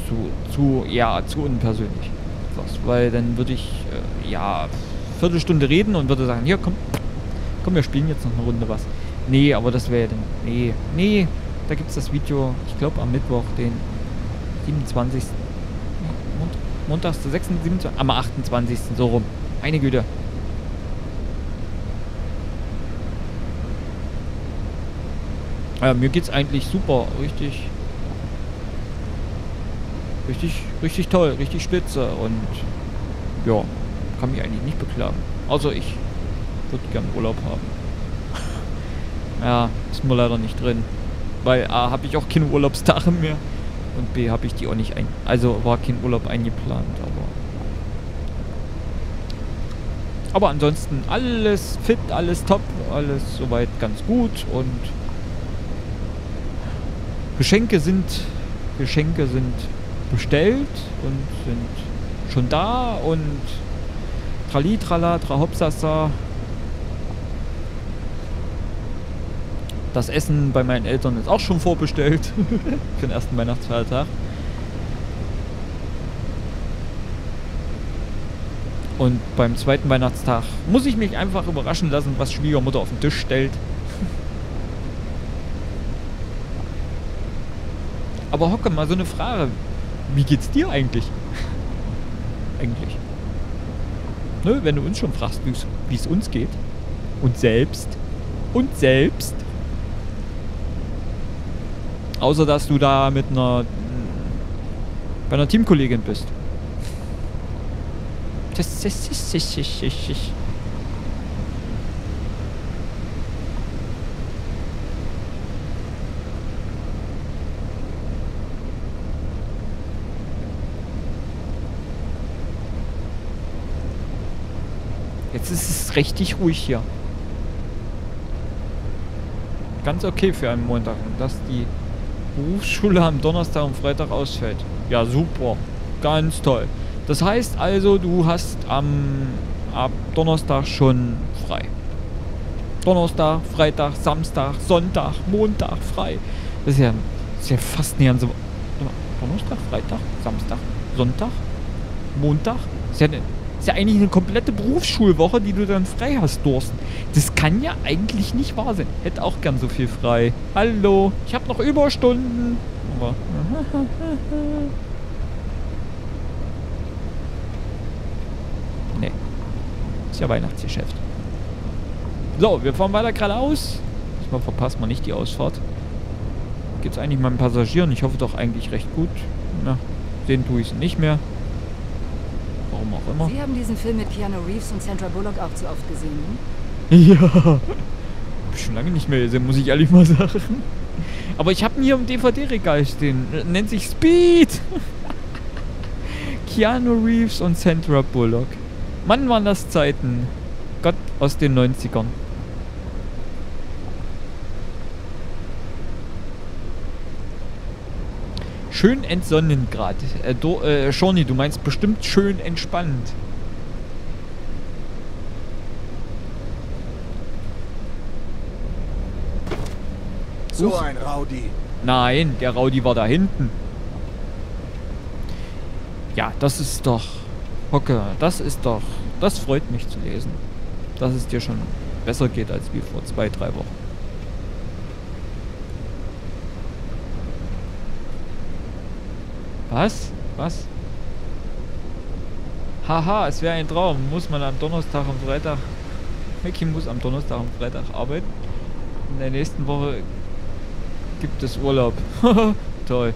zu, zu, ja, zu unpersönlich. Was, weil dann würde ich, äh, ja, Viertelstunde reden und würde sagen, hier, komm, komm, wir spielen jetzt noch eine Runde was. Nee, aber das wäre ja dann, nee, nee, da gibt es das Video, ich glaube am Mittwoch, den 27. Mont Montags, der 6. 27. am 28. so rum. Meine Güte. Ja, mir geht's eigentlich super, richtig, richtig, richtig toll, richtig spitze und ja, kann mich eigentlich nicht beklagen. Außer ich würde gern Urlaub haben. (laughs) ja, ist mir leider nicht drin, weil A habe ich auch keine Urlaubstage mehr und B habe ich die auch nicht ein, also war kein Urlaub eingeplant, aber aber ansonsten alles fit, alles top, alles soweit ganz gut und Geschenke sind Geschenke sind bestellt und sind schon da und Trali, Trala, Trahopsasa. Das Essen bei meinen Eltern ist auch schon vorbestellt (laughs) für den ersten Weihnachtsfeiertag. Und beim zweiten Weihnachtstag muss ich mich einfach überraschen lassen, was Schwiegermutter auf den Tisch stellt. Aber Hocke, mal so eine Frage. Wie geht's dir eigentlich? eigentlich. Ne, wenn du uns schon fragst, wie es uns geht. Und selbst. Und selbst. Außer, dass du da mit einer... bei einer Teamkollegin bist. Das ist... Jetzt ist es richtig ruhig hier. Ganz okay für einen Montag. Dass die Berufsschule am Donnerstag und Freitag ausfällt. Ja, super. Ganz toll. Das heißt also, du hast am ab Donnerstag schon frei. Donnerstag, Freitag, Samstag, Sonntag, Montag frei. Das ist ja, das ist ja fast näher so. Donnerstag, Freitag, Samstag, Sonntag, Montag. Das ist ja, ist ja eigentlich eine komplette Berufsschulwoche, die du dann frei hast, Dorsten. Das kann ja eigentlich nicht wahr sein. Hätte auch gern so viel frei. Hallo, ich habe noch Überstunden. Aber (laughs) Nee. Ist ja Weihnachtsgeschäft. So, wir fahren weiter geradeaus. Diesmal verpasst man nicht die Ausfahrt. Geht's eigentlich meinen Passagieren? Ich hoffe doch eigentlich recht gut. Na, sehen tue ich nicht mehr. Auch immer. Sie haben diesen Film mit Keanu Reeves und Sandra Bullock auch zu oft gesehen, ne? (laughs) Ja. Hab ich schon lange nicht mehr gesehen, muss ich ehrlich mal sagen. Aber ich habe ihn hier im DVD-Regal stehen. Nennt sich Speed. (laughs) Keanu Reeves und Sandra Bullock. Mann, waren das Zeiten. Gott aus den 90ern. Schön entsonnen gerade. Äh, do, äh, Shawnee, du meinst bestimmt schön entspannt. So Huch. ein Rowdy. Nein, der Rowdy war da hinten. Ja, das ist doch... Hocke, das ist doch... Das freut mich zu lesen. Dass es dir schon besser geht als wie vor zwei, drei Wochen. Was? Was? Haha, es wäre ein Traum. Muss man am Donnerstag und Freitag... Mickey muss am Donnerstag und Freitag arbeiten. In der nächsten Woche gibt es Urlaub. (laughs) Toll.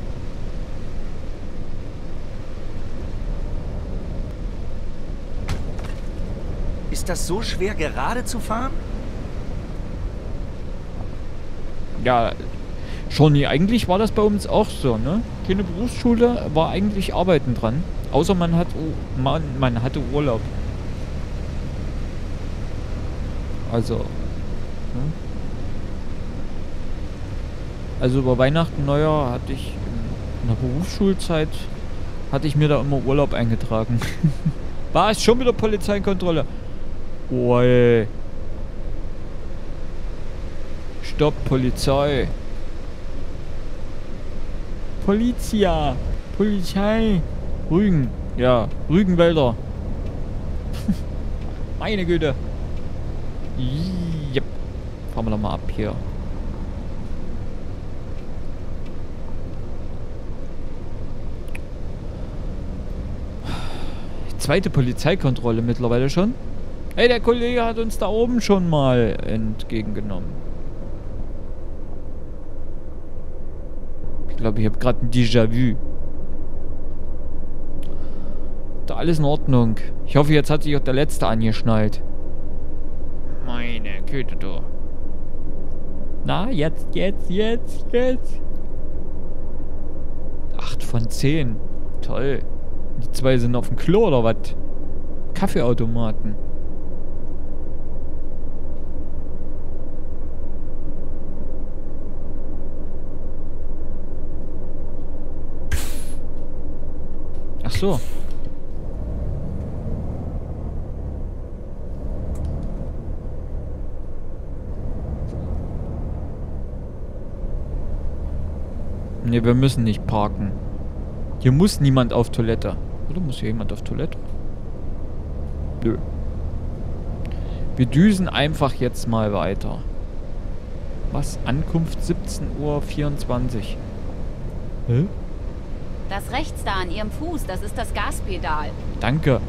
Ist das so schwer, gerade zu fahren? Ja, Shawnee, eigentlich war das bei uns auch so, ne? Keine Berufsschule, war eigentlich Arbeiten dran. Außer man hat man, man hatte Urlaub. Also. Ne? Also über Weihnachten, Neujahr hatte ich in der Berufsschulzeit hatte ich mir da immer Urlaub eingetragen. (laughs) War es schon wieder Polizeikontrolle? Oi. Stopp, Polizei. Polizia. Polizei. Rügen. Ja, Rügenwälder. (laughs) Meine Güte. Yep. Fahren wir doch mal ab hier. Zweite Polizeikontrolle mittlerweile schon. Hey, der Kollege hat uns da oben schon mal entgegengenommen. Glaube, ich habe gerade ein Déjà-vu. Da alles in Ordnung. Ich hoffe, jetzt hat sich auch der Letzte angeschnallt. Meine Güte, du. Na, jetzt, jetzt, jetzt, jetzt. 8 von 10. Toll. Die zwei sind auf dem Klo oder was? Kaffeeautomaten. So. Ne, wir müssen nicht parken. Hier muss niemand auf Toilette. Oder muss hier jemand auf Toilette? Nö. Wir düsen einfach jetzt mal weiter. Was? Ankunft 17.24 Uhr. Hä? Das rechts da an Ihrem Fuß, das ist das Gaspedal. Danke.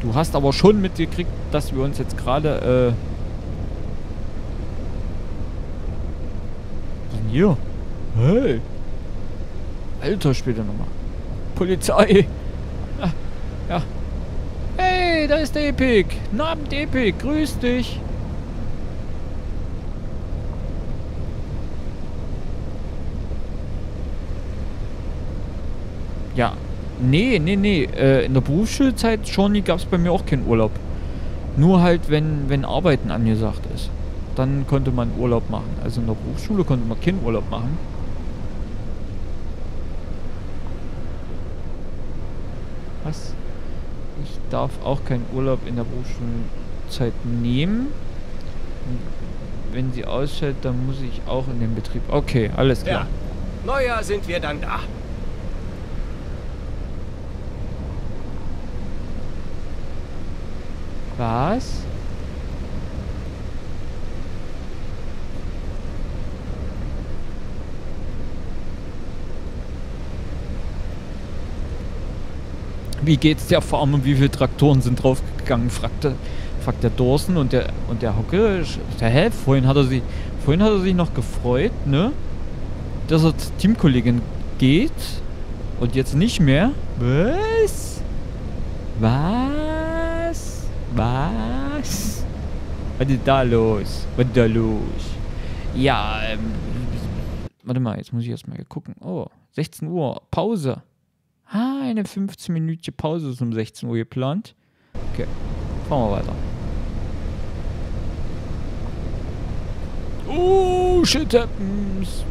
Du hast aber schon mitgekriegt, dass wir uns jetzt gerade, äh... Denn hier? Hey! Alter, später nochmal. Polizei! Ja. Hey, da ist der Epic! Abend, Epic! Grüß dich! Ja. Nee, nee, nee. Äh, in der Berufsschulzeit, Johnny, gab es bei mir auch keinen Urlaub. Nur halt, wenn, wenn Arbeiten angesagt ist. Dann konnte man Urlaub machen. Also in der Berufsschule konnte man keinen Urlaub machen. Was? Ich darf auch keinen Urlaub in der Berufsschulzeit nehmen. Wenn sie ausfällt, dann muss ich auch in den Betrieb. Okay, alles klar. Ja. Neujahr sind wir dann da. Was? Wie geht's der Farm und wie viele Traktoren sind draufgegangen? fragte, fragt der Dorsen und der und der Hocke. Der hä? Vorhin hat er sich, vorhin hat er sich noch gefreut, ne? Dass er zur Teamkollegin geht und jetzt nicht mehr. Was? Was? Was? Was ist da los? Was ist da los? Ja, ähm, warte mal, jetzt muss ich erstmal hier gucken. Oh, 16 Uhr, Pause. Ah, eine 15-minütige Pause ist um 16 Uhr geplant. Okay, fahren wir weiter. Oh, shit happens.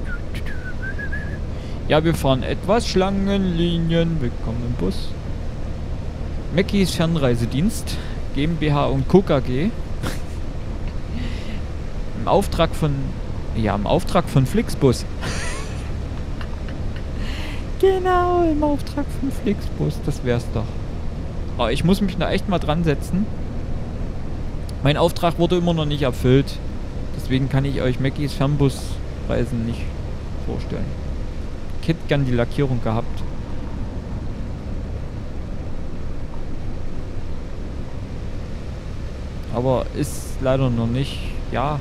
Ja, wir fahren etwas Schlangenlinien. Willkommen im Bus. Mackies Fernreisedienst. GmbH und Co. KG. Im Auftrag von... Ja, im Auftrag von Flixbus. (laughs) genau, im Auftrag von Flixbus. Das wär's doch. Aber ich muss mich da echt mal dran setzen. Mein Auftrag wurde immer noch nicht erfüllt. Deswegen kann ich euch Mackies Fernbusreisen nicht vorstellen. Ich hätte gern die Lackierung gehabt. Aber ist leider noch nicht. Ja.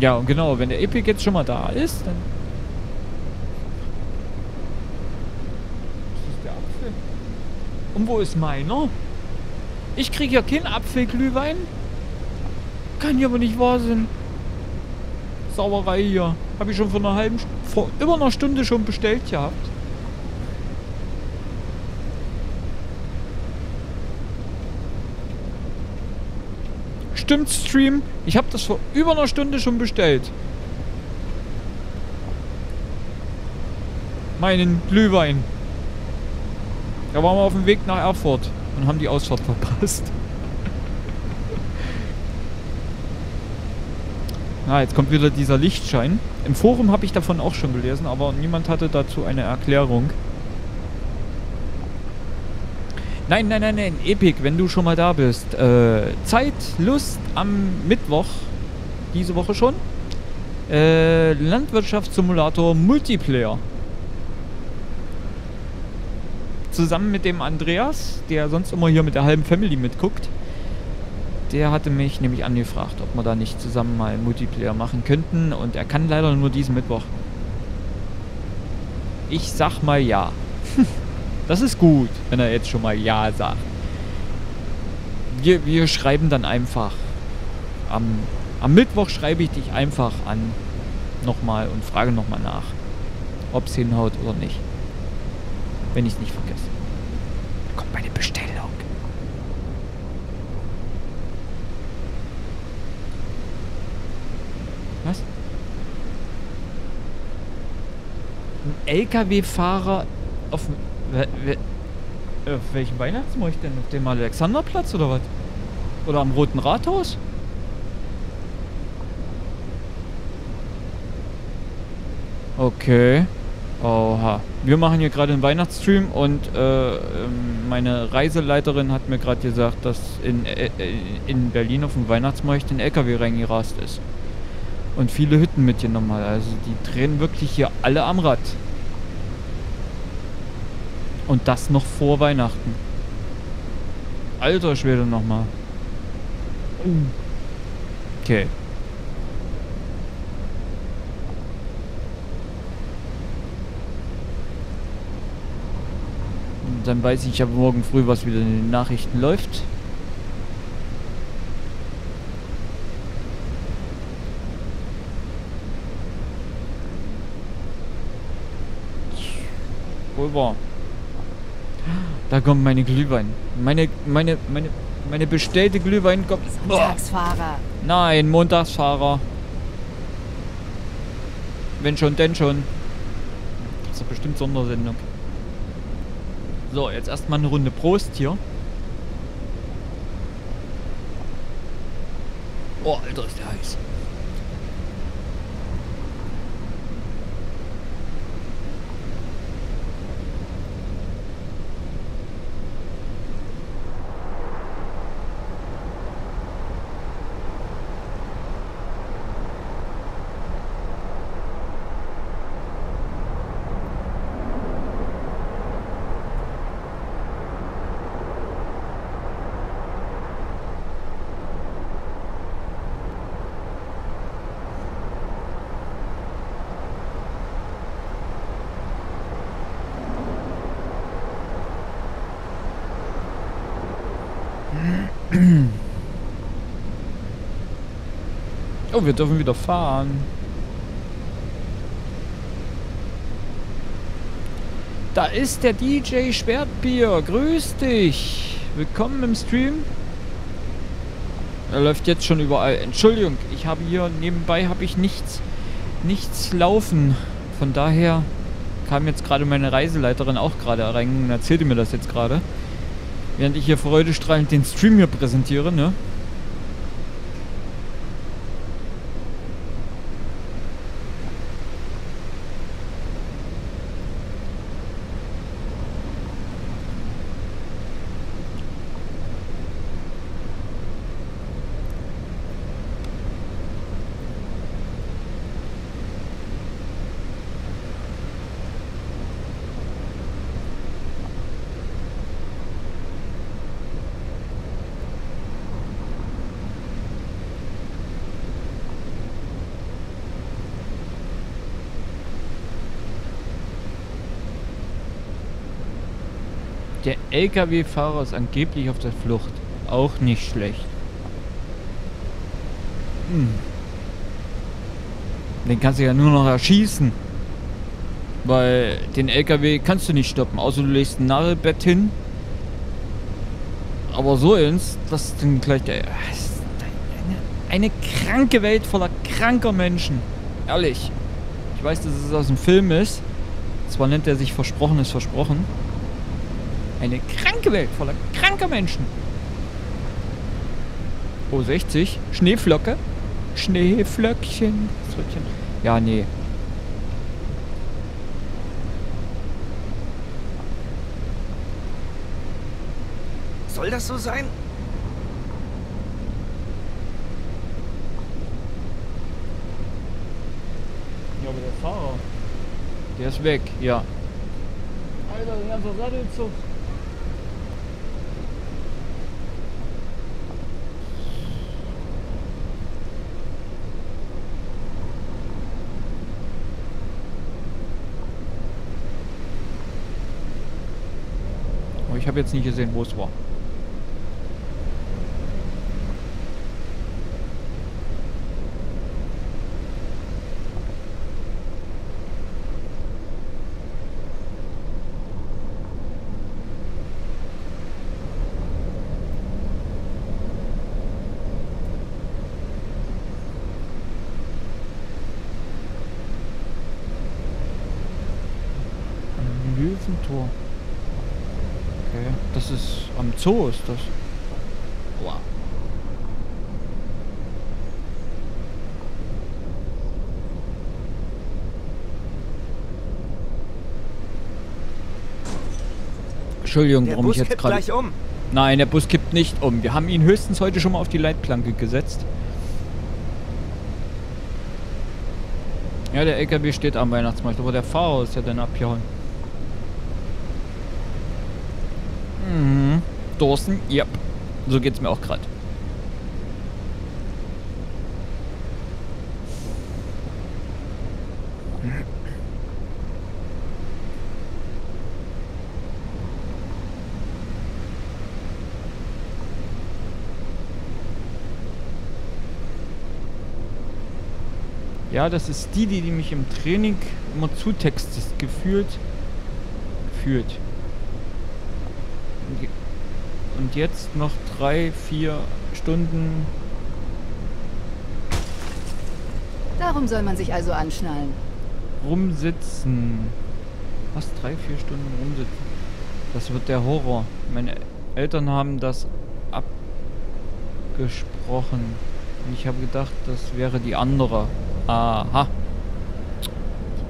Ja, und genau, wenn der Epic jetzt schon mal da ist, dann... Das ist der Apfel. Und wo ist meiner? Ich kriege ja keinen Apfelglühwein. Kann ja aber nicht wahr sein. Sauerei hier. Habe ich schon vor einer halben, vor über einer Stunde schon bestellt gehabt. Stimmt, Stream. Ich habe das vor über einer Stunde schon bestellt. Meinen Glühwein. Da waren wir auf dem Weg nach Erfurt und haben die Ausfahrt verpasst. Na, jetzt kommt wieder dieser Lichtschein. Im Forum habe ich davon auch schon gelesen, aber niemand hatte dazu eine Erklärung. Nein, nein, nein, nein, Epic, wenn du schon mal da bist. Äh, Zeit, Lust am Mittwoch, diese Woche schon. Äh, Landwirtschaftssimulator Multiplayer. Zusammen mit dem Andreas, der sonst immer hier mit der halben Family mitguckt. Der hatte mich nämlich angefragt, ob wir da nicht zusammen mal Multiplayer machen könnten. Und er kann leider nur diesen Mittwoch. Ich sag mal ja. (laughs) Das ist gut, wenn er jetzt schon mal Ja sagt. Wir, wir schreiben dann einfach. Am, am Mittwoch schreibe ich dich einfach an. Nochmal und frage nochmal nach. Ob es hinhaut oder nicht. Wenn ich es nicht vergesse. kommt meine Bestellung. Was? Ein LKW-Fahrer auf, dem- auf welchem Weihnachtsmarkt denn? Auf dem Alexanderplatz oder was? Oder am Roten Rathaus? Okay. Oha. Wir machen hier gerade einen Weihnachtsstream und äh, ähm, meine Reiseleiterin hat mir gerade gesagt, dass in, äh, äh, in Berlin auf dem Weihnachtsmarkt ein LKW reingerast ist. Und viele Hütten mitgenommen hat. Also die drehen wirklich hier alle am Rad. Und das noch vor Weihnachten. Alter Schwede nochmal. Okay. Und dann weiß ich ja morgen früh, was wieder in den Nachrichten läuft. Wahr. Da kommt meine Glühwein. Meine, meine, meine, meine bestellte Glühwein kommt. Boah. Sonntagsfahrer. Nein, Montagsfahrer. Wenn schon, denn schon. Das ist doch bestimmt Sondersendung. So, jetzt erstmal eine Runde Prost hier. Oh, Alter, ist der heiß. Oh, wir dürfen wieder fahren. Da ist der DJ Schwertbier. Grüß dich. Willkommen im Stream. Er läuft jetzt schon überall. Entschuldigung, ich habe hier nebenbei habe ich nichts nichts laufen. Von daher kam jetzt gerade meine Reiseleiterin auch gerade rein und erzählte mir das jetzt gerade. Während ich hier freudestrahlend den Stream hier präsentiere, ne? Der LKW-Fahrer ist angeblich auf der Flucht. Auch nicht schlecht. Hm. Den kannst du ja nur noch erschießen. Weil den LKW kannst du nicht stoppen, außer du legst ein Nadelbett hin. Aber so ins, das ist dann gleich der. ist Eine, eine kranke Welt voller kranker Menschen. Ehrlich. Ich weiß, dass es aus dem Film ist. Zwar nennt er sich Versprochen ist versprochen. Eine kranke Welt voller kranker Menschen. Oh, 60. Schneeflocke. Schneeflöckchen. Zurückchen. Ja, nee. Soll das so sein? Ja, aber der Fahrer. Der ist weg, ja. Alter, ein ganzer Sattelzug. Ich habe jetzt nicht gesehen, wo es war. Zoo ist das. Wow. Entschuldigung, Der warum Bus ich jetzt kippt gerade... gleich um. Nein, der Bus kippt nicht um. Wir haben ihn höchstens heute schon mal auf die Leitplanke gesetzt. Ja, der LKW steht am Weihnachtsmarkt, aber der Fahrer ist ja dann abgehauen. Mhm. Dorsten, yep. So geht's mir auch gerade. Ja, das ist die, die, die mich im Training immer zutextet, gefühlt. Und je- Und jetzt noch drei, vier Stunden. Darum soll man sich also anschnallen. rumsitzen. Was? Drei, vier Stunden rumsitzen. Das wird der Horror. Meine Eltern haben das abgesprochen. Und ich habe gedacht, das wäre die andere. Aha.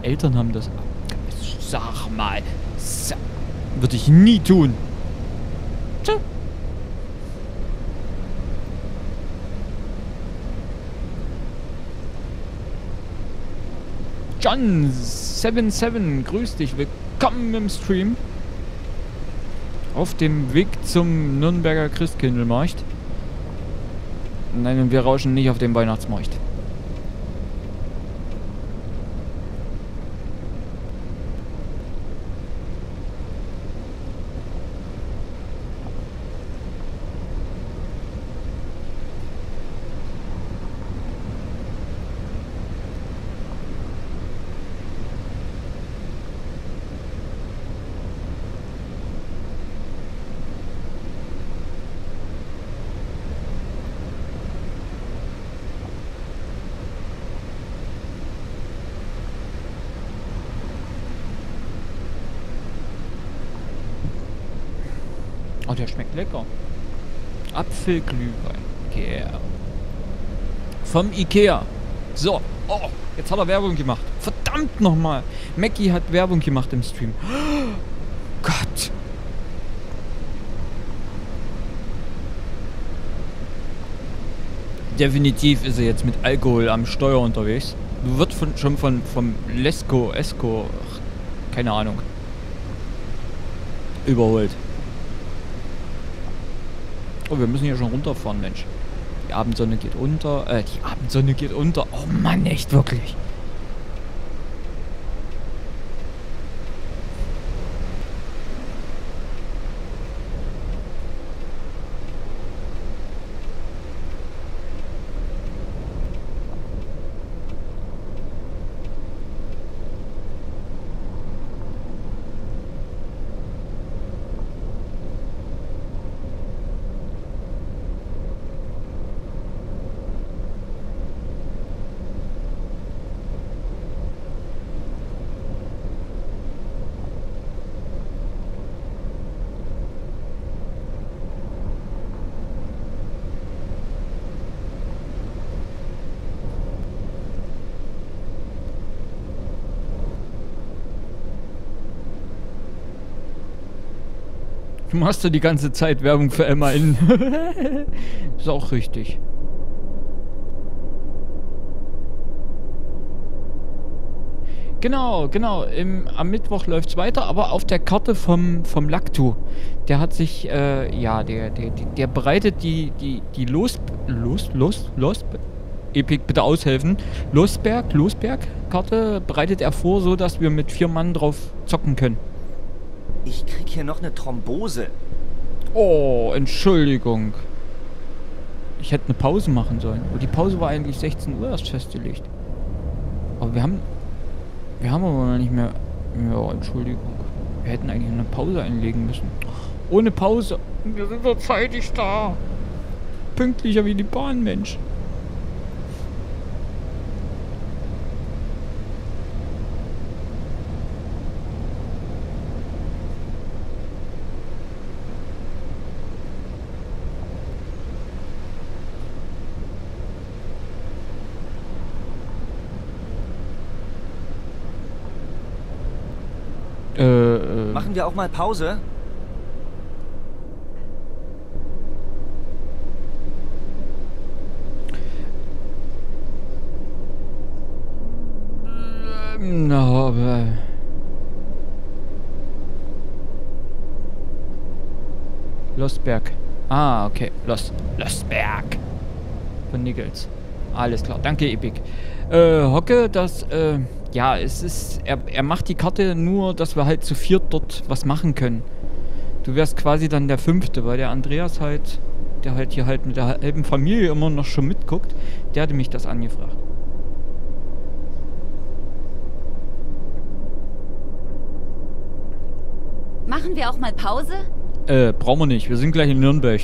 Die Eltern haben das ab. Sag mal. Sa Würde ich nie tun. Tja. John77, grüß dich, willkommen im Stream. Auf dem Weg zum Nürnberger Christkindlmarkt. Nein, wir rauschen nicht auf dem Weihnachtsmarkt. Oh, der schmeckt lecker. Apfelglühwein. Yeah. Vom Ikea. So. Oh, jetzt hat er Werbung gemacht. Verdammt nochmal. Mackie hat Werbung gemacht im Stream. (gasps) Gott. Definitiv ist er jetzt mit Alkohol am Steuer unterwegs. Wird von, schon von vom Lesko, Esco, keine Ahnung, überholt. Oh, wir müssen hier schon runterfahren, Mensch. Die Abendsonne geht unter. Äh, die Abendsonne geht unter. Oh Mann, echt wirklich. Du machst ja die ganze Zeit Werbung für Emma in. (laughs) Ist auch richtig. Genau, genau. Im, am Mittwoch läuft es weiter, aber auf der Karte vom, vom Lactu. Der hat sich, äh, ja, der, der, der, bereitet die, die, die Los, Los, Los, Los, Epic, bitte aushelfen. Losberg, Losberg-Karte bereitet er vor, so dass wir mit vier Mann drauf zocken können. Ich krieg hier noch eine Thrombose. Oh, Entschuldigung. Ich hätte eine Pause machen sollen. Und die Pause war eigentlich 16 Uhr erst festgelegt. Aber wir haben. Wir haben aber noch nicht mehr. Ja, Entschuldigung. Wir hätten eigentlich eine Pause einlegen müssen. Ohne Pause. Wir sind so zeitig da. Pünktlicher wie die Bahn, Mensch. Machen wir auch mal Pause? Na, aber... Lostberg. Ah, okay. Los, Lostberg. Von Niggles. Alles klar. Danke, Epic. Äh, Hocke, das, äh, ja, es ist, er, er macht die Karte nur, dass wir halt zu viert dort was machen können. Du wärst quasi dann der Fünfte, weil der Andreas halt, der halt hier halt mit der halben Familie immer noch schon mitguckt, der hatte mich das angefragt. Machen wir auch mal Pause? Äh, brauchen wir nicht. Wir sind gleich in Nürnberg.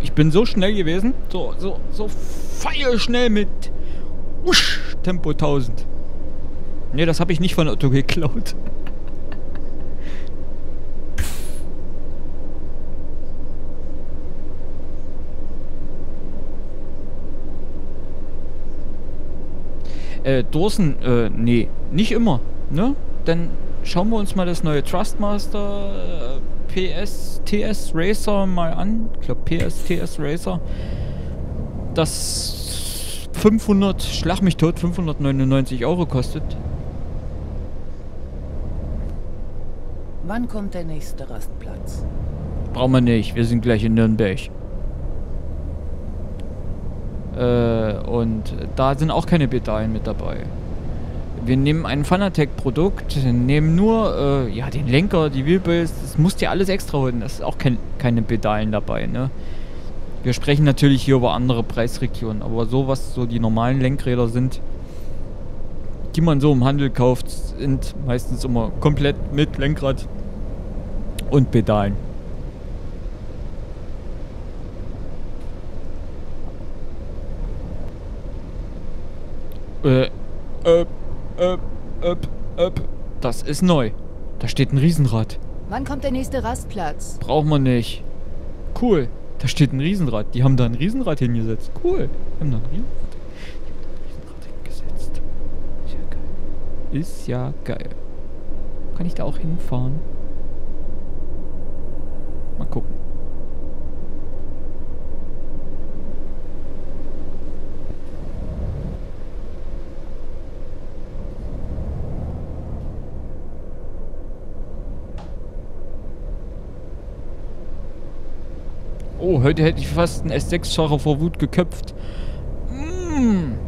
Ich bin so schnell gewesen. So, so, so feierschnell mit Usch, Tempo 1000. Ne, das habe ich nicht von Otto geklaut. äh, Dosen, äh, nee, nicht immer, ne? Dann schauen wir uns mal das neue Trustmaster äh, PSTS Racer mal an. Ich glaube PSTS Racer. Das 500, schlag mich tot, 599 Euro kostet. Wann kommt der nächste Rastplatz? Brauchen wir nicht, wir sind gleich in Nürnberg. Äh, und da sind auch keine Pedalen mit dabei. Wir nehmen ein Fanatec-Produkt, nehmen nur äh, ja, den Lenker, die Wheelbase, das musst du alles extra holen. Das ist auch kein, keine Pedalen dabei, ne? Wir sprechen natürlich hier über andere Preisregionen, aber so was so die normalen Lenkräder sind, die man so im Handel kauft, sind meistens immer komplett mit Lenkrad und Pedalen. Äh, äh, äh, äh, äh, das ist neu. Da steht ein Riesenrad. Wann kommt der nächste Rastplatz? Braucht man nicht. Cool. Da steht ein Riesenrad. Die haben da ein Riesenrad hingesetzt. Cool. Die haben da ein Riesenrad, die haben da ein Riesenrad hingesetzt. Ist ja geil. Ist ja geil. Kann ich da auch hinfahren? Mal gucken. Oh, heute hätte ich fast einen S6-Fahrer vor Wut geköpft. Mm.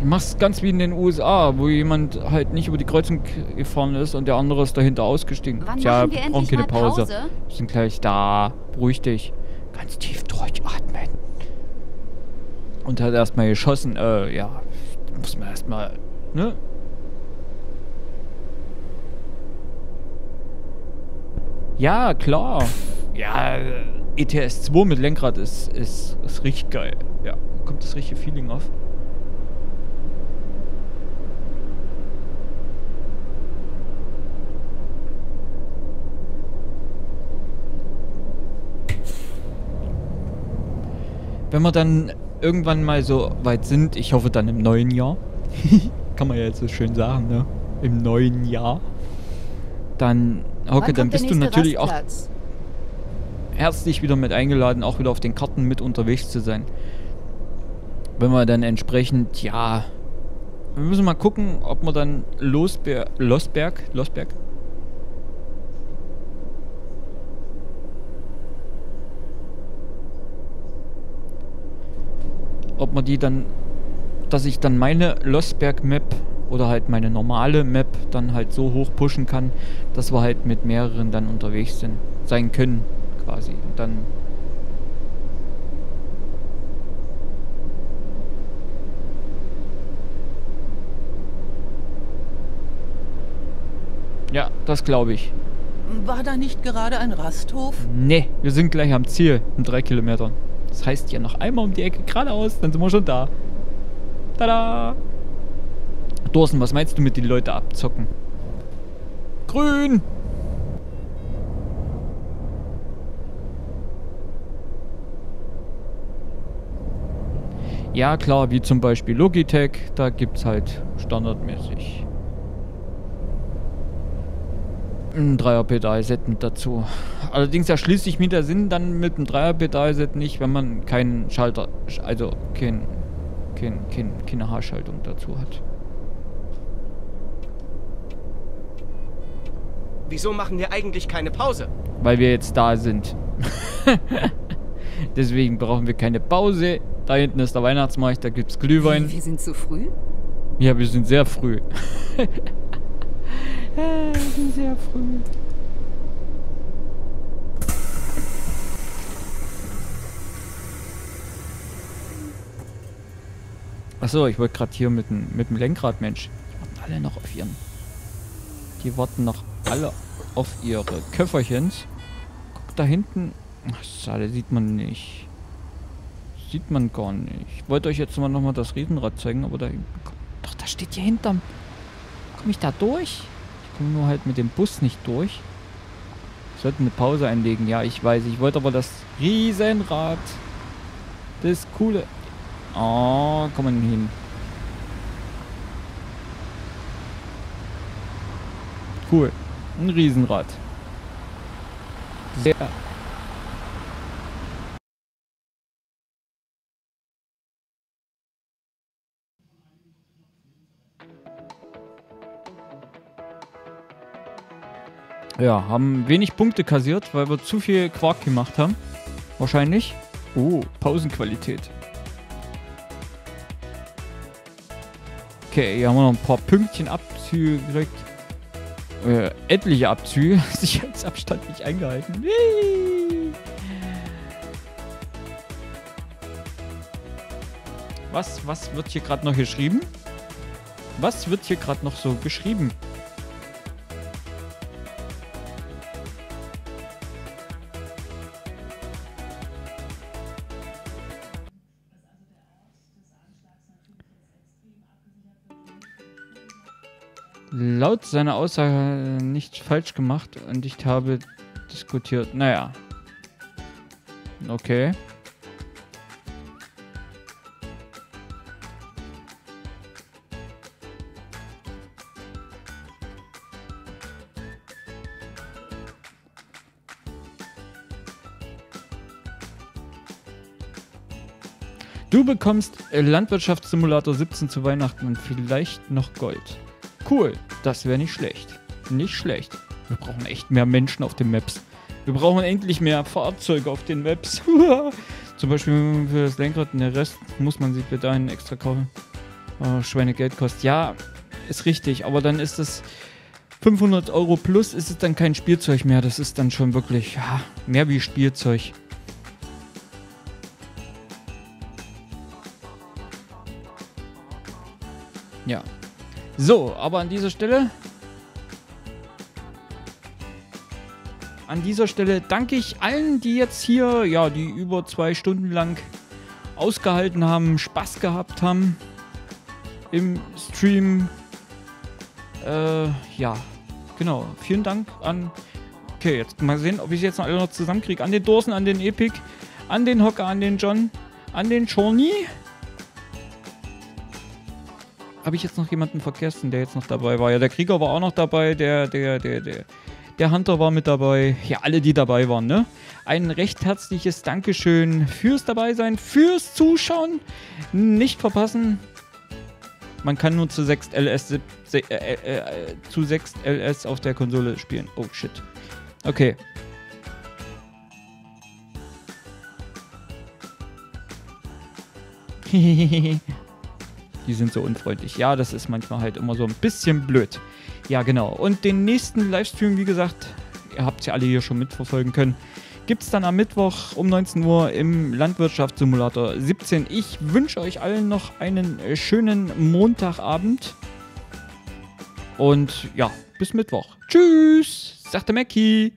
Du machst ganz wie in den USA, wo jemand halt nicht über die Kreuzung gefahren ist und der andere ist dahinter ausgestiegen. Wann Tja, wir brauchen endlich keine Pause. Pause? Wir sind gleich da. Beruhig dich. Ganz tief durchatmen. Und hat erstmal geschossen. Äh, ja. Muss man erstmal, ne? Ja, klar. Ja, ETS 2 mit Lenkrad ist, ist, ist richtig geil. Ja, kommt das richtige Feeling auf. Wenn wir dann irgendwann mal so weit sind, ich hoffe dann im neuen Jahr, (laughs) kann man ja jetzt so schön sagen, ne? Im neuen Jahr, dann, Wann dann bist du natürlich auch Rastplatz? herzlich wieder mit eingeladen, auch wieder auf den Karten mit unterwegs zu sein. Wenn wir dann entsprechend, ja, wir müssen mal gucken, ob wir dann Losber Losberg, Losberg, ob man die dann, dass ich dann meine Losberg Map oder halt meine normale Map dann halt so hoch pushen kann, dass wir halt mit mehreren dann unterwegs sind, sein können quasi. Und dann Ja, das glaube ich. War da nicht gerade ein Rasthof? Nee, wir sind gleich am Ziel in drei Kilometern. Das heißt ja noch einmal um die Ecke geradeaus, dann sind wir schon da. Tada! Dorsen, was meinst du mit die Leute abzocken? Grün! Ja, klar, wie zum Beispiel Logitech, da gibt's halt standardmäßig. ein Dreierpedal-Set mit dazu. Allerdings erschließt sich mir der Sinn dann mit dem Dreierpedal-Set nicht, wenn man keinen Schalter, also kein, kein, kein, keine Haarschaltung dazu hat. Wieso machen wir eigentlich keine Pause? Weil wir jetzt da sind. (laughs) Deswegen brauchen wir keine Pause. Da hinten ist der Weihnachtsmarkt, da gibt's Glühwein. Wir sind zu früh? Ja, wir sind sehr früh. (laughs) wir sind sehr früh. Achso, ich wollte gerade hier mit dem, mit dem Lenkrad, Mensch. Die warten alle noch auf ihren. Die warten noch alle auf ihre Köfferchens. Guck da hinten. Ach, schade, sieht man nicht. Sieht man gar nicht. Ich wollte euch jetzt mal nochmal das Riesenrad zeigen, aber da... Doch, da steht hier hinterm... Komme ich da durch? Ich komme nur halt mit dem Bus nicht durch. Ich sollte eine Pause einlegen. Ja, ich weiß. Ich wollte aber das Riesenrad... Das coole... Oh, komm mal hin. Cool. Ein Riesenrad. Sehr. Ja, haben wenig Punkte kassiert, weil wir zu viel Quark gemacht haben. Wahrscheinlich. Oh, Pausenqualität. Okay, hier haben wir noch ein paar Pünktchen Abzüge gekriegt. Äh, etliche Abzüge. (laughs) Sicherheitsabstand nicht eingehalten. Whee! Was, was wird hier gerade noch geschrieben? Was wird hier gerade noch so geschrieben? Laut seiner Aussage nicht falsch gemacht und ich habe diskutiert. Naja. Okay. Du bekommst Landwirtschaftssimulator 17 zu Weihnachten und vielleicht noch Gold. Cool, das wäre nicht schlecht. Nicht schlecht. Wir brauchen echt mehr Menschen auf den Maps. Wir brauchen endlich mehr Fahrzeuge auf den Maps. (laughs) Zum Beispiel für das Lenkrad und der Rest muss man sich bitte einen extra kaufen. Oh, Schweinegeld kostet. Ja, ist richtig, aber dann ist es 500 Euro plus, ist es dann kein Spielzeug mehr. Das ist dann schon wirklich ja, mehr wie Spielzeug. Ja, so, aber an dieser Stelle... An dieser Stelle danke ich allen, die jetzt hier, ja, die über zwei Stunden lang ausgehalten haben, Spaß gehabt haben im Stream. Äh, ja, genau. Vielen Dank an... Okay, jetzt mal sehen, ob ich jetzt noch alle noch zusammenkriege. An den Dorsen, an den Epic, an den Hocker, an den John, an den Johnny. Habe ich jetzt noch jemanden vergessen, der jetzt noch dabei war? Ja, der Krieger war auch noch dabei, der, der, der, der, der Hunter war mit dabei. Ja, alle, die dabei waren, ne? Ein recht herzliches Dankeschön fürs Dabeisein, fürs Zuschauen. Nicht verpassen. Man kann nur zu 6 LS, äh, äh, äh, zu 6 LS auf der Konsole spielen. Oh shit. Okay. Hehehehe. (laughs) Die sind so unfreundlich. Ja, das ist manchmal halt immer so ein bisschen blöd. Ja, genau. Und den nächsten Livestream, wie gesagt, ihr habt ja alle hier schon mitverfolgen können, gibt es dann am Mittwoch um 19 Uhr im Landwirtschaftssimulator 17. Ich wünsche euch allen noch einen äh, schönen Montagabend. Und ja, bis Mittwoch. Tschüss, sagte Mackie.